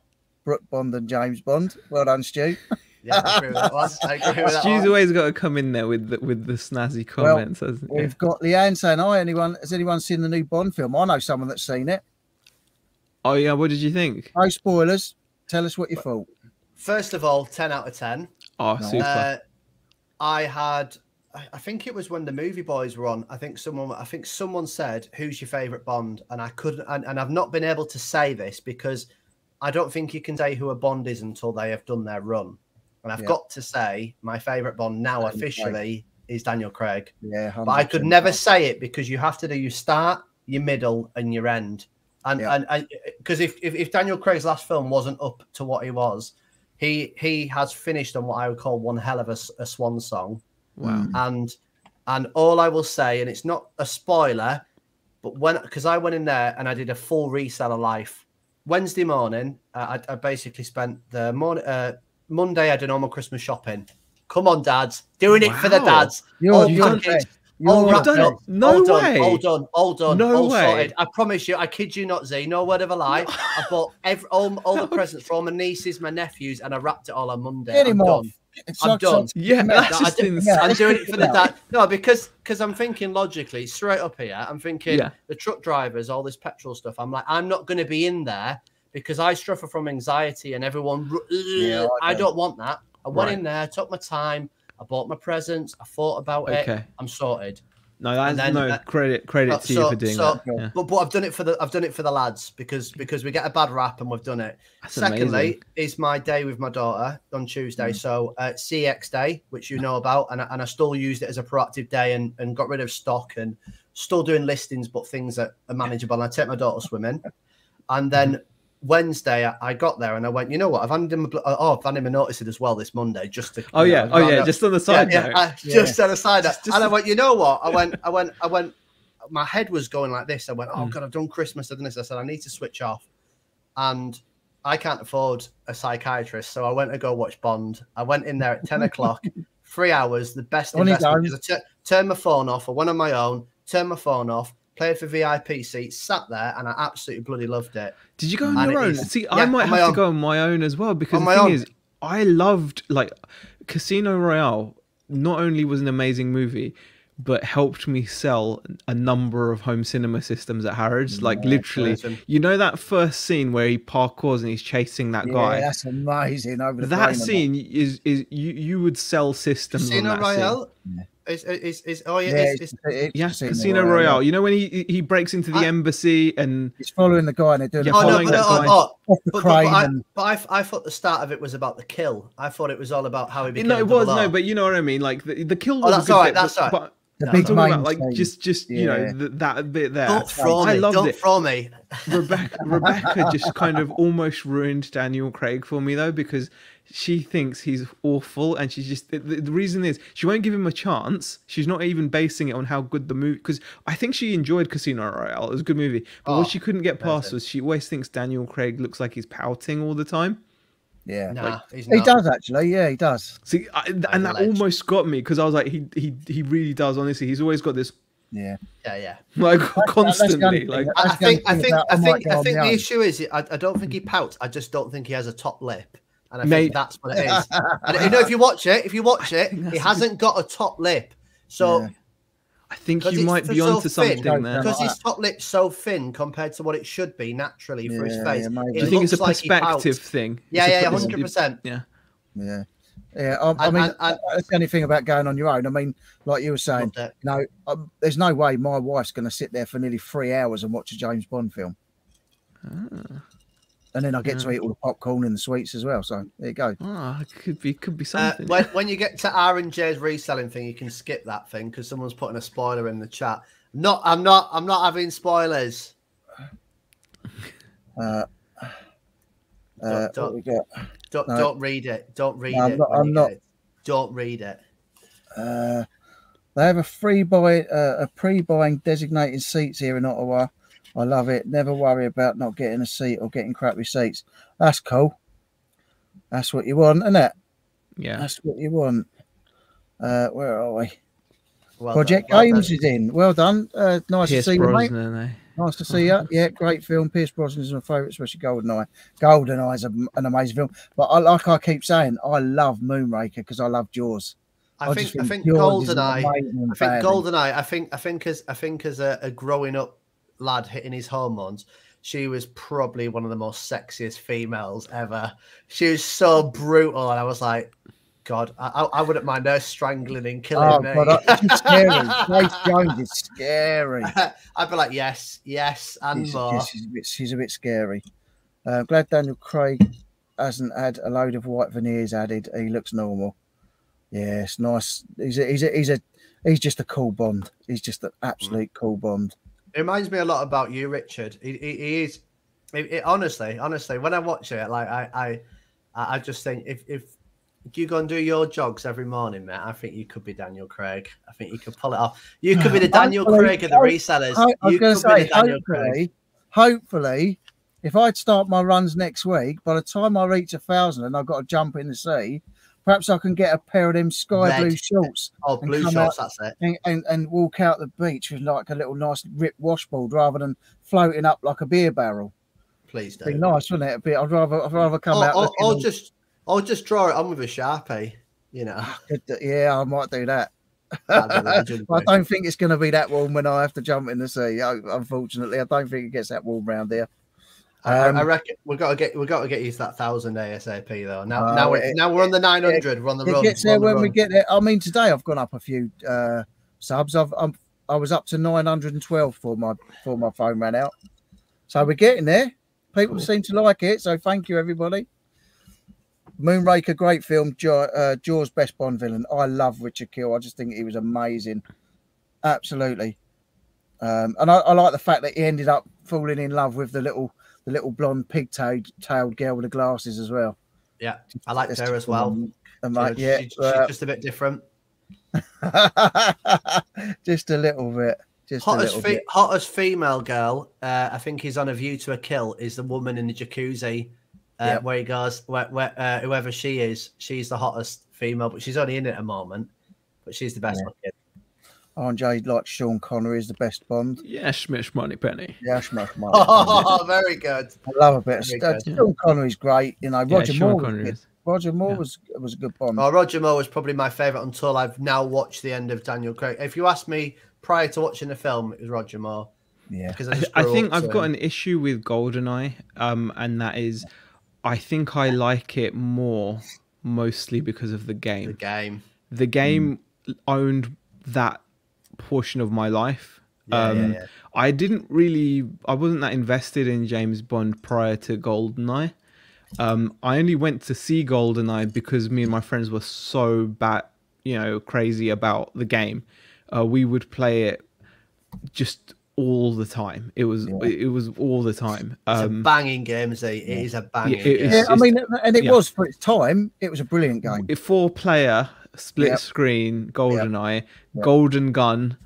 B: Brooke Bond than James Bond. Well done, Stu.
A: Yeah, I agree with that one. I agree with that
C: Stu's
A: one.
C: always got to come in there with the, with the snazzy
B: Well,
C: comments. hasn't he?
B: We've got Leanne saying, "Hi, anyone? Has anyone seen the new Bond film? I know someone that's seen it.
C: Oh yeah, what did you think?
B: No spoilers. Tell us what you thought.
A: First of all, ten out of ten.
C: Oh,
B: No.
C: super.
A: Uh, I had, I I think it was when the movie boys were on. I think someone, I think someone said, "Who's your favorite Bond?" And I couldn't, and, and I've not been able to say this because I don't think you can say who a Bond is until they have done their run. And I've
B: Yeah.
A: got to say, my favorite Bond now
B: Daniel Craig.
A: officially is Daniel Craig.
B: Yeah,
A: But I could never say it because you have to do your start, your middle, and your end. And
B: Yeah.
A: and because if, if if Daniel Craig's last film wasn't up to what he was, he he has finished on what I would call one hell of a, a swan song.
C: wow.
A: And and all I will say, and it's not a spoiler, but when because I went in there and I did a full reseller life Wednesday morning, uh, I, I basically spent the morning uh, Monday. I did all my Christmas shopping. Come on, dads, doing it for the dads.
B: You're,
A: all
B: you're,
A: packaged,
B: the best.
A: all wrapped
C: done
A: up,
C: No
A: all done,
C: way.
A: all done, all done,
C: No
A: all
C: way.
A: sorted. I promise you, I kid you not, Z. No word of a lie. I bought every, all, all the presents for all my nieces, my nephews, and I wrapped it all on Monday.
B: Get
A: I'm
B: him
A: done.
B: off.
A: I'm done.
B: some-
C: Yeah,
B: No,
C: that's
A: No, I
C: just
A: do-
C: insane.
A: I'm doing it for the dad. No, because because I'm thinking logically, straight up here. I'm thinking
C: Yeah.
A: the truck drivers, all this petrol stuff. I'm like, I'm not going to be in there because I suffer from anxiety and everyone.
B: Yeah, I
A: don't want that. I went
C: Right.
A: in there, took my time. I bought my presents. I thought about it. I'm sorted.
C: No, that's
A: then,
C: no credit credit
A: so-
C: to you for doing
A: so-
C: that. Yeah.
A: But but I've done it for the I've done it for the lads because because we get a bad rap and we've done it.
C: That's
A: Secondly, is my day with my daughter on Tuesday.
B: Mm.
A: So uh, CEX Day, which you know about, and, I- and I still used it as a proactive day and, and got rid of stock and still doing listings, but things that are manageable. And I take my daughter swimming, and then. Wednesday I, I got there and I went, you know what? I've handed him a, bl- oh I've handed him a notice it as well this Monday just to.
C: Oh yeah,
A: know,
C: oh yeah. Just on the side
A: yeah,
C: note.
A: I-
B: Yeah.
A: just on the side.
C: Just- just
A: and I went, you know what? I went, I went, I went. My head was going like this. I went, oh
C: Mm.
A: god, I've done Christmas, I've done this. I said, I need to switch off, and I can't afford a psychiatrist, so I went to go watch Bond. I went in there at ten o'clock, three hours, the best
B: On his
A: investment.
B: own.
A: because I turned my phone off. I went on my own, turned my phone off, played for VIP seats, sat there, and I absolutely bloody loved it.
C: Did you go on
A: And
C: your own?
A: is-
C: See,
A: yeah,
C: I might have to
A: own.
C: go on my own as well because
A: On
C: the
A: my
C: thing
A: own.
C: is, I loved like Casino Royale. Not only was an amazing movie, but helped me sell a number of home cinema systems at Harrods. Like
B: Yeah,
C: literally,
A: Amazing.
C: you know that first scene where he parkours and he's chasing that
B: Yeah,
C: guy.
B: that's amazing. Over the
C: that scene is is you you would sell systems
A: Casino
C: on that scene.
A: Royale. Is, is, is, oh yeah,
B: Yeah,
A: it's,
B: it's,
A: it's,
B: it's
C: Yeah,
B: Casino
C: Casino
B: Royale,
C: Royale. You know when he he breaks into the
A: I-
C: embassy and
B: He's following the guy and they're doing
C: Yeah,
B: the
A: oh no,
C: following
A: but,
C: that
A: uh,
C: guy.
A: oh, but, but, but
B: crane
A: I,
B: and
A: but I, f- I thought the start of it was about the kill. I thought it was all about how he became.
C: no, it was no, but you know what I mean. Like the, the kill.
A: Oh,
C: Was a
A: that's
C: good
A: all right,
C: bit,
A: that's
C: but,
A: all right.
B: the
A: No,
B: big
C: I'm talking
B: main
C: about like
B: scene.
C: just just you
B: Yeah.
C: know th- that bit there.
A: don't throw
C: I
A: me.
C: loved
A: Don't
C: it.
A: throw me.
C: Rebecca Rebecca just kind of almost ruined Daniel Craig for me though because she thinks he's awful and she's just the, the reason is she won't give him a chance. She's not even basing it on how good the movie because I think she enjoyed Casino Royale. It was a good movie, but
A: Oh,
C: what she couldn't get past was she always thinks Daniel Craig looks like he's pouting all the time.
B: yeah.
A: Nah, he's
B: He does actually, yeah, he does.
C: See, I, and that
A: ledge.
C: almost got me because I was like, he he he really does. Honestly, he's always got this
B: Yeah.
A: Yeah, yeah.
C: like
B: that's
C: constantly
B: thing
C: like.
B: that-
A: I, I
B: That's the
A: think, I
B: oh
A: think, I
B: I
A: think, I think the
B: own.
A: issue is, I, I don't think he pouts. I just don't think he has a top lip, and I
C: Mate.
A: think that's what it is. and you know, if you watch it, if you watch it, he hasn't got a top lip. So
B: Yeah.
C: I think you
A: it's
C: might
A: so
C: be onto
A: thin.
C: something there.
A: because his top lip's so thin compared to what it should be naturally for his face,
B: yeah,
A: it
C: Do you think it's a
A: looks like
C: perspective thing?
A: Yeah,
C: It's a
A: yeah, yeah, hundred percent.
C: Yeah.
B: Yeah. Yeah, I, I mean,
A: and- and-
B: that's the only thing about going on your own. I mean, like you were saying, you know, um, there's no way my wife's going to sit there for nearly three hours and watch a James Bond film.
C: Ah,
B: And then I get to eat all the popcorn and the sweets as well. So there you go.
C: ah, it could be, could be
A: Uh,
C: something.
A: when, when you get to R and J's reselling thing, you can skip that thing because someone's putting a spoiler in the chat. Not, I'm not, I'm not having spoilers.
B: Uh, uh,
A: don't-
B: what we got?
A: Don't,
B: No.
A: don't read it. Don't read
B: No, I'm
A: it.
B: not- I'm not.
A: it. Don't read it.
B: Uh, they have a free buy, uh, a pre-buying designated seats here in Ottawa. I love it. Never worry about not getting a seat or getting crappy seats. That's cool. That's what you want, isn't it?
C: yeah.
B: That's what you want. Uh, where are we?
A: Well
B: Project
A: done,
B: Games
A: done.
B: is in. Well done. Uh, nice
C: Pierce
B: to see you, mate.
C: Eh?
B: Nice to see you. Yeah, great film. Pierce Brosnan is my favourite, especially Goldeneye. Goldeneye is a, an amazing film. But I, like I keep saying, I love Moonraker because I love Jaws.
A: I
B: just
A: think, I think
B: Jaws is
A: Goldeneye. I think
B: family.
A: Goldeneye. I think, I think as, I think as a, a growing up lad hitting his hormones, she was probably one of the most sexiest females ever. She was so brutal, and I was like, God, I, I wouldn't mind her strangling and killing
B: Oh,
A: me.
B: God, she's scary. Grace Jones is scary.
A: I'd be like, yes, yes, and
B: She's,
A: more.
B: she's, a bit, she's a bit scary. Uh, glad Daniel Craig hasn't had a load of white veneers added. He looks normal. Yeah, nice. He's a, he's a, he's a, he's just a cool Bond. He's just an absolute cool Bond.
A: It reminds me a lot about you, Richard. He, he, he is. It, it, honestly, honestly, when I watch it, like I, I, I I just think if if you go and do your jogs every morning, mate, I think you could be Daniel Craig. I think you could pull it off. You could be the Daniel
B: Hopefully-
A: Craig of the resellers.
B: Ho- I was
A: you
B: going
A: could
B: to say,
A: Daniel Craig.
B: hopefully, hopefully, if I'd start my runs next week, by the time I reach a thousand and I've got to jump in the sea, perhaps I can get a pair of them sky
A: Red.
B: blue shorts
A: Oh,
B: and
A: blue shorts. That's it.
B: and, and, and walk out the beach with like a little nice ripped washboard rather than floating up like a beer barrel.
A: Please
B: Be nice, wouldn't it? Bit. I'd rather, I'd rather come
A: Or,
B: out.
A: I'll,
B: all-
A: just, or just draw it on with a sharpie. You know,
B: yeah, I might do that.
A: Be.
B: I don't think it's going to be that warm when I have to jump in the sea. Unfortunately, I don't think it gets that warm round here.
A: I, I- I
B: Um,
A: reckon we've got to get we've got to get used to that thousand ASAP though. Now,
B: Oh,
A: now we're
B: it-
A: now we're on the nine hundred. We're on the
B: It
A: run.
B: gets there when we get there. I mean, today I've gone up a few uh, subs. I've I'm, I was up to 912 for my for my phone ran out. So we're getting there. People
A: Cool.
B: seem to like it. So thank you everybody. Moonraker, great film. Jaw, uh, Jaws, best Bond villain. I love Richard Kiel. I just think he was amazing. Absolutely. Um, and I, I like the fact that he ended up falling in love with the little the little blonde pig-tailed girl with the glasses as well.
A: Yeah, I liked her as well.
B: and like, yeah,
A: she- she's just a bit different.
B: just a little bit. Just a
A: Hottest,
B: little
A: fe-
B: bit.
A: hottest female girl, uh, I think he's on a view to a kill, is the woman in the jacuzzi uh,
B: Yep.
A: where he goes, where, where, uh, whoever she is, she's the hottest female, but she's only in it at a moment, but she's the best
B: Yeah.
A: looking.
B: RJ like Sean Connery is the best Bond.
C: Yeah, Schmish Moneypenny.
B: Yeah, smash my.
A: Oh, very good.
B: I love a bit.
A: Very
B: Of, stuff.
A: good.
B: Sean Connery's great. You know,
C: Yeah,
B: Roger
C: Sean
B: Moore. Was
C: Connery is.
B: Roger Moore
C: Yeah.
B: was was a good Bond.
A: Well, Roger Moore was probably my favourite until I've now watched the end of Daniel Craig. If you asked me prior to watching the film, it was Roger Moore.
B: yeah,
A: Because I,
C: I, I think I've got
A: him.
C: an issue with GoldenEye, um, and that is, I think I like it more mostly because of the game.
A: the
C: game.
A: game.
C: The game owned that portion of my life.
A: Yeah, yeah,
C: um,
A: yeah.
C: I didn't really, I wasn't that invested in James Bond prior to Goldeneye. Um, I only went to see Goldeneye because me and my friends were so bad, you know, crazy about the game. Uh, we would play it just all the time. It was,
B: Yeah.
C: it was all the time.
A: It's a
C: Um,
A: banging game, Z. It is a banging
C: it
A: game.
B: Yeah, I mean, and it
C: yeah.
B: was for its time. It was a brilliant game.
C: a four player split
B: Yep.
C: screen GoldenEye,
B: Yep.
C: Golden Gun.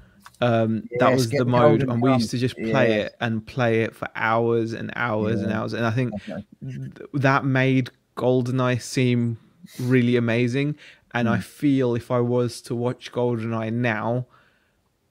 C: Um, that was the
B: the
C: mode,
B: Golden
C: and we
B: Gun.
C: used to just play
B: Yeah.
C: it and play it for hours and hours and hours. And I think
B: Okay.
C: th- that made GoldenEye seem really amazing. And
B: Hmm.
C: I feel if I was to watch GoldenEye now,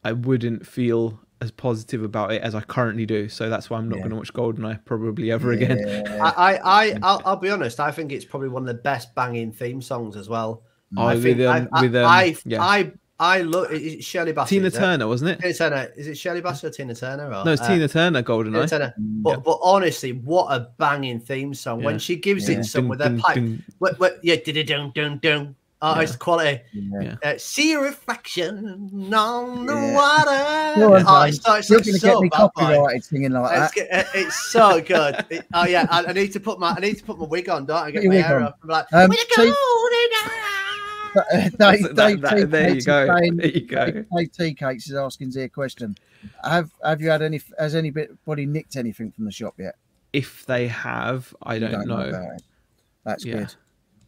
C: I wouldn't feel as positive about it as I currently do. So that's why I'm not
B: Yeah.
C: going to watch GoldenEye probably ever again.
B: Yeah.
A: I, I, I I'll, I'll be honest. I think it's probably one of the best banging theme songs as well.
C: Oh,
A: I
C: with,
A: think
C: um,
A: I,
C: with um,
A: I,
C: yeah.
A: I, I look. It's Shirley Bassey.
C: Tina
A: is it?
C: Turner, wasn't it?
A: Tina Turner. Is it Shirley Bassey or Tina Turner? Or,
C: No, it's
A: uh,
C: Tina Turner,
A: Tina
C: GoldenEye.
A: Turner.
B: Mm.
A: But, but honestly, what a banging theme song! When she gives
B: Yeah.
A: it some with her
C: Dun, dun,
A: pipe,
C: dun.
A: what, what, yeah, did dun dun dun. Oh,
C: Yeah.
A: it's quality.
B: Yeah.
A: Uh, see a reflection on the
B: Yeah.
A: water.
B: Go on,
A: oh, it's so, it's
B: You're going to
A: so
B: get me copyrighted singing like
A: It's,
B: that.
A: ge- it's so good. It- oh yeah, I, I need to put my I need to put my wig on, don't I? Get
B: Put
A: my hair
B: on.
A: up. I'm like,
B: Um,
A: "With a
B: see-
A: golden eye."
B: But, Dave,
C: That-
B: Dave,
C: that-
B: T.
C: there you go.
B: saying-
C: There you go.
B: Dave, Dave T. Cates is asking Zia a question. Have Have you had any? Has anybody nicked anything from the shop yet?
C: If they have, I
B: You
C: don't, know.
B: about it. That's
C: Yeah.
B: good.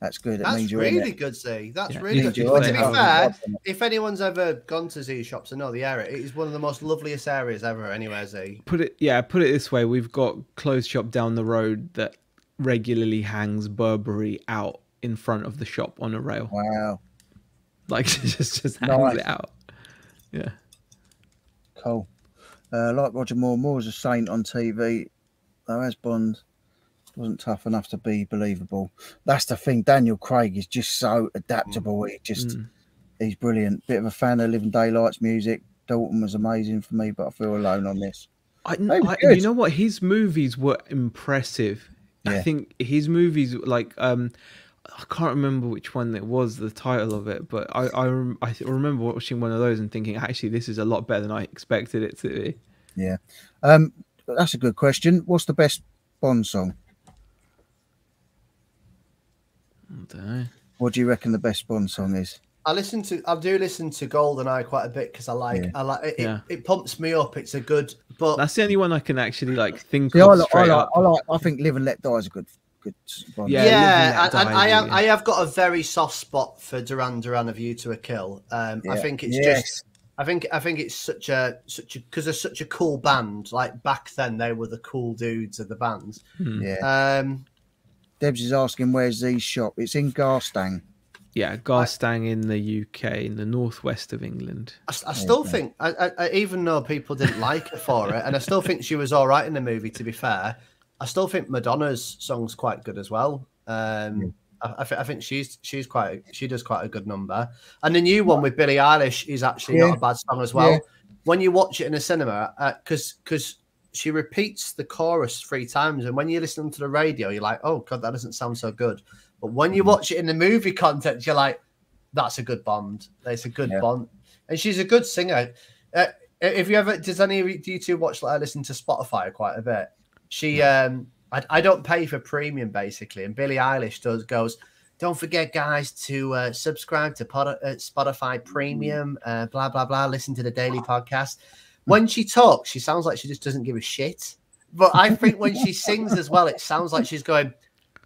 B: That's good. It
A: That's
B: means
A: really good, Z. That's
C: Yeah,
A: really good.
C: enjoy
A: But to be fair, if anyone's ever gone to Z shops and know the area, it is one of the most loveliest areas ever. Anywhere, Z.
C: Put it, yeah, put it this way: we've got clothes shop down the road that regularly hangs Burberry out in front of the shop on a rail,
B: Wow,
C: like just just hangs
B: Nice.
C: it out. Yeah,
B: cool. Uh, like Roger Moore, Moore is a saint on TV, though as Bond wasn't tough enough to be believable. That's the thing. Daniel Craig is just so adaptable. He just
C: Mm.
B: he's brilliant. Bit of a fan of Living Daylights music. Dalton was amazing for me, but I feel alone on this.
C: I, I- you know what? His movies were impressive. I think his movies, like, um, I can't remember which one it was, the title of it, but I I, rem- I remember watching one of those and thinking, actually, this is a lot better than I expected it to be.
B: Yeah. Um, that's a good question. What's the best Bond song?
C: I don't know.
B: What do you reckon the best Bond song is?
A: I listen to I do listen to Goldeneye quite a bit because I like
B: Yeah.
A: I like it,
C: Yeah.
A: it. It pumps me up. It's a good, but
C: That's the only one I can actually like think
B: See, I,
C: of
B: like, I,
C: straight
B: like,
C: up.
B: I like. I think "Live and Let Die" is a good, good Bond.
C: Yeah,
A: yeah,
C: and
A: and, I have. I have got a very soft spot for Duran Duran A View to a Kill. Um, I think it's
B: Yes.
A: just I think I think it's such a such a because they're such a cool band. Like back then, they were the cool dudes of the bands.
C: Hmm.
B: Yeah.
A: Um,
B: Debs is asking where's Z's shop. It's in Garstang.
C: Yeah, Garstang in the UK, in the northwest of England.
A: I, I still think, I, I, I, even though people didn't like her for it, and I still think she was all right in the movie. To be fair, I still think Madonna's song's quite good as well. Um, I, I, thi- I think she's she's quite she does quite a good number. And the new one with Billie Eilish is actually
B: Yeah.
A: not a bad song as well.
B: Yeah.
A: When you watch it in a cinema, because because she repeats the chorus three times, and when you listen to the radio, you're like, oh god, that doesn't sound so good. But when you watch it in the movie context, you're like, that's a good Bond. That's a good
B: Yeah.
A: Bond, and she's a good singer. Uh, if you ever does any of you two watch like I listen to Spotify quite a bit? She um I, I don't pay for premium basically, and Billie Eilish does goes. Don't forget, guys, to uh, subscribe to Pod- uh, Spotify Premium. Uh, blah blah blah. Listen to the daily podcast. When she talks, she sounds like she just doesn't give a shit. But I think when she sings as well, it sounds like she's going.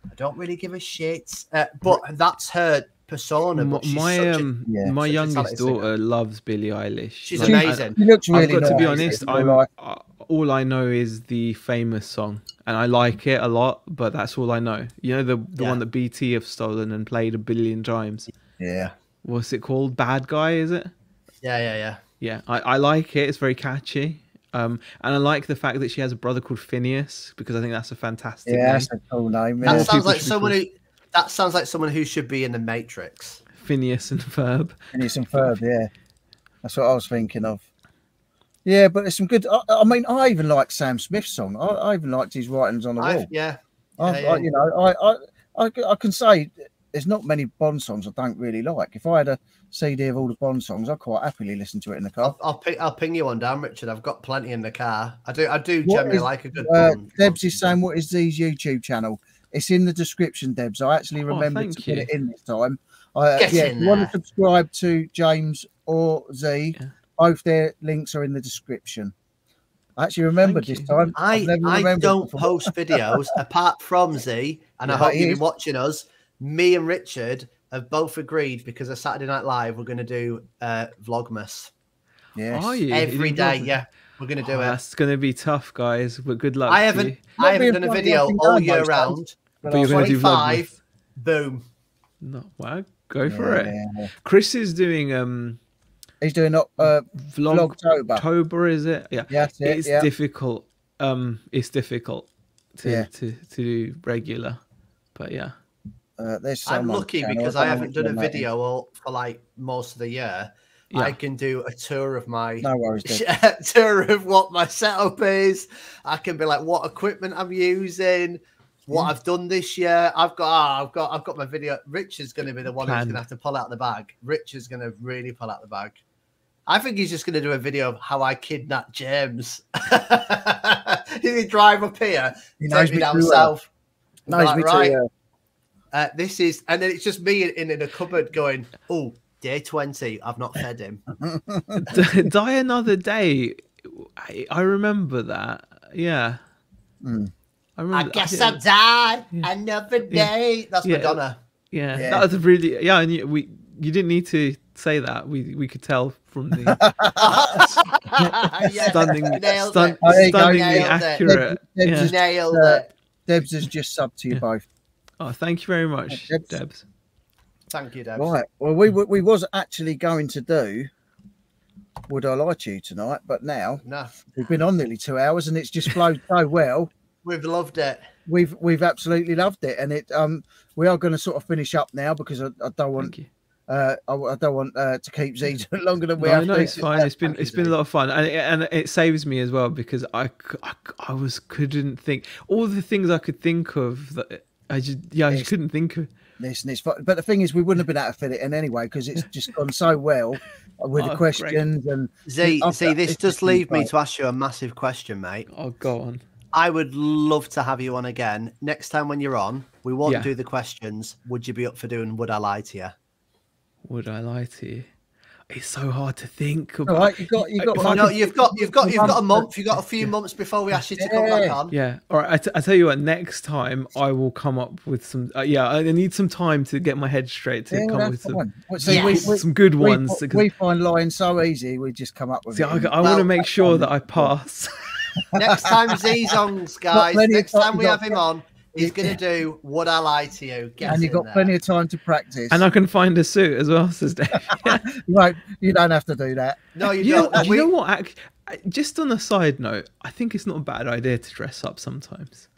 A: I don't really give a shit. Uh, but that's her persona.
C: M-
A: But she's
C: my
A: such a-
C: um,
B: yeah,
C: my
A: such a
C: youngest
A: talented singer.
C: daughter loves Billie Eilish.
A: She's
C: Like, I-
A: amazing.
B: Looks really
C: I've got to be honest. I'm
B: like-
C: uh, all I know is the famous song, and I like it a lot. But that's all I know. You know the the
A: Yeah.
C: one that BT have stolen and played a billion times.
B: yeah.
C: What's it called? Bad Guy, is it?
A: yeah, yeah, yeah.
C: Yeah, I, I like it. It's very catchy. Um, and I like the fact that she has a brother called Phineas because I think that's a fantastic
B: Yeah,
C: name.
B: that's a cool name.
A: That sounds like
C: should be
A: someone who. That sounds like someone who should be in the Matrix.
C: Phineas and Ferb.
B: Phineas and it's some further, yeah. That's what I was thinking of. Yeah, but there's some good. I, I mean, I even like Sam Smith's song. I, I even liked his writings on the
A: I,
B: wall.
A: yeah,
B: I,
A: yeah,
B: I, you know, I, I, I, I can say there's not many Bond songs I don't really like. If I had a CD of all the Bond songs, I'd quite happily listen to it in the car.
A: I'll, I'll ping I'll ping you one down, Richard. I've got plenty in the car. I do I do
B: What
A: generally
B: is-
A: like a good
B: Uh,
A: Bond.
B: Debs is saying, "What is Z's YouTube channel?" It's in the description, Debs. I actually
C: Oh,
B: remembered
C: thank
B: to put it in this time. I,
A: Get
B: yeah,
A: in
B: if you want to subscribe to James or Z,
C: Yeah.
B: both their links are in the description. I actually remembered
C: Thank
B: this
C: you.
B: time.
A: I,
B: I've never
A: I
B: remembered
A: don't post videos apart from Z, and I hope you've been watching us. Me and Richard have both agreed because of Saturday Knight Live, we're going to do uh, Vlogmas
B: Yes.
C: Are you?
A: every
C: You
A: day. Yeah, we're going to do
C: Oh,
A: it.
C: That's going to be tough, guys. But good luck.
A: I haven't,
C: you.
A: I haven't done a video all year round.
B: times,
C: But you're going to do
A: 25.
C: Vlogmas.
A: Boom.
C: No, well, go for it. Chris is doing um
B: He's doing uh, uh,
C: vlog
B: Vlogtober.
C: October, is it? Yeah.
B: Yeah, it,
C: it's
B: yeah.
C: difficult. Um, it's difficult to
B: Yeah.
C: to to do regular, but yeah.
B: Uh, there's
A: I'm
B: some
A: lucky
B: channel.
A: because I haven't done a
B: one that is.
A: video all, for like most of the year.
C: Yeah.
A: I can do a tour of my
B: No worries. Deb.
A: tour of what my setup is. I can be like what equipment I'm using, what
B: Yeah.
A: I've done this year. I've got, ah, I've got, I've got my video. Rich is going to be the one who's
C: Planned.
A: going to have to pull out the bag. Rich is going to really pull out the bag. I think he's just going to do a video of how I kidnapped James. he drive up here,
B: He knows
A: me down south.
B: Knows
A: Like,
B: me
A: right,
B: too well.
A: uh, this is, and then it's just me in, in a cupboard going, "Oh, day twenty, I've not fed him."
C: Die another day. I, I remember that. Yeah.
B: Mm.
C: I
A: I
C: remember.
A: guess I'll die
C: Yeah.
A: another
C: Yeah.
A: day. That's
C: Yeah.
A: Madonna.
C: Yeah,
B: Yeah.
C: that was really yeah. And you, we you didn't need to say that. We we could tell from the
A: Yeah,
C: stunning,
A: nailed
C: stun,
A: it.
B: There you go.
C: stunningly
A: Nailed it.
C: accurate.
B: Debs
C: Yeah.
B: is-
A: Nailed
B: Uh,
A: it.
B: Debs has just subbed to you
C: Yeah.
B: both.
C: Oh, thank you very much,
B: Debs.
C: Debs.
A: Thank you, Deb.
B: Right. Well, we we we was actually going to do. Would I lie to you tonight? But now
A: No,
B: we've been on nearly two hours, and it's just flowed so well.
A: We've loved it.
B: We've we've absolutely loved it, and it um we are going to sort of finish up now because I, I don't want
C: Thank you.
B: uh I, I don't want uh, to keep Z longer than we
C: No,
B: have
C: no,
B: to.
C: it's fine. It's been it's been a lot of fun, and it, and it saves me as well because I, I, I was couldn't think all the things I could think of that I just yeah I just
B: Yes.
C: couldn't think of.
B: Listen, it's fun. But the thing is, we wouldn't have been able to fit it in anyway because it's just gone so well with
C: Oh,
B: the
C: great.
B: questions and
A: Z,
B: I've
A: see, this does
B: just been
A: leave me
B: great.
A: to ask you a massive question, mate.
C: Oh, go on.
A: I would love to have you on again. Next time when you're on, we won't
C: Yeah.
A: do the questions. Would you be up for doing Would I Lie to You?
C: Would I lie to you? It's so hard to think about.
B: right, you got you got.
C: If
A: Well,
C: I
A: no,
C: could-
A: you've got you've got you've got a month. You've got a few months before we ask you to come back on.
C: Yeah. All right. I, t- I tell you what. Next time I will come up with some. Uh, yeah. I need some time to get my head straight to
B: Yeah,
C: come
B: that's
C: with some,
B: fine. Well, see,
A: Yes.
B: we, we,
C: some good
B: we,
C: ones.
B: we,
C: because-
B: find lying so easy. We just come up with
C: see,
B: it.
C: I,
B: and-
C: I want to make sure that I pass.
A: Next time Z's on, guys. Next
B: time-
A: time we have him on, he's going to do Would I Lie to You? Get
B: and you've got
A: there.
B: plenty of time to practice.
C: and I can find a suit as well, says Dave.
B: you, won't, you don't have to do that.
A: No, you,
C: you
A: don't.
C: do
A: We-
C: you know what? Just on a side note, I think it's not a bad idea to dress up sometimes.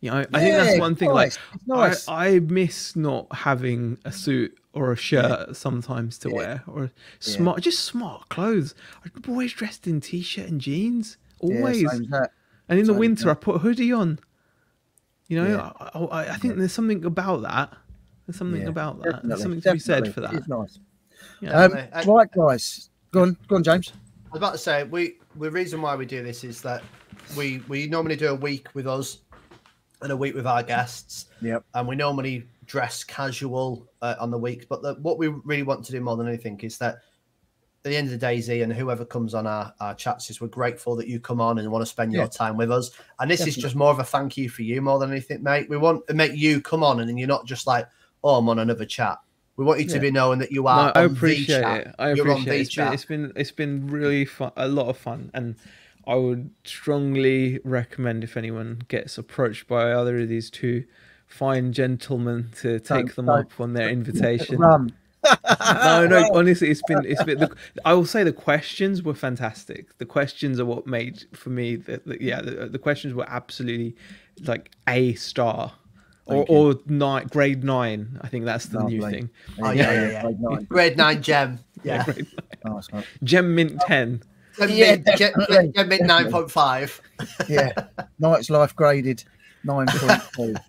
C: You know, I think that's one thing.
B: nice,
C: Like,
B: it's nice.
C: I, I miss not having a suit or a shirt sometimes to
B: Yeah.
C: wear, or smart, just smart clothes. I'm always dressed in t-shirt and jeans,
B: Yeah,
C: always.
B: same as that.
C: and in the winter. I put a hoodie on. You know,
B: Yeah.
C: I, I, I think there's something about that. There's something
B: Yeah,
C: about that. There's
B: definitely,
C: something to be said for that.
B: It's nice.
C: Yeah.
B: Um,
A: Definitely.
B: right, guys. Go on, go on, James.
A: I was about to say we the reason why we do this is that we we normally do a week with us and a week with our guests,
B: Yep.
A: and we normally dress casual uh, on the week. But the, what we really want to do more than anything is that at the end of the day, Z and whoever comes on our, our chats is we're grateful that you come on and want to spend your time with us. And this is just more of a thank you for you more than anything, mate. We want to make you come on and then you're not just like, oh, I'm on another chat. We want you to
B: Yeah.
A: be knowing that you
C: No,
A: are.
C: I
A: on the
C: appreciate
A: chat.
C: it. I
A: You're on
C: appreciate
A: the
C: it. It's been, it's been it's been really fun, a lot of fun, and I would strongly recommend if anyone gets approached by either of these two fine gentlemen to take
B: Don't-
C: them
B: don't-
C: up on their invitation.
B: Rum.
C: No, no, honestly, it's been it's been. The, I will say the questions were fantastic. The questions are what made for me. The, the, yeah, the, the questions were absolutely like a star. Or,
B: you.
C: or nine, grade nine. I think that's the new
B: Lovely.
C: thing.
A: Oh, yeah, yeah, yeah.
B: grade nine.
A: Grade nine gem. Yeah.
C: grade
B: Nice one.
C: Gem Mint 10.
A: Gem
B: Yeah,
A: mid, gem,
B: definitely,
A: gem
B: mint
A: 9.5.
B: Yeah. Knight's Life graded 9.2.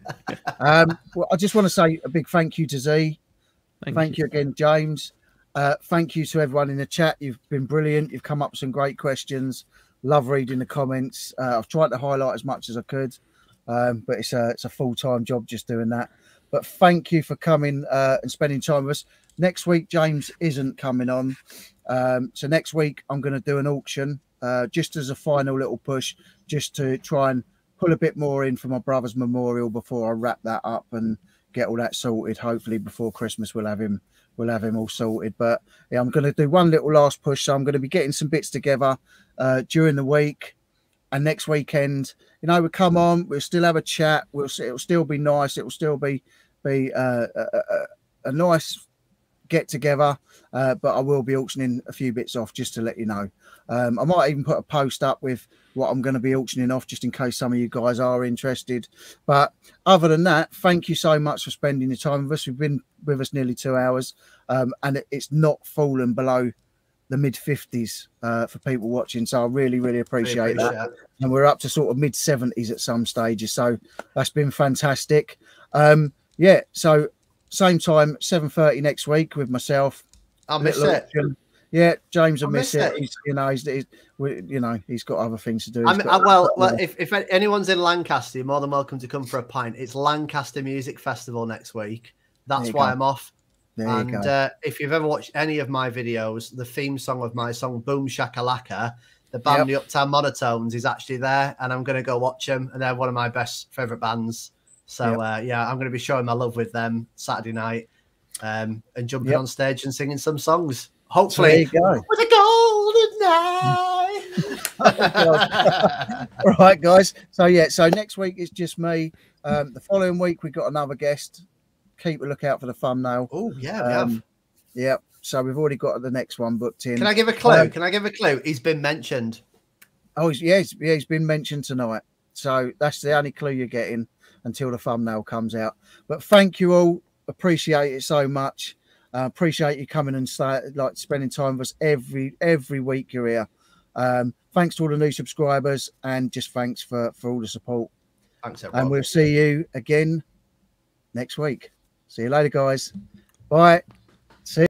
B: um, well, I just want to say a big thank you to Z.
C: Thank,
B: Thank you again, James. Uh, thank you to everyone in the chat. You've been brilliant. You've come up with some great questions. Love reading the comments. Uh, I've tried to highlight as much as I could, um, but it's a it's a full time job just doing that. But thank you for coming uh, and spending time with us. Next week, James isn't coming on, um, so next week I'm going to do an auction uh, just as a final little push, just to try and pull a bit more in for my brother's memorial before I wrap that up and get all that sorted. Hopefully before Christmas we'll have him we'll have him all sorted. But yeah, I'm going to do one little last push. So I'm going to be getting some bits together uh, during the week and next weekend. You know, we'll come on. We'll still have a chat. We'll it'll still be nice. It will still be be uh, a, a, a nice get together. Uh, but I will be auctioning a few bits off just to let you know. Um, I might even put a post up with what I'm going to be auctioning off just in case some of you guys are interested. But other than that, thank you so much for spending the time with us. We've been with us nearly two hours um, and it, it's not fallen below the mid 50s uh, for people watching. So I really, really appreciate,
A: appreciate
B: that. And we're up to sort of mid 70s at some stages. So that's been fantastic. Um, yeah. So same time, 7.30 next week with myself.
A: Miss it.
B: auction. Yeah, James will
A: I'll
B: miss,
A: miss
B: it. He's, you know, he's, he's, you know, he's got other things to do.
A: I mean,
B: got-
A: uh, well, well, if, if anyone's in Lancaster, you're more than welcome to come for a pint. It's Lancaster Music Festival next week. That's why
B: go.
A: I'm off.
B: there you
A: and
B: go.
A: uh, if you've ever watched any of my videos, the theme song of my song "Boom Shakalaka," the band the Uptown Monotones is actually there, and I'm going to go watch them. And they're one of my best favorite bands. So
B: Yep.
A: uh, yeah, I'm going to be showing my love with them Saturday night, um, and jumping
B: Yep.
A: on stage and singing some songs.
B: So there
A: Hopefully,
B: you go.
A: with a golden night.
B: All right, guys. So yeah, so next week is just me. Um, the following week we've got another guest. Keep a lookout for the thumbnail.
A: oh yeah, we have.
B: Um, yeah. So we've already got the next one booked in.
A: Can I give a clue?
B: um,
A: Can I give a clue? He's been mentioned.
B: Oh, he's, yeah, he's, yeah, he's been mentioned tonight. So that's the only clue you're getting until the thumbnail comes out. But thank you all. Appreciate it so much. Uh, appreciate you coming and start, like spending time with us every every week you're here. Um, thanks to all the new subscribers and just thanks for for all the support.
A: Thanks, everyone.
B: And we'll see you again next week. See you later, guys. Bye.